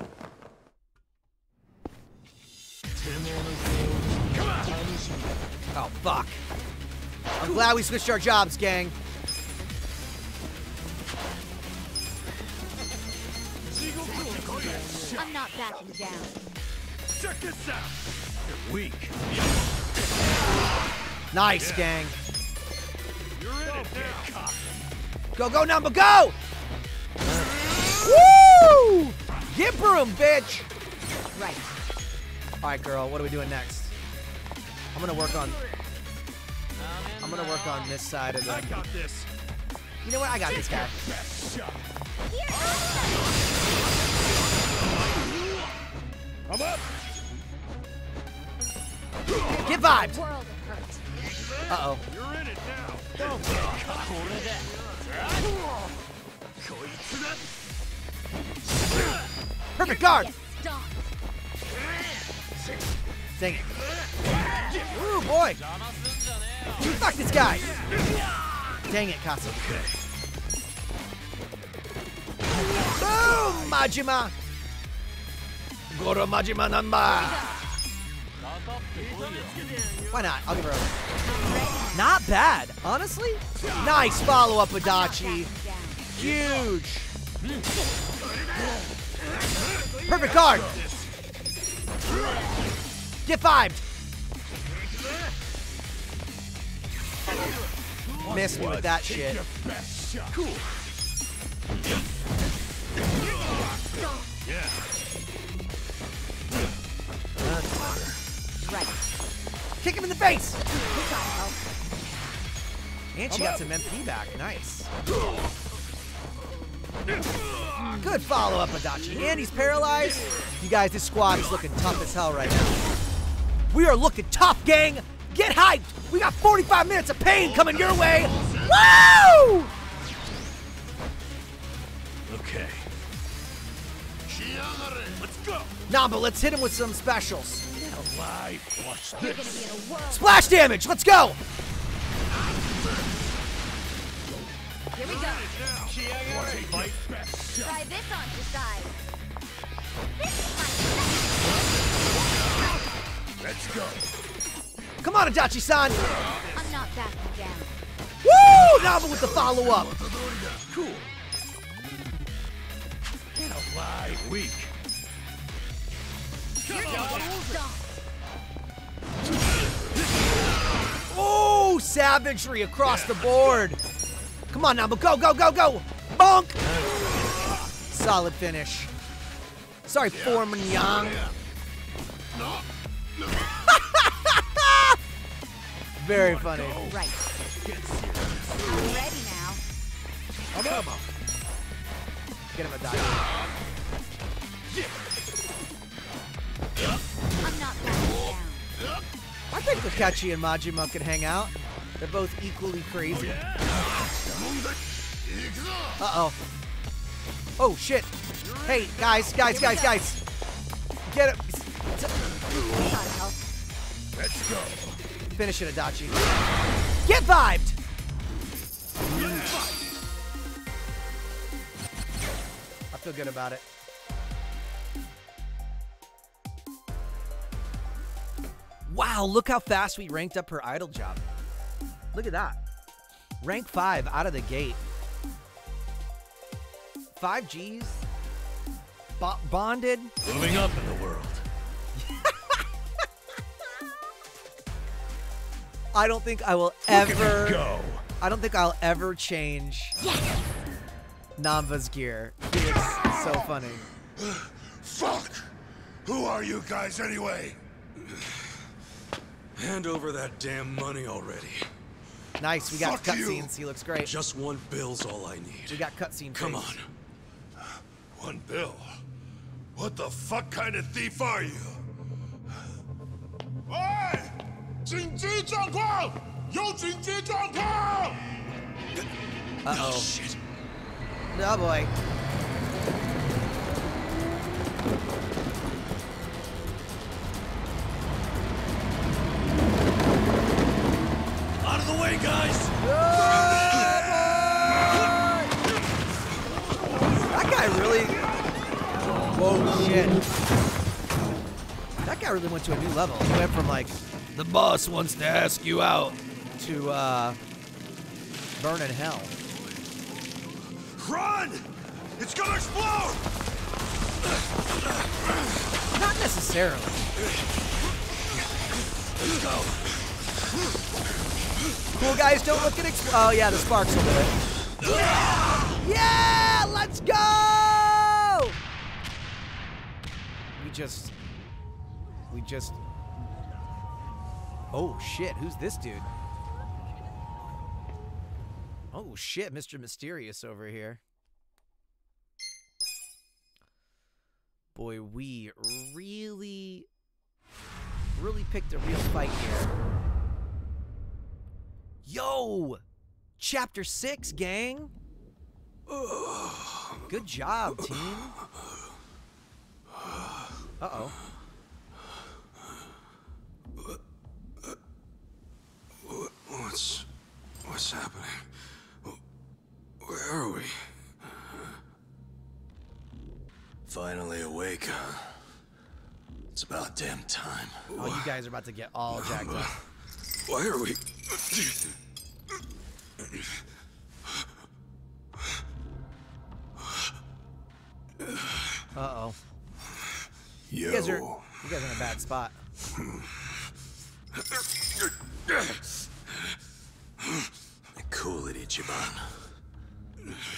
Oh, fuck. I'm glad we switched our jobs, gang. I'm not backing down. Check this out! You're weak. Nice, gang. You're in it now. Go, go, Namba, go! Woo! Get broom, bitch! Right. All right, girl, what are we doing next? I'm gonna work on. I'm gonna work on this side of the. I got this. You know what? I got this guy. I'm up. Get vibed. World of hurt. Uh oh. You're in it now. Perfect guard. Stop. Dang it. Ooh, boy. You fuck this guy. Dang it, Katsu. Boom, Majima. Goro Majima number. Why not? I'll give her a. Not bad, honestly. Nice follow up, Adachi. Huge. Perfect card. Get vibed. Miss me with that shit. Cool. Yeah. Right. Kick him in the face. And she got some MP back. Nice. Good follow up, Adachi. And he's paralyzed. You guys, this squad is looking tough as hell right now. We are looking tough, gang. Get hyped. We got 45 minutes of pain coming your way. Woo! Okay. Let's go. Nah, but let's hit him with some specials. Alive. Watch You're gonna be in a world. Splash damage. Let's go. Here we go. Try this on your side. This is my Let's go. Come on, Adachi-san. I'm not backing down. Woo! Namba with the follow up. Cool. Get alive, weak. You're gonna get stomped. Oh, savagery across the board. Come on, Namba. Go, go, go, go. Bonk. Solid finish. Sorry, Foreman Yang. (laughs) Very funny. Right. I'm ready now. Come on. Get him a die. I'm not backing down. I think Akechi and Majima could hang out. They're both equally crazy. Uh-oh. Oh, shit. Hey, guys, guys, guys, guys. Get it. Let's go. Finish it, Adachi. Get vibed! I feel good about it. Wow, look how fast we ranked up her idol job. Look at that. Rank 5 out of the gate. 5 Gs. Bo- bonded. Moving up in the world. (laughs) I don't think I will Look at me ever go. I don't think I'll ever change Namba's gear. It's so funny. (sighs) Fuck. Who are you guys anyway? Hand over that damn money already. Nice, we got Fuck you. cutscenes. He looks great. Just one bill's all I need. We got cutscene. Come face. on. One bill. What the fuck kind of thief are you? 喂，紧急状况！有紧急状况！ Uh oh. shit. Oh boy. The way, guys! That guy really. Whoa, shit. That guy really went to a new level. He went from like, the boss wants to ask you out, to uh, burn in hell. Run! It's gonna explode! Not necessarily. Let's go. Cool guys, don't look at exp- Oh yeah, the sparks will do it. Yeah, let's go! We just, we just. Oh shit, who's this dude? Oh shit, Mr. Mysterious over here. Boy, we really, really picked a real fight here. Yo! Chapter 6, gang! Good job, team. Uh-oh. What's what's happening? Where are we? Finally awake, huh? It's about damn time. Oh, you guys are about to get all jacked up. Why are we? Uh-oh. Yo. You guys are you guys are in a bad spot. Cool it, Ichiban.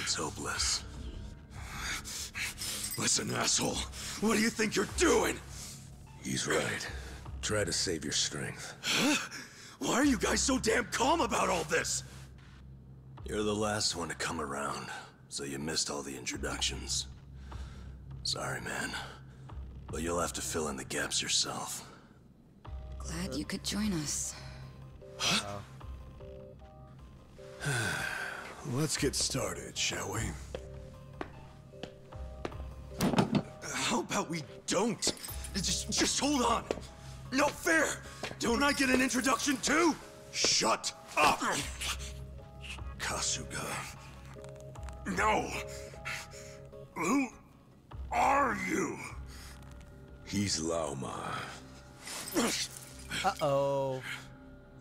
It's hopeless. Listen, asshole. What do you think you're doing? He's right. Try to save your strength. (gasps) (gasps) (gasps) Why are you guys so damn calm about all this? You're the last one to come around, so you missed all the introductions. Sorry, man. But you'll have to fill in the gaps yourself. Glad you could join us. (sighs) Let's get started, shall we? How about we don't? Just, just hold on. No fair. Don't I get an introduction too? Shut up! Kasuga. No. Who are you? He's Lao Ma. Uh-oh.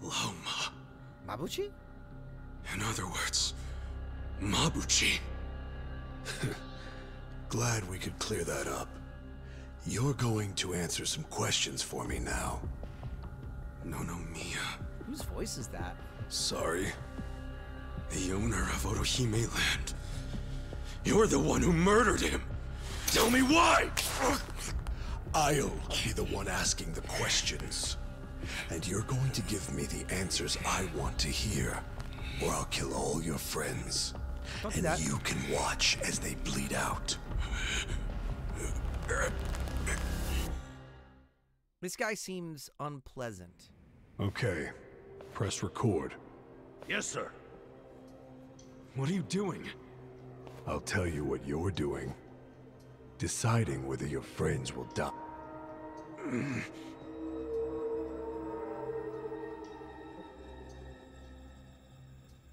Loma. Mabuchi? In other words, Mabuchi. (laughs) Glad we could clear that up. You're going to answer some questions for me now. No, no, Mia. Whose voice is that? Sorry. The owner of Otohime Land. You're the one who murdered him. Tell me why! I'll be the one asking the questions. And you're going to give me the answers I want to hear, or I'll kill all your friends. Don't and you can watch as they bleed out. This guy seems unpleasant. Okay. Press record. Yes, sir. What are you doing? I'll tell you what you're doing. Deciding whether your friends will die. (clears throat)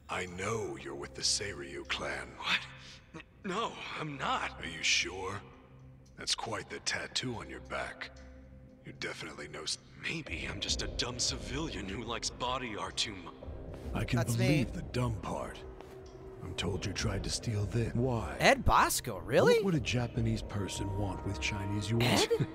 I know you're with the Seiryu clan. What? No, I'm not. Are you sure? That's quite the tattoo on your back. You definitely know. Maybe I'm just a dumb civilian who likes body art too much. I can That's me. believe the dumb part. I'm told you tried to steal this. Why? Ed Bosco, really? What would a Japanese person want with Chinese yuan? Ed? (laughs)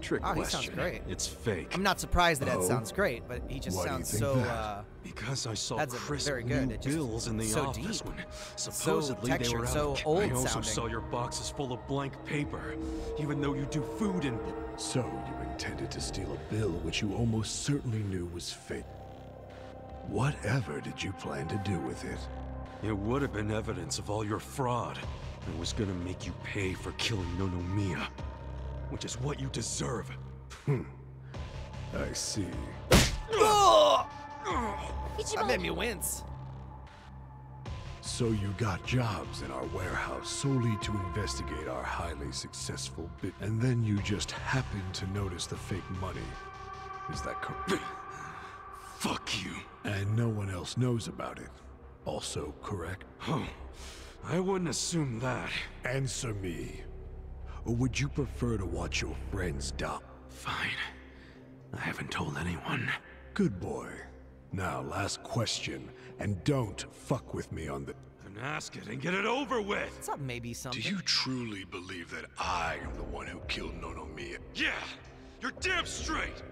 Trick Oh, he question. sounds great. It's fake. I'm not surprised that Ed Oh? sounds great, but he just Why do you sounds think so, that? uh... Because I saw That's crisp very good. new It just- bills in the so office deep. when So supposedly they were out so old I also sounding. saw your boxes full of blank paper, even though you do food and. So you intended to steal a bill which you almost certainly knew was fake. Whatever did you plan to do with it? It would have been evidence of all your fraud. I was gonna make you pay for killing Nonomiya, which is what you deserve. Hmm. I see. That Ichiban, made me wince. So you got jobs in our warehouse solely to investigate our highly successful bit, and then you just happened to notice the fake money. Is that correct? (coughs) Fuck you. and no one else knows about it. Also correct? Oh, I wouldn't assume that. Answer me. Or would you prefer to watch your friends die? Fine. I haven't told anyone. Good boy. Now, last question, and don't fuck with me on the. Then ask it and get it over with. What's up, maybe something? Do you truly believe that I am the one who killed Nonomiya? Yeah, you're damn straight.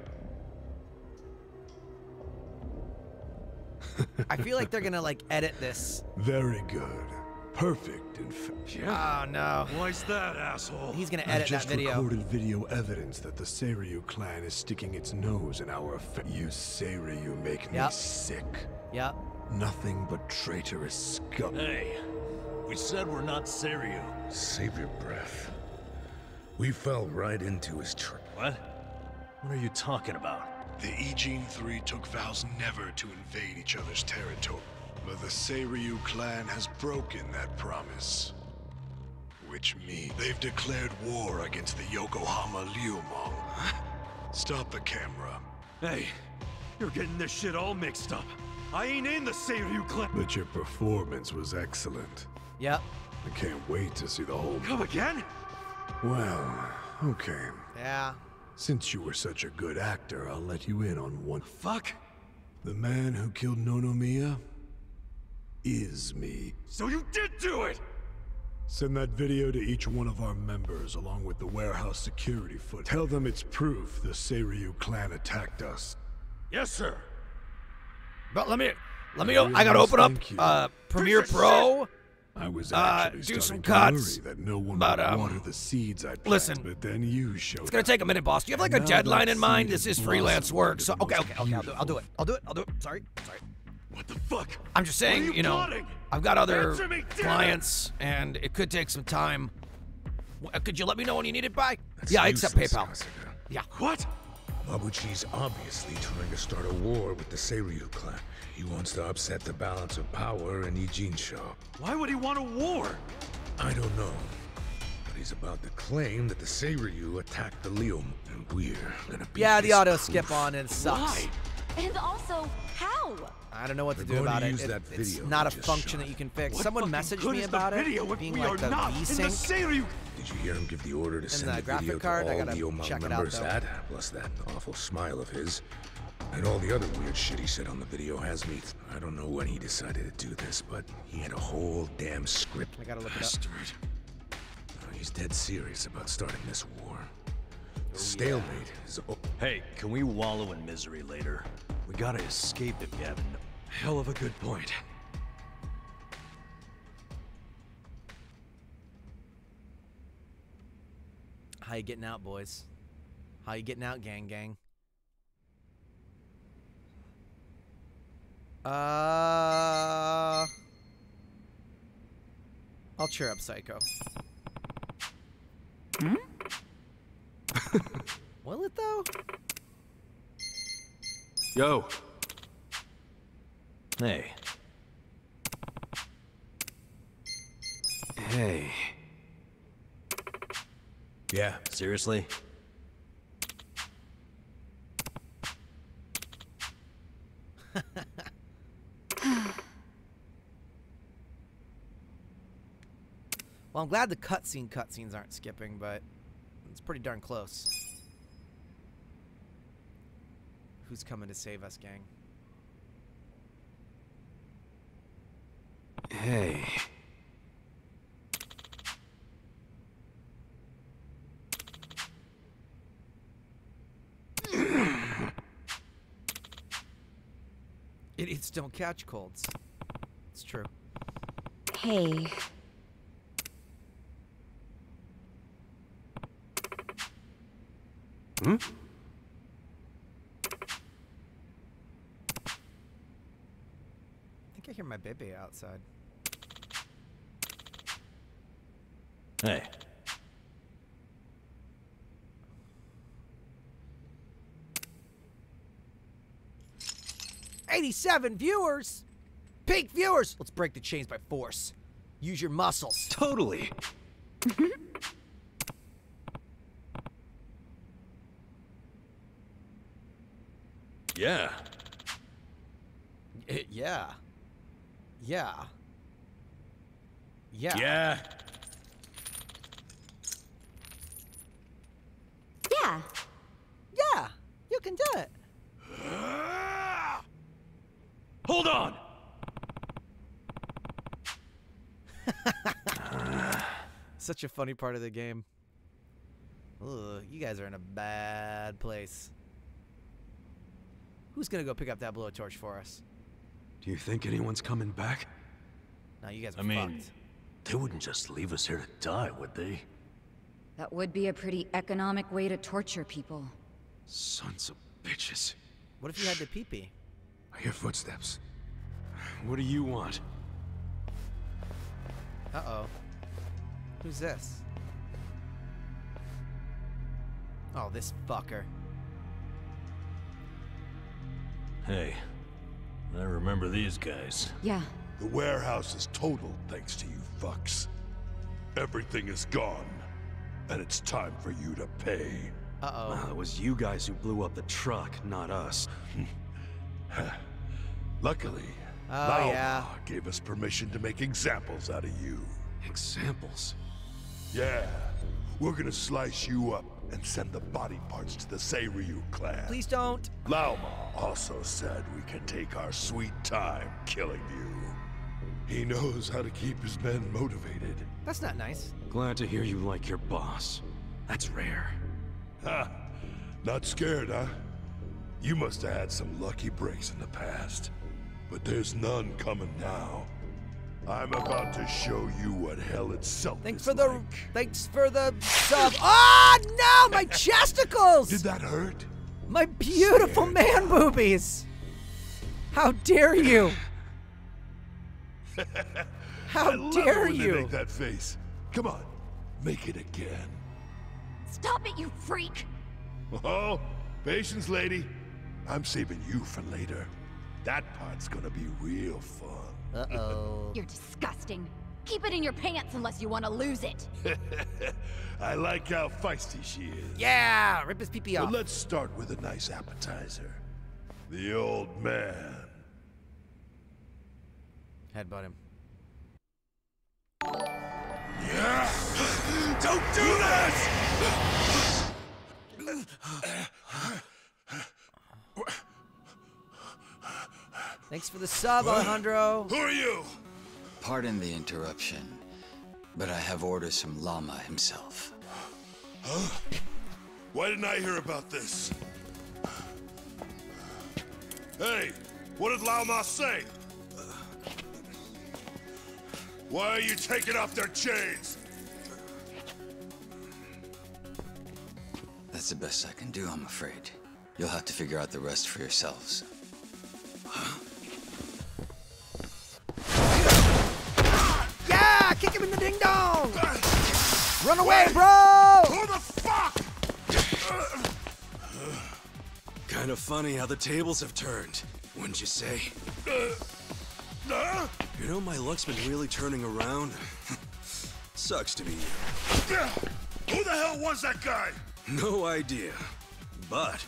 I feel like they're gonna, like, edit this. (laughs) Very good. Perfect, in fact. Yeah. Oh, no. Why's that, asshole? He's gonna I've edit just that video. recorded video evidence that the Seiryu clan is sticking its nose in our affair. You Seiryu make me sick. Yep. Nothing but traitorous scum. Hey, we said we're not Seiryu. Save your breath. We fell right into his trap. What? What are you talking about? The Ijin Three took vows never to invade each other's territory, but the Seiryu clan has broken that promise. Which means they've declared war against the Yokohama Liumang. Stop the camera. Hey, you're getting this shit all mixed up. I ain't in the Seiryu clan. But your performance was excellent. Yep. I can't wait to see the whole. Come again? Well, okay. Yeah. Since you were such a good actor, I'll let you in on one. Fuck. The man who killed Nonomiya is me. So you did do it! Send that video to each one of our members, along with the warehouse security footage. Tell them it's proof the Seiryu clan attacked us. Yes, sir. But let me, let me, I I gotta open up, you. uh, Premiere Pro. I was Uh, actually do some starting to cuts, worry that no one but, would um, water the seeds I planted, listen, but then you showed It's gonna take a minute, boss. Do you have like a deadline in mind? This is freelance work. So okay, okay, okay. I'll do, I'll do it. I'll do it. I'll do it. Sorry, sorry. What the fuck? I'm just saying, you know, plotting? I've got other me, damn it! clients, and it could take some time Uh, Could you let me know when you need it by? That's yeah, I accept PayPal. Kasuga. Yeah. What? Mabuchi's obviously trying to start a war with the Seiryu clan. He wants to upset the balance of power in Ijincho. Why would he want a war? I don't know. But he's about to claim that the Seiryu attacked the Leom, and we're gonna be Yeah, the auto proof. skip on and it sucks. Why? And also, how? I don't know what to We're do going to about it. use It- that It's not a function shot. that you can fix. What Someone fucking messaged good me is the about it, video if being we like are the not in the VSync. Seiryu? Did you hear him give the order to send the the, graphic video card, to I all gotta Leo check it out, members though. at, plus that awful smile of his? And all the other weird shit he said on the video has me. I don't know when he decided to do this, but he had a whole damn script. I gotta look it up. He's dead serious about starting this war. The stalemate is. O- Hey, can we wallow in misery later? We gotta escape if you haven't. Hell of a good point. How you getting out, boys? How you getting out, gang gang? Uh, I'll cheer up Saeko. Will it though? Yo. Hey, Hey. Yeah. seriously? (laughs) Well, I'm glad the cutscene cutscenes aren't skipping, but it's pretty darn close. Who's coming to save us, gang? Hey. Idiots don't catch colds. It's true. Hey, Hmm? I think I hear my baby outside. Hey, 87 viewers! Peak viewers! Let's break the chains by force. Use your muscles. Totally. (laughs) yeah. Eh, yeah. Yeah. Yeah. Yeah. Yeah. Yeah. You can do it. (gasps) Hold on! (laughs) Such a funny part of the game. Ugh, you guys are in a bad place. Who's gonna go pick up that blowtorch for us? Do you think anyone's coming back? No, you guys are I mean, fucked. they wouldn't just leave us here to die, would they? that would be a pretty economic way to torture people. Sons of bitches. What if you had the pee-pee? I hear footsteps. What do you want? Uh-oh. Who's this? Oh, this fucker. Hey, I remember these guys. Yeah, The warehouse is totaled thanks to you fucks. Everything is gone, and it's time for you to pay. Uh-oh. Well, it was you guys who blew up the truck, not us. (laughs) Luckily, Oh, Lao yeah. Gave us permission to make examples out of you. Examples? Yeah, we're gonna slice you up and send the body parts to the Seiryu clan. Please don't. Lao Ma also said we can take our sweet time killing you. He knows how to keep his men motivated. That's not nice. Glad to hear you like your boss. That's rare. Ha! Not scared, huh? You must have had some lucky breaks in the past. But there's none coming now. I'm about to show you what hell itself Thanks is for the like. thanks for the sub. Oh no, my (laughs) chesticles! Did that hurt? My beautiful man boobies! How dare you! (laughs) How I love it dare when they you! make that face. Come on, make it again. Stop it, you freak! Oh, patience, lady. I'm saving you for later. That part's gonna be real fun. Uh-oh. You're disgusting. Keep it in your pants unless you want to lose it. I like how feisty she is. Yeah, rip his pee But off. let's start with a nice appetizer. The old man. Headbutt him. Yeah! Don't do this! Thanks for the sub, Alejandro. Who are you? Pardon the interruption, but I have orders from Lao Ma himself. Huh? Why didn't I hear about this? Hey, what did Lao Ma say? Why are you taking off their chains? That's the best I can do, I'm afraid. You'll have to figure out the rest for yourselves. Yeah, kick him in the ding dong. Run away, bro. Who the fuck? Kind of funny how the tables have turned, wouldn't you say? Uh, You know, my luck's been really turning around. (laughs) Sucks to be you. Who the hell was that guy? No idea. But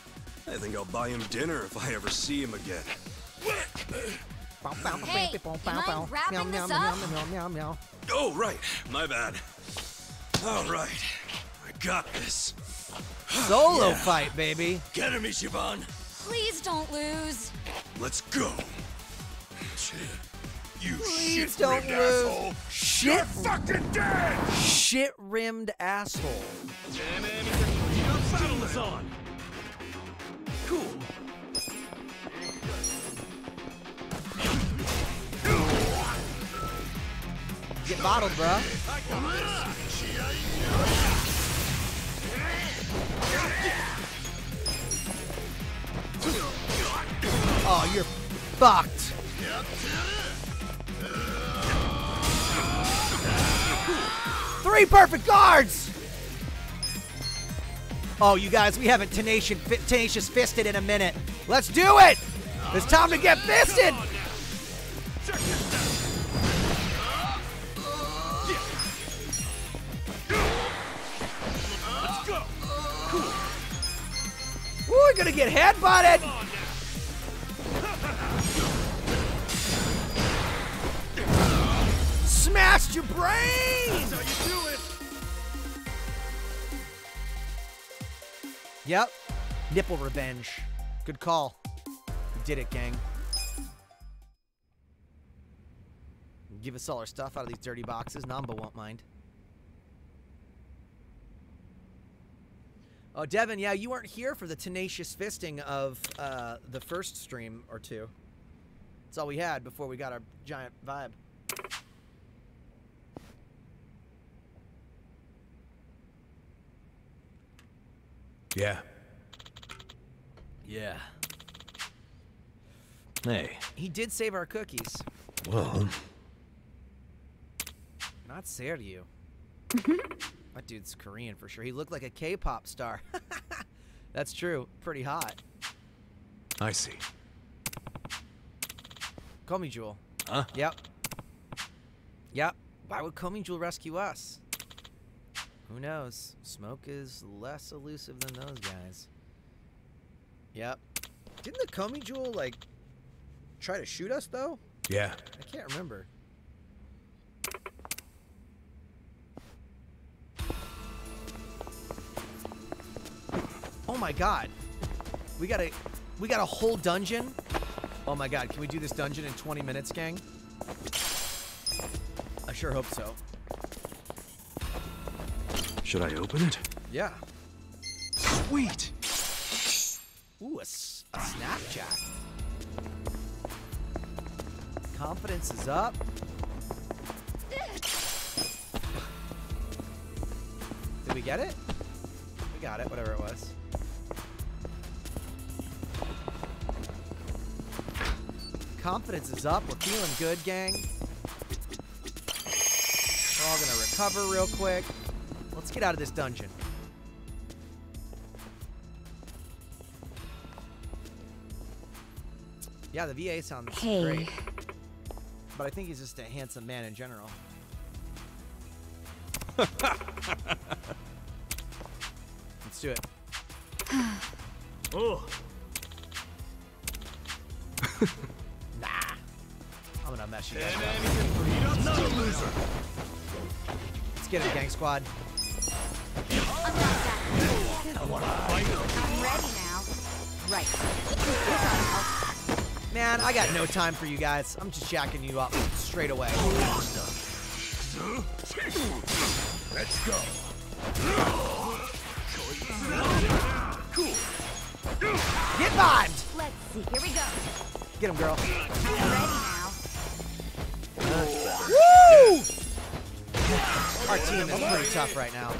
I think I'll buy him dinner if I ever see him again. Hey, am I wrapping this up? Oh, right. My bad. All right. I got this. Solo Yeah. fight, baby. Get him, Ichiban. Please don't lose. Let's go. You Please shit don't lose. asshole. Shit. You're fucking dead! Shit rimmed asshole. Battle is on. Cool. Get bottled, bruh. Oh, you're fucked. Three perfect guards! Oh, you guys, we haven't tenacious, tenacious fisted in a minute. Let's do it! It's time to get fisted! We're gonna get headbutted! Smashed your brain! You. Yep. Nipple revenge. Good call. You did it, gang. Give us all our stuff out of these dirty boxes. Namba won't mind. Oh, Devin, yeah, you weren't here for the tenacious fisting of uh, the first stream or two. That's all we had before we got our giant vibe. Yeah. Yeah. Hey, He did save our cookies. Well, Not Seiryu. (laughs) that dude's Korean for sure. He looked like a K-pop star. (laughs) That's true. Pretty hot. I see. Geomijul. Huh? Yep. Yep. Why would Geomijul rescue us? Who knows? Smoke is less elusive than those guys. Yep. Didn't the Geomijul, like, try to shoot us, though? Yeah. I can't remember. Oh my god. We got a we got a whole dungeon. Oh my god, can we do this dungeon in 20 minutes, gang? I sure hope so. Should I open it? Yeah. Sweet. Ooh, a Snapchat. Confidence is up. Did we get it? We got it, whatever it was. Confidence is up. We're feeling good, gang. We're all gonna recover real quick. Let's get out of this dungeon. Yeah, the VA sounds Hey. great. But I think he's just a handsome man in general. (laughs) Let's do it. oh. (laughs) Nah. I'm gonna mess you guys Not a loser. Let's get it, gang squad. I'm ready now. Right. Man, I got no time for you guys. I'm just jacking you up straight away. Let's go. Cool. Get vibed! Let's see. Here we go. Get him, girl. I'm ready now. Woo! Our team is pretty tough right now.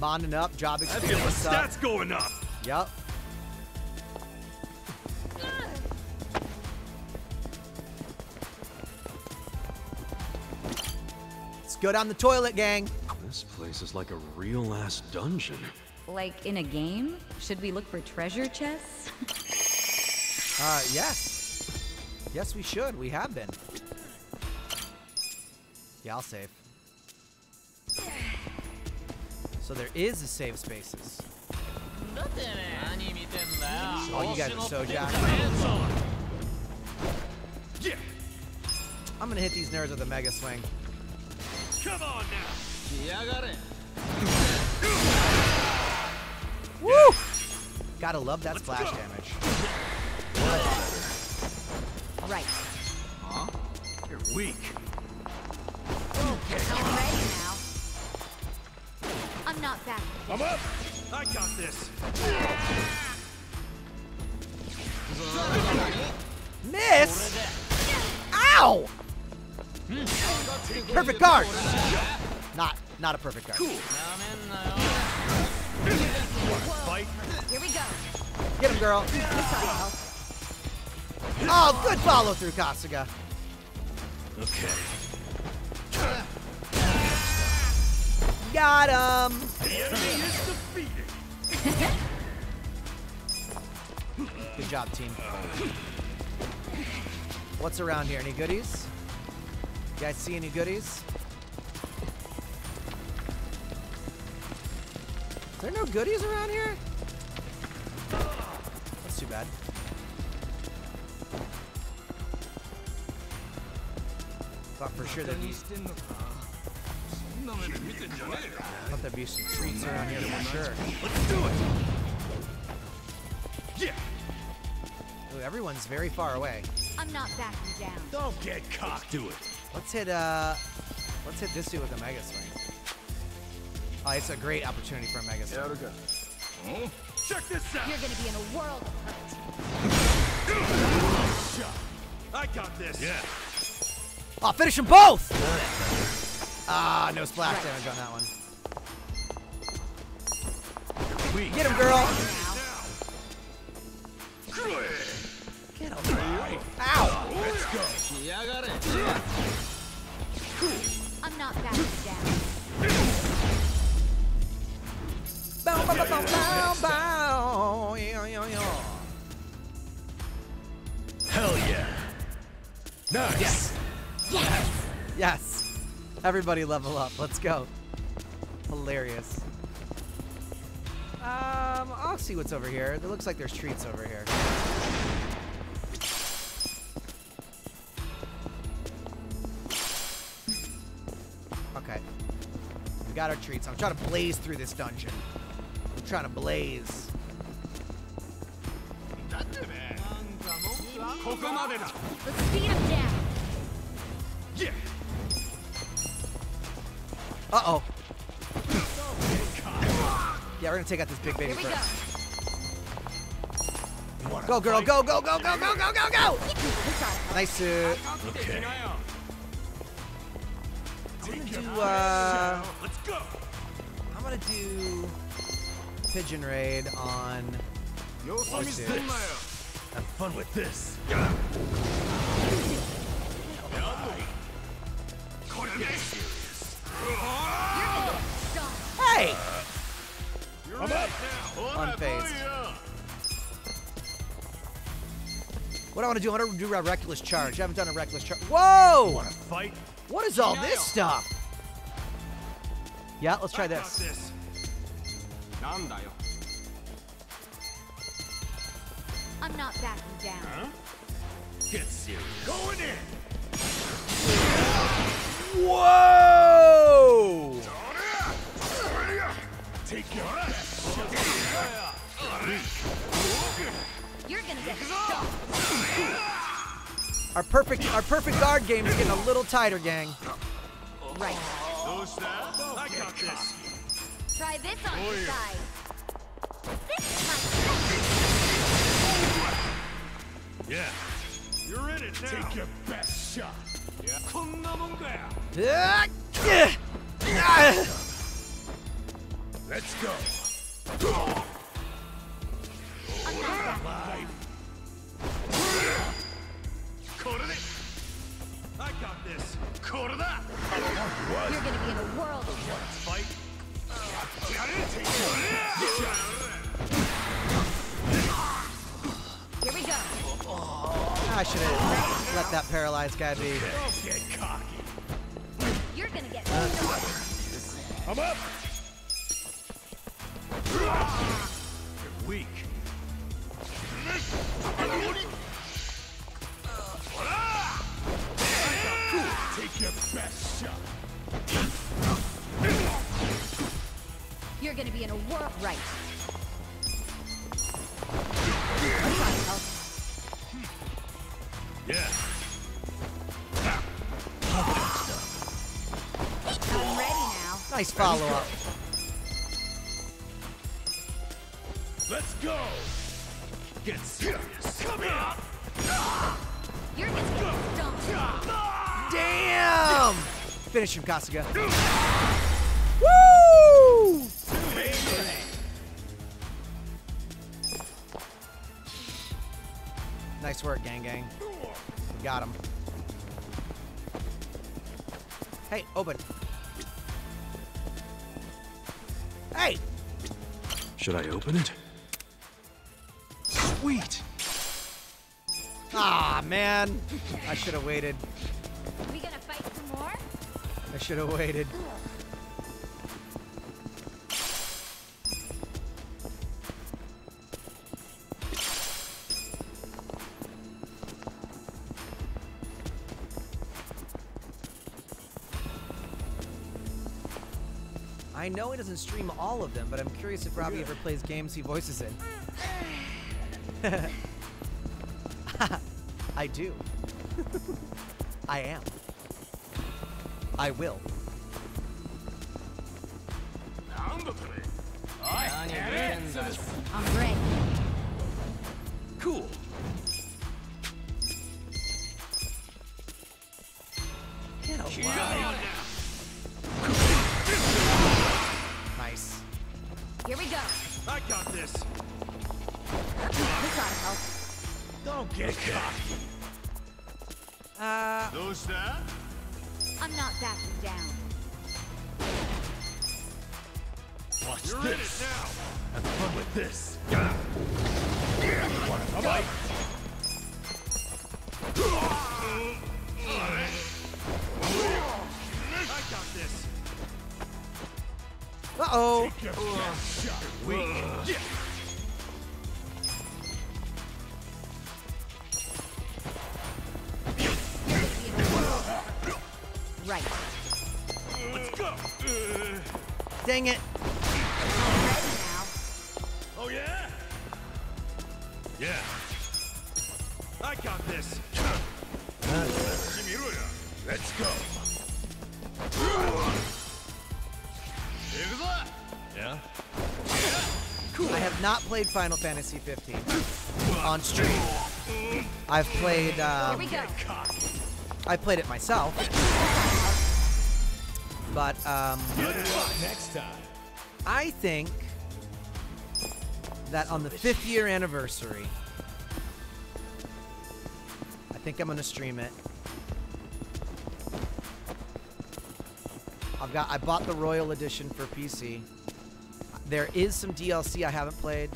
Bonding up, job I feel experience the up. going up. Yep. Let's go down the toilet, gang. This place is like a real ass dungeon. Like in a game? Should we look for treasure chests? (laughs) Uh, yes. Yes, we should. We have been. Yeah, I'll save. So there is a save spaces. Oh, you guys are so jacked. Yeah. I'm gonna hit these nerds with a mega swing. Come on now. Woo! Gotta love that splash damage. Right. Huh? You're weak. Okay. I'm ready now. I'm not back. I'm up. I got this. Miss! Ow! Perfect guard! Not, not a perfect guard. Fight. Here we go. Get him, girl. Oh, good follow through, Kasuga. Okay. Got him. The enemy is defeated. Good job, team. What's around here? Any goodies? You guys see any goodies? Is there no goodies around here? That's too bad. Thought for sure there'd be, thought there'd be some treats around here for sure. Let's do it. Yeah. Ooh, everyone's very far away. I'm not backing down. Don't get cocked. Do it. Let's hit uh let's hit this dude with a mega swing. Oh, it's a great opportunity for a mega swing. Huh? Check this out. You're gonna be in a world of hurt. (laughs) Shot. I got this. Yeah. Oh, finish them both! Ah, no splash damage on that one. Weak. Get him, girl! Good. Get him. Girl. Ow! Let's go. I'm not backing down. Bow, bow, bow, bow, bow, bow. Yeah, yeah, yeah. Hell yeah. Nice. Yes. Yes. Yes. Everybody level up. Let's go. Hilarious. Um, I'll see what's over here. It looks like there's treats over here. Okay. We got our treats. I'm trying to blaze through this dungeon. I'm trying to blaze. Let's speed him down. Yeah. Uh-oh. Yeah, we're gonna take out this big baby first. go. Go, girl, go, go, go, go, go, go, go, go! Nice suit. Okay. I'm gonna do, uh, Let's go. I'm gonna do pigeon raid on. Let's it. Have fun with this. Hey! You're I'm up. Unfazed. What I want to do, I want to do a reckless charge. I haven't done a reckless charge. Whoa! Want to fight? What is all this stuff? Yeah, let's try this. I'm not backing down. Huh? Get serious. Going in. Whoa! Take your best shot. You're gonna get stuck. (laughs) Our perfect, our perfect guard game is getting a little tighter, gang. Right. I got this. Try this on your yeah. side. This is my Yeah. You're in it now. Take your best shot. Let's go. I got this. You're gonna be in a world of hurt. I should have let that paralyzed guy be. Don't get cocky. You're gonna get Uh, stuck. I'm up. Nice follow up. Let's go. Get serious. Come here. You're gonna get stumped. Damn! Finish him, Kasuga. Woo! Nice work, gang gang. Got him. Hey, open. Should I open it? Sweet! Ah, man. I should have waited. We gonna fight some more? I should have waited. Know he doesn't stream all of them, but I'm curious if Robbie ever plays games he voices in. (laughs) I do. (laughs) I am. I will. Right. Let's go. Dang it. Played Final Fantasy 15 on stream. I've played. Um. I played it myself, but um, Next time. I think that on the fifth year anniversary, I think I'm gonna stream it. I've got I bought the Royal Edition for PC. There is some DLC I haven't played.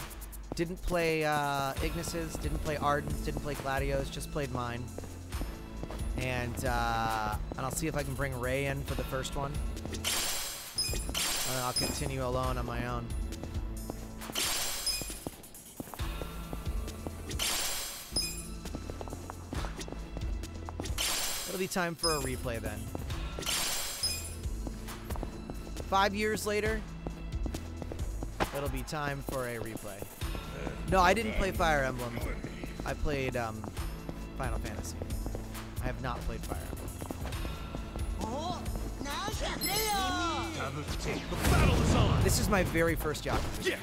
Didn't play uh, Ignis's, didn't play Ardyn's, didn't play Gladio's, just played mine. And uh, and I'll see if I can bring Ray in for the first one. And then I'll continue alone on my own. It'll be time for a replay then. Five years later, it'll be time for a replay. No, I didn't play Fire Emblem. I played um, Final Fantasy. I have not played Fire Emblem. The battle is on! This is my very first Yakuza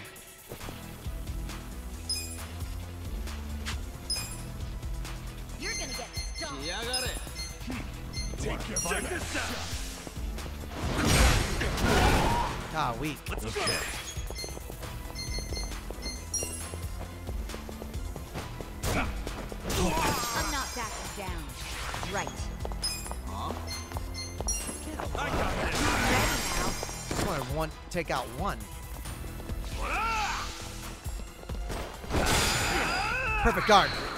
out one. Perfect guard.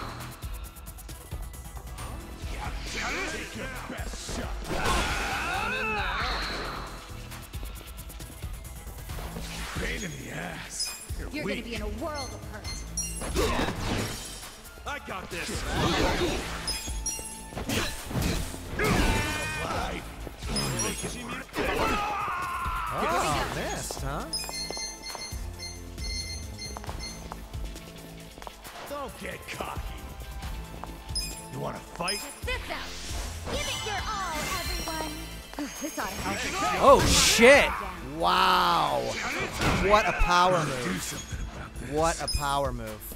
Power move. What a power move.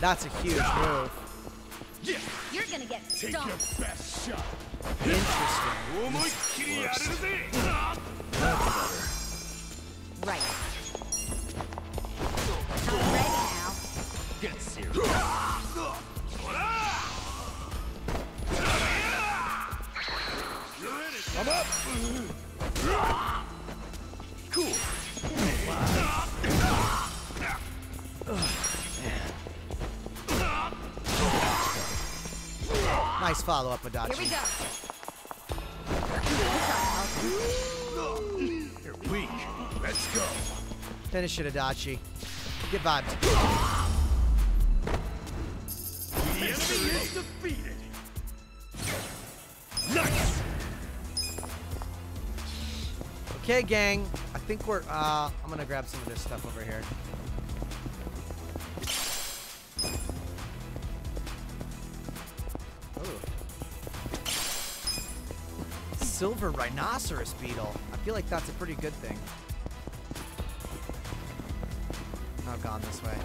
That's a huge move. You're gonna get Take your stomped. best shot. Interesting. Right. Follow up, Adachi. Here we go. You're weak. Let's go. Finish it, Adachi. Get vibes. The enemy is defeated! Nice! Okay, gang. I think we're. Uh, I'm gonna grab some of this stuff over here. Silver rhinoceros beetle. I feel like that's a pretty good thing. Oh, gone this way.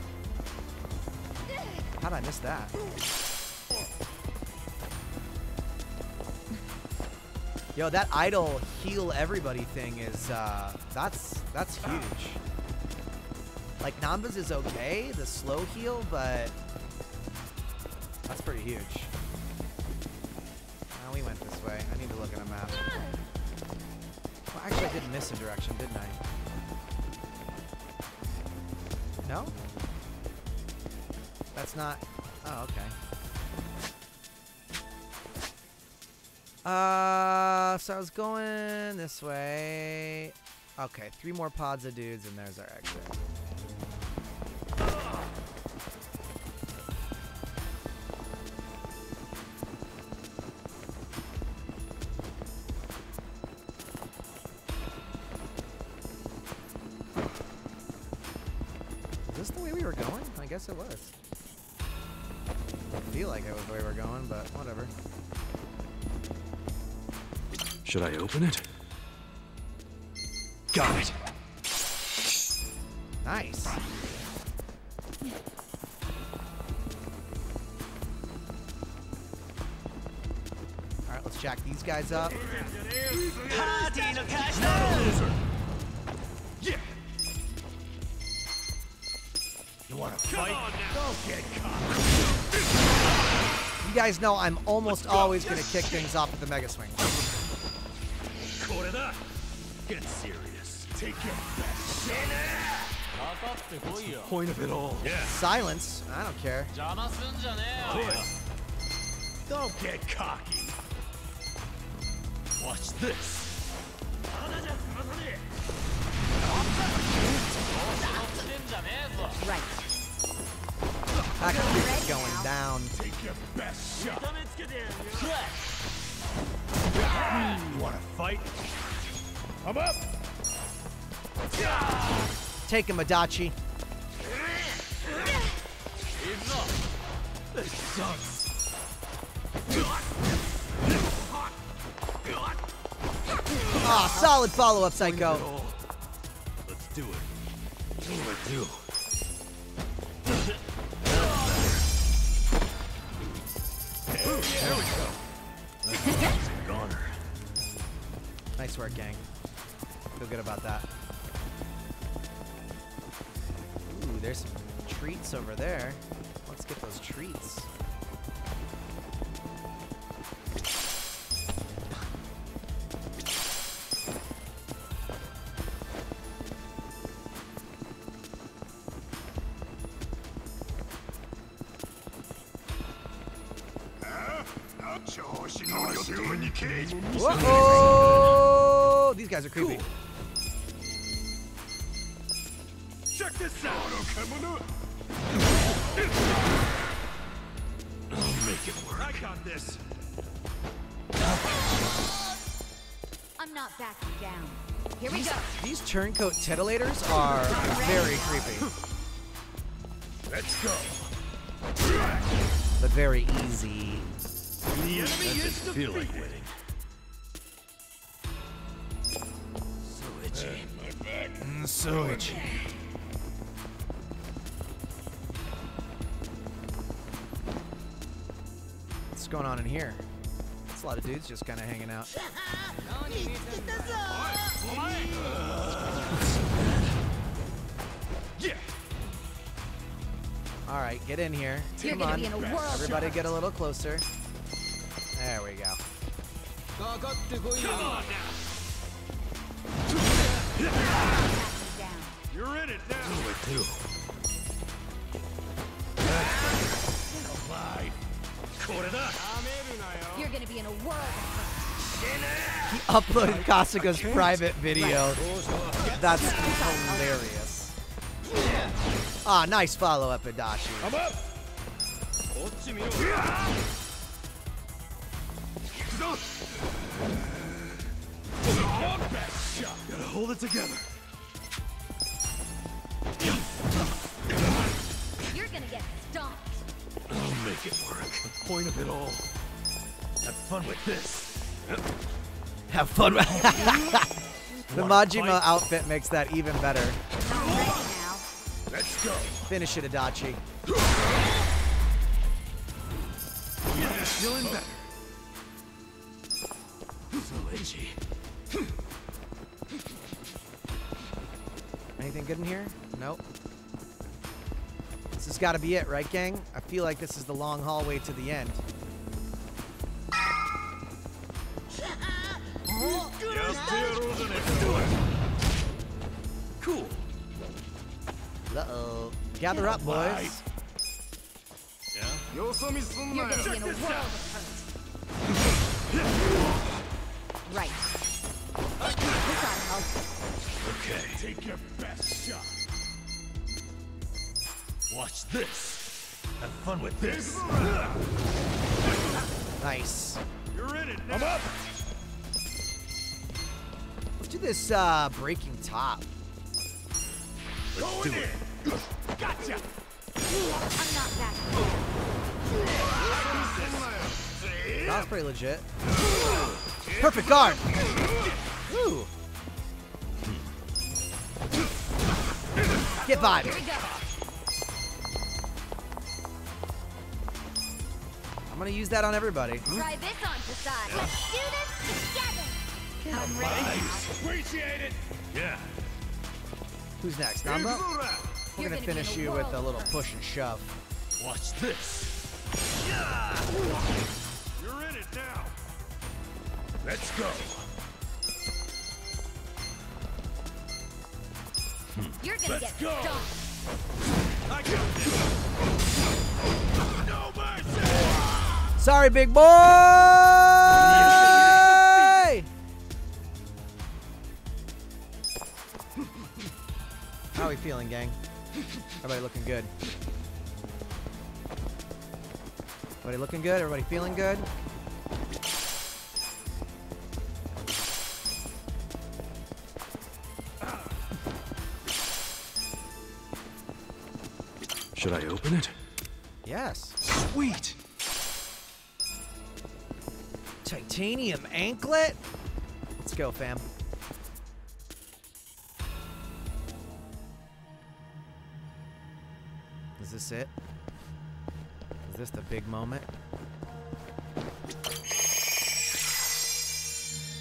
How'd I miss that? Yo, that idle heal everybody thing is uh that's that's huge. Like Nambas is okay, the slow heal, but that's pretty huge. Direction, didn't I? No? That's not. Oh, okay. Uh, so I was going this way. Okay, three more pods of dudes, and there's our exit. Should I open it? Got it. Nice. All right, let's jack these guys up. Yeah! You want to fight? Don't get cocky. You guys know I'm almost always going to kick things off with the Mega Swing. Point of it all. Yeah. Silence. I don't care. Don't get cocky. Watch this. Right. That creep's going down. Take him, Adachi. This sucks. Ah, solid follow-up, Saeko. These turncoat titilators are very creepy, Let's go. but very easy. The enemy That is didn't feel like defeated. winning. So itchy. My back. Mm, so itchy. What's going on in here? It's a lot of dudes just kind of hanging out. In here. You're Come gonna on. be in a world Everybody get a little closer. There we go. Come on now. You're in it now. Do I do? You're gonna be in a world of He uploaded Kasuga's private video. That's hilarious. Ah, nice follow up, Adachi. I'm up. Your best shot. Gotta hold it together. You're gonna get stomped. I'll make it work. The point of it all. Have fun with this. Have fun. (laughs) the Majima outfit makes that even better. Not ready now. Let's go. Finish it, Adachi. Feeling better. So itchy. Anything good in here? Nope. This has got to be it, right, gang? I feel like this is the long hallway to the end. Cool. Uh-oh. Gather up, boys. Yeah? You're gonna be in a world of hurt. Right. This ought to. Okay. Take your best shot. Watch this. Have fun with this. Nice. You're in it now. I'm up. Let's do this uh, breaking top. Let's do it. Gotcha. I'm not backing. That was pretty legit. Perfect guard. Woo. Get vibe. Here. I'm gonna use that on everybody. Try this on, Kasai. Let's do this together. I'm ready. Appreciate it. Yeah. Who's next? Namba? We're You're gonna gonna finish you with a little push and shove. Watch this. You're in it now. Let's go. Hmm. You're gonna Let's get go. stomped. I got this. No mercy. Sorry, big boy! How are we feeling, gang? Everybody looking good? Everybody looking good? Everybody feeling good? Should I open it? Yes. Sweet. Titanium anklet? Let's go, fam. This it? Is this the big moment?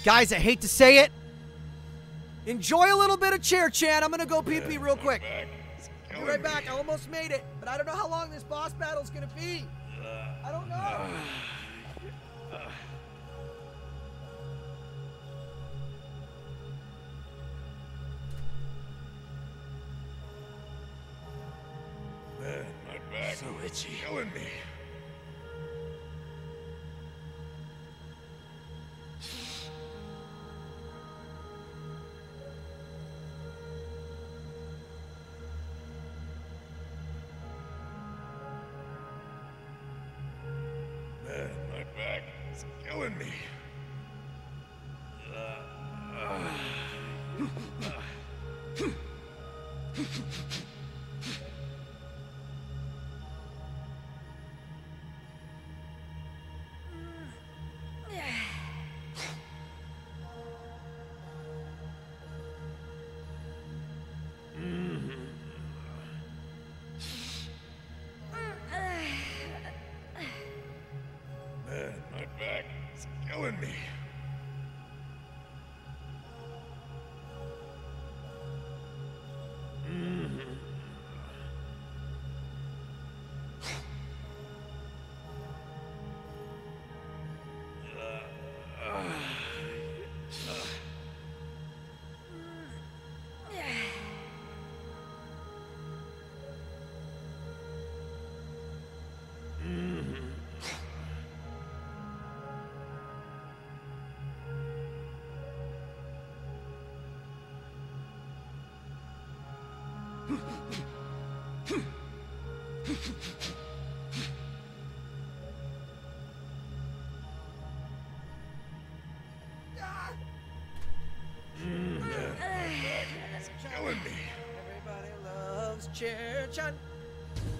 Guys, I hate to say it. Enjoy a little bit of chair chat. I'm gonna go pee pee real quick. Be right back. I almost made it, but I don't know how long this boss battle's gonna be. I don't know. Man, my back. So itchy. Killing me. Man, my back is killing me.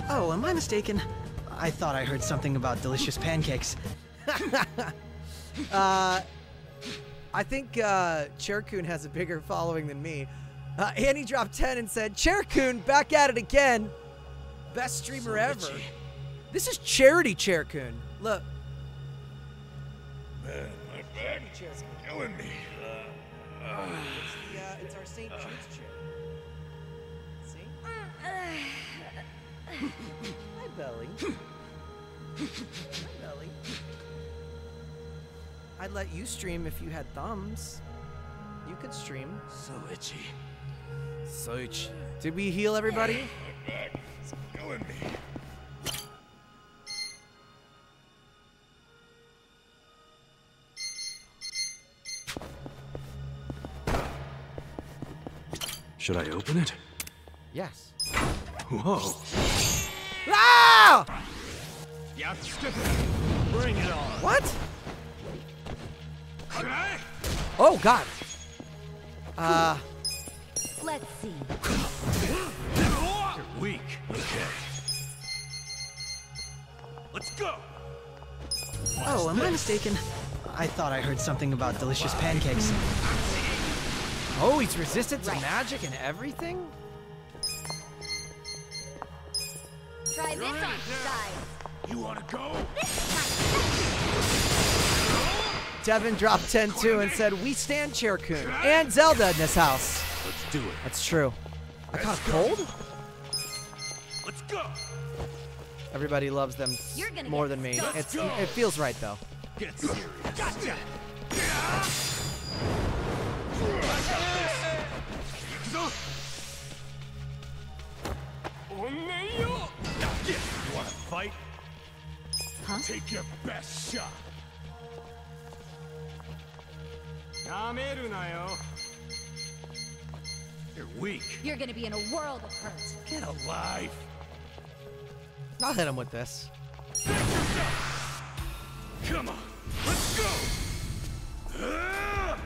Oh, am I mistaken? I thought I heard something about delicious pancakes. (laughs) uh, I think uh, Cherkun has a bigger following than me. Uh, Annie dropped 10 and said, Cherkun, back at it again. Best streamer ever. This is charity Cherkun. Look. Man, my back is killing me. It's, the, uh, it's our St. Jude's chair. See? (laughs) Hi, Belly. (laughs) Hi, Belly. I'd let you stream if you had thumbs. You could stream. So itchy. So itchy. Did we heal everybody? My back is killing me. Should I open it? Yes. Whoa. Ah! Bring it on. What? Oh, God. Uh, Let's see. You're weak. Okay. Let's go. Oh, am I mistaken? I thought I heard something about delicious pancakes. oh, he's resistant to magic and everything? Try this on side. You wanna go? Devin dropped 10 too and said, We stand Cherkun and Zelda in this house. Let's do it. That's true. I caught a cold? Let's go. Everybody loves them s- You're gonna more get than me. stuck. It's, Go. it feels right though. Get serious. Gotcha. You wanna fight? Huh? Take your best shot. なめるなよ You're weak. You're gonna be in a world of hurt. Get alive. I'll hit him with this. Come on, let's go. Ah!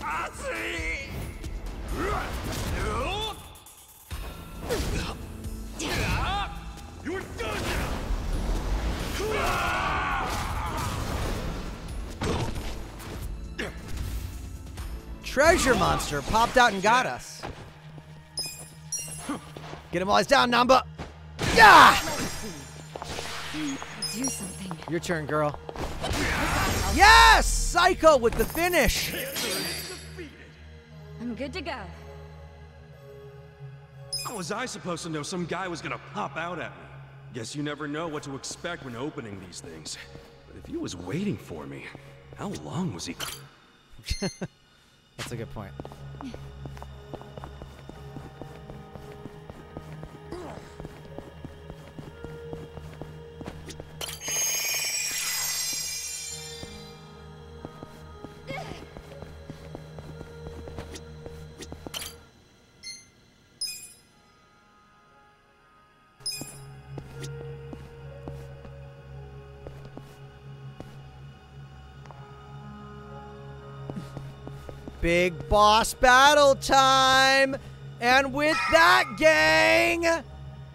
Ozzy! You're done Treasure monster popped out and got us. Get him while he's down, Namba. Yeah! Do something. Your turn, girl. Yes! Saeko with the finish. I'm good to go. How was I supposed to know some guy was gonna pop out at me? Guess you never know what to expect when opening these things. But if he was waiting for me, how long was he? (laughs) That's a good point. (laughs) Big boss battle time! And with that, gang,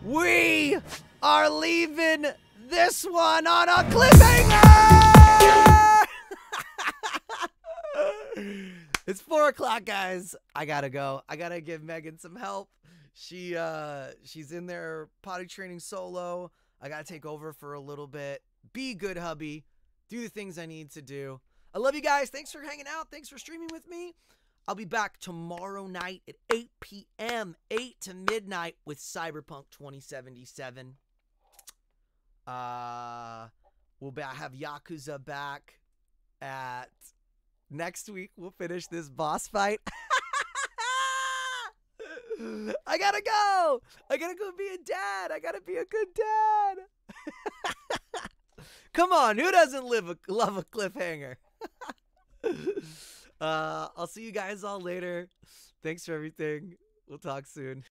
we are leaving this one on a cliffhanger! (laughs) it's four o'clock, guys. I gotta go. I gotta give Megan some help. She uh she's in there potty training solo. I gotta take over for a little bit. Be good, hubby. Do the things I need to do. I love you guys. Thanks for hanging out. Thanks for streaming with me. I'll be back tomorrow night at 8 p.m., 8 to midnight with Cyberpunk 2077. Uh, we'll be, have Yakuza back at next week. We'll finish this boss fight. (laughs) I gotta go. I gotta go be a dad. I gotta be a good dad. (laughs) Come on, who doesn't live a, love a cliffhanger? (laughs) uh, I'll see you guys all later. Thanks for everything. We'll talk soon.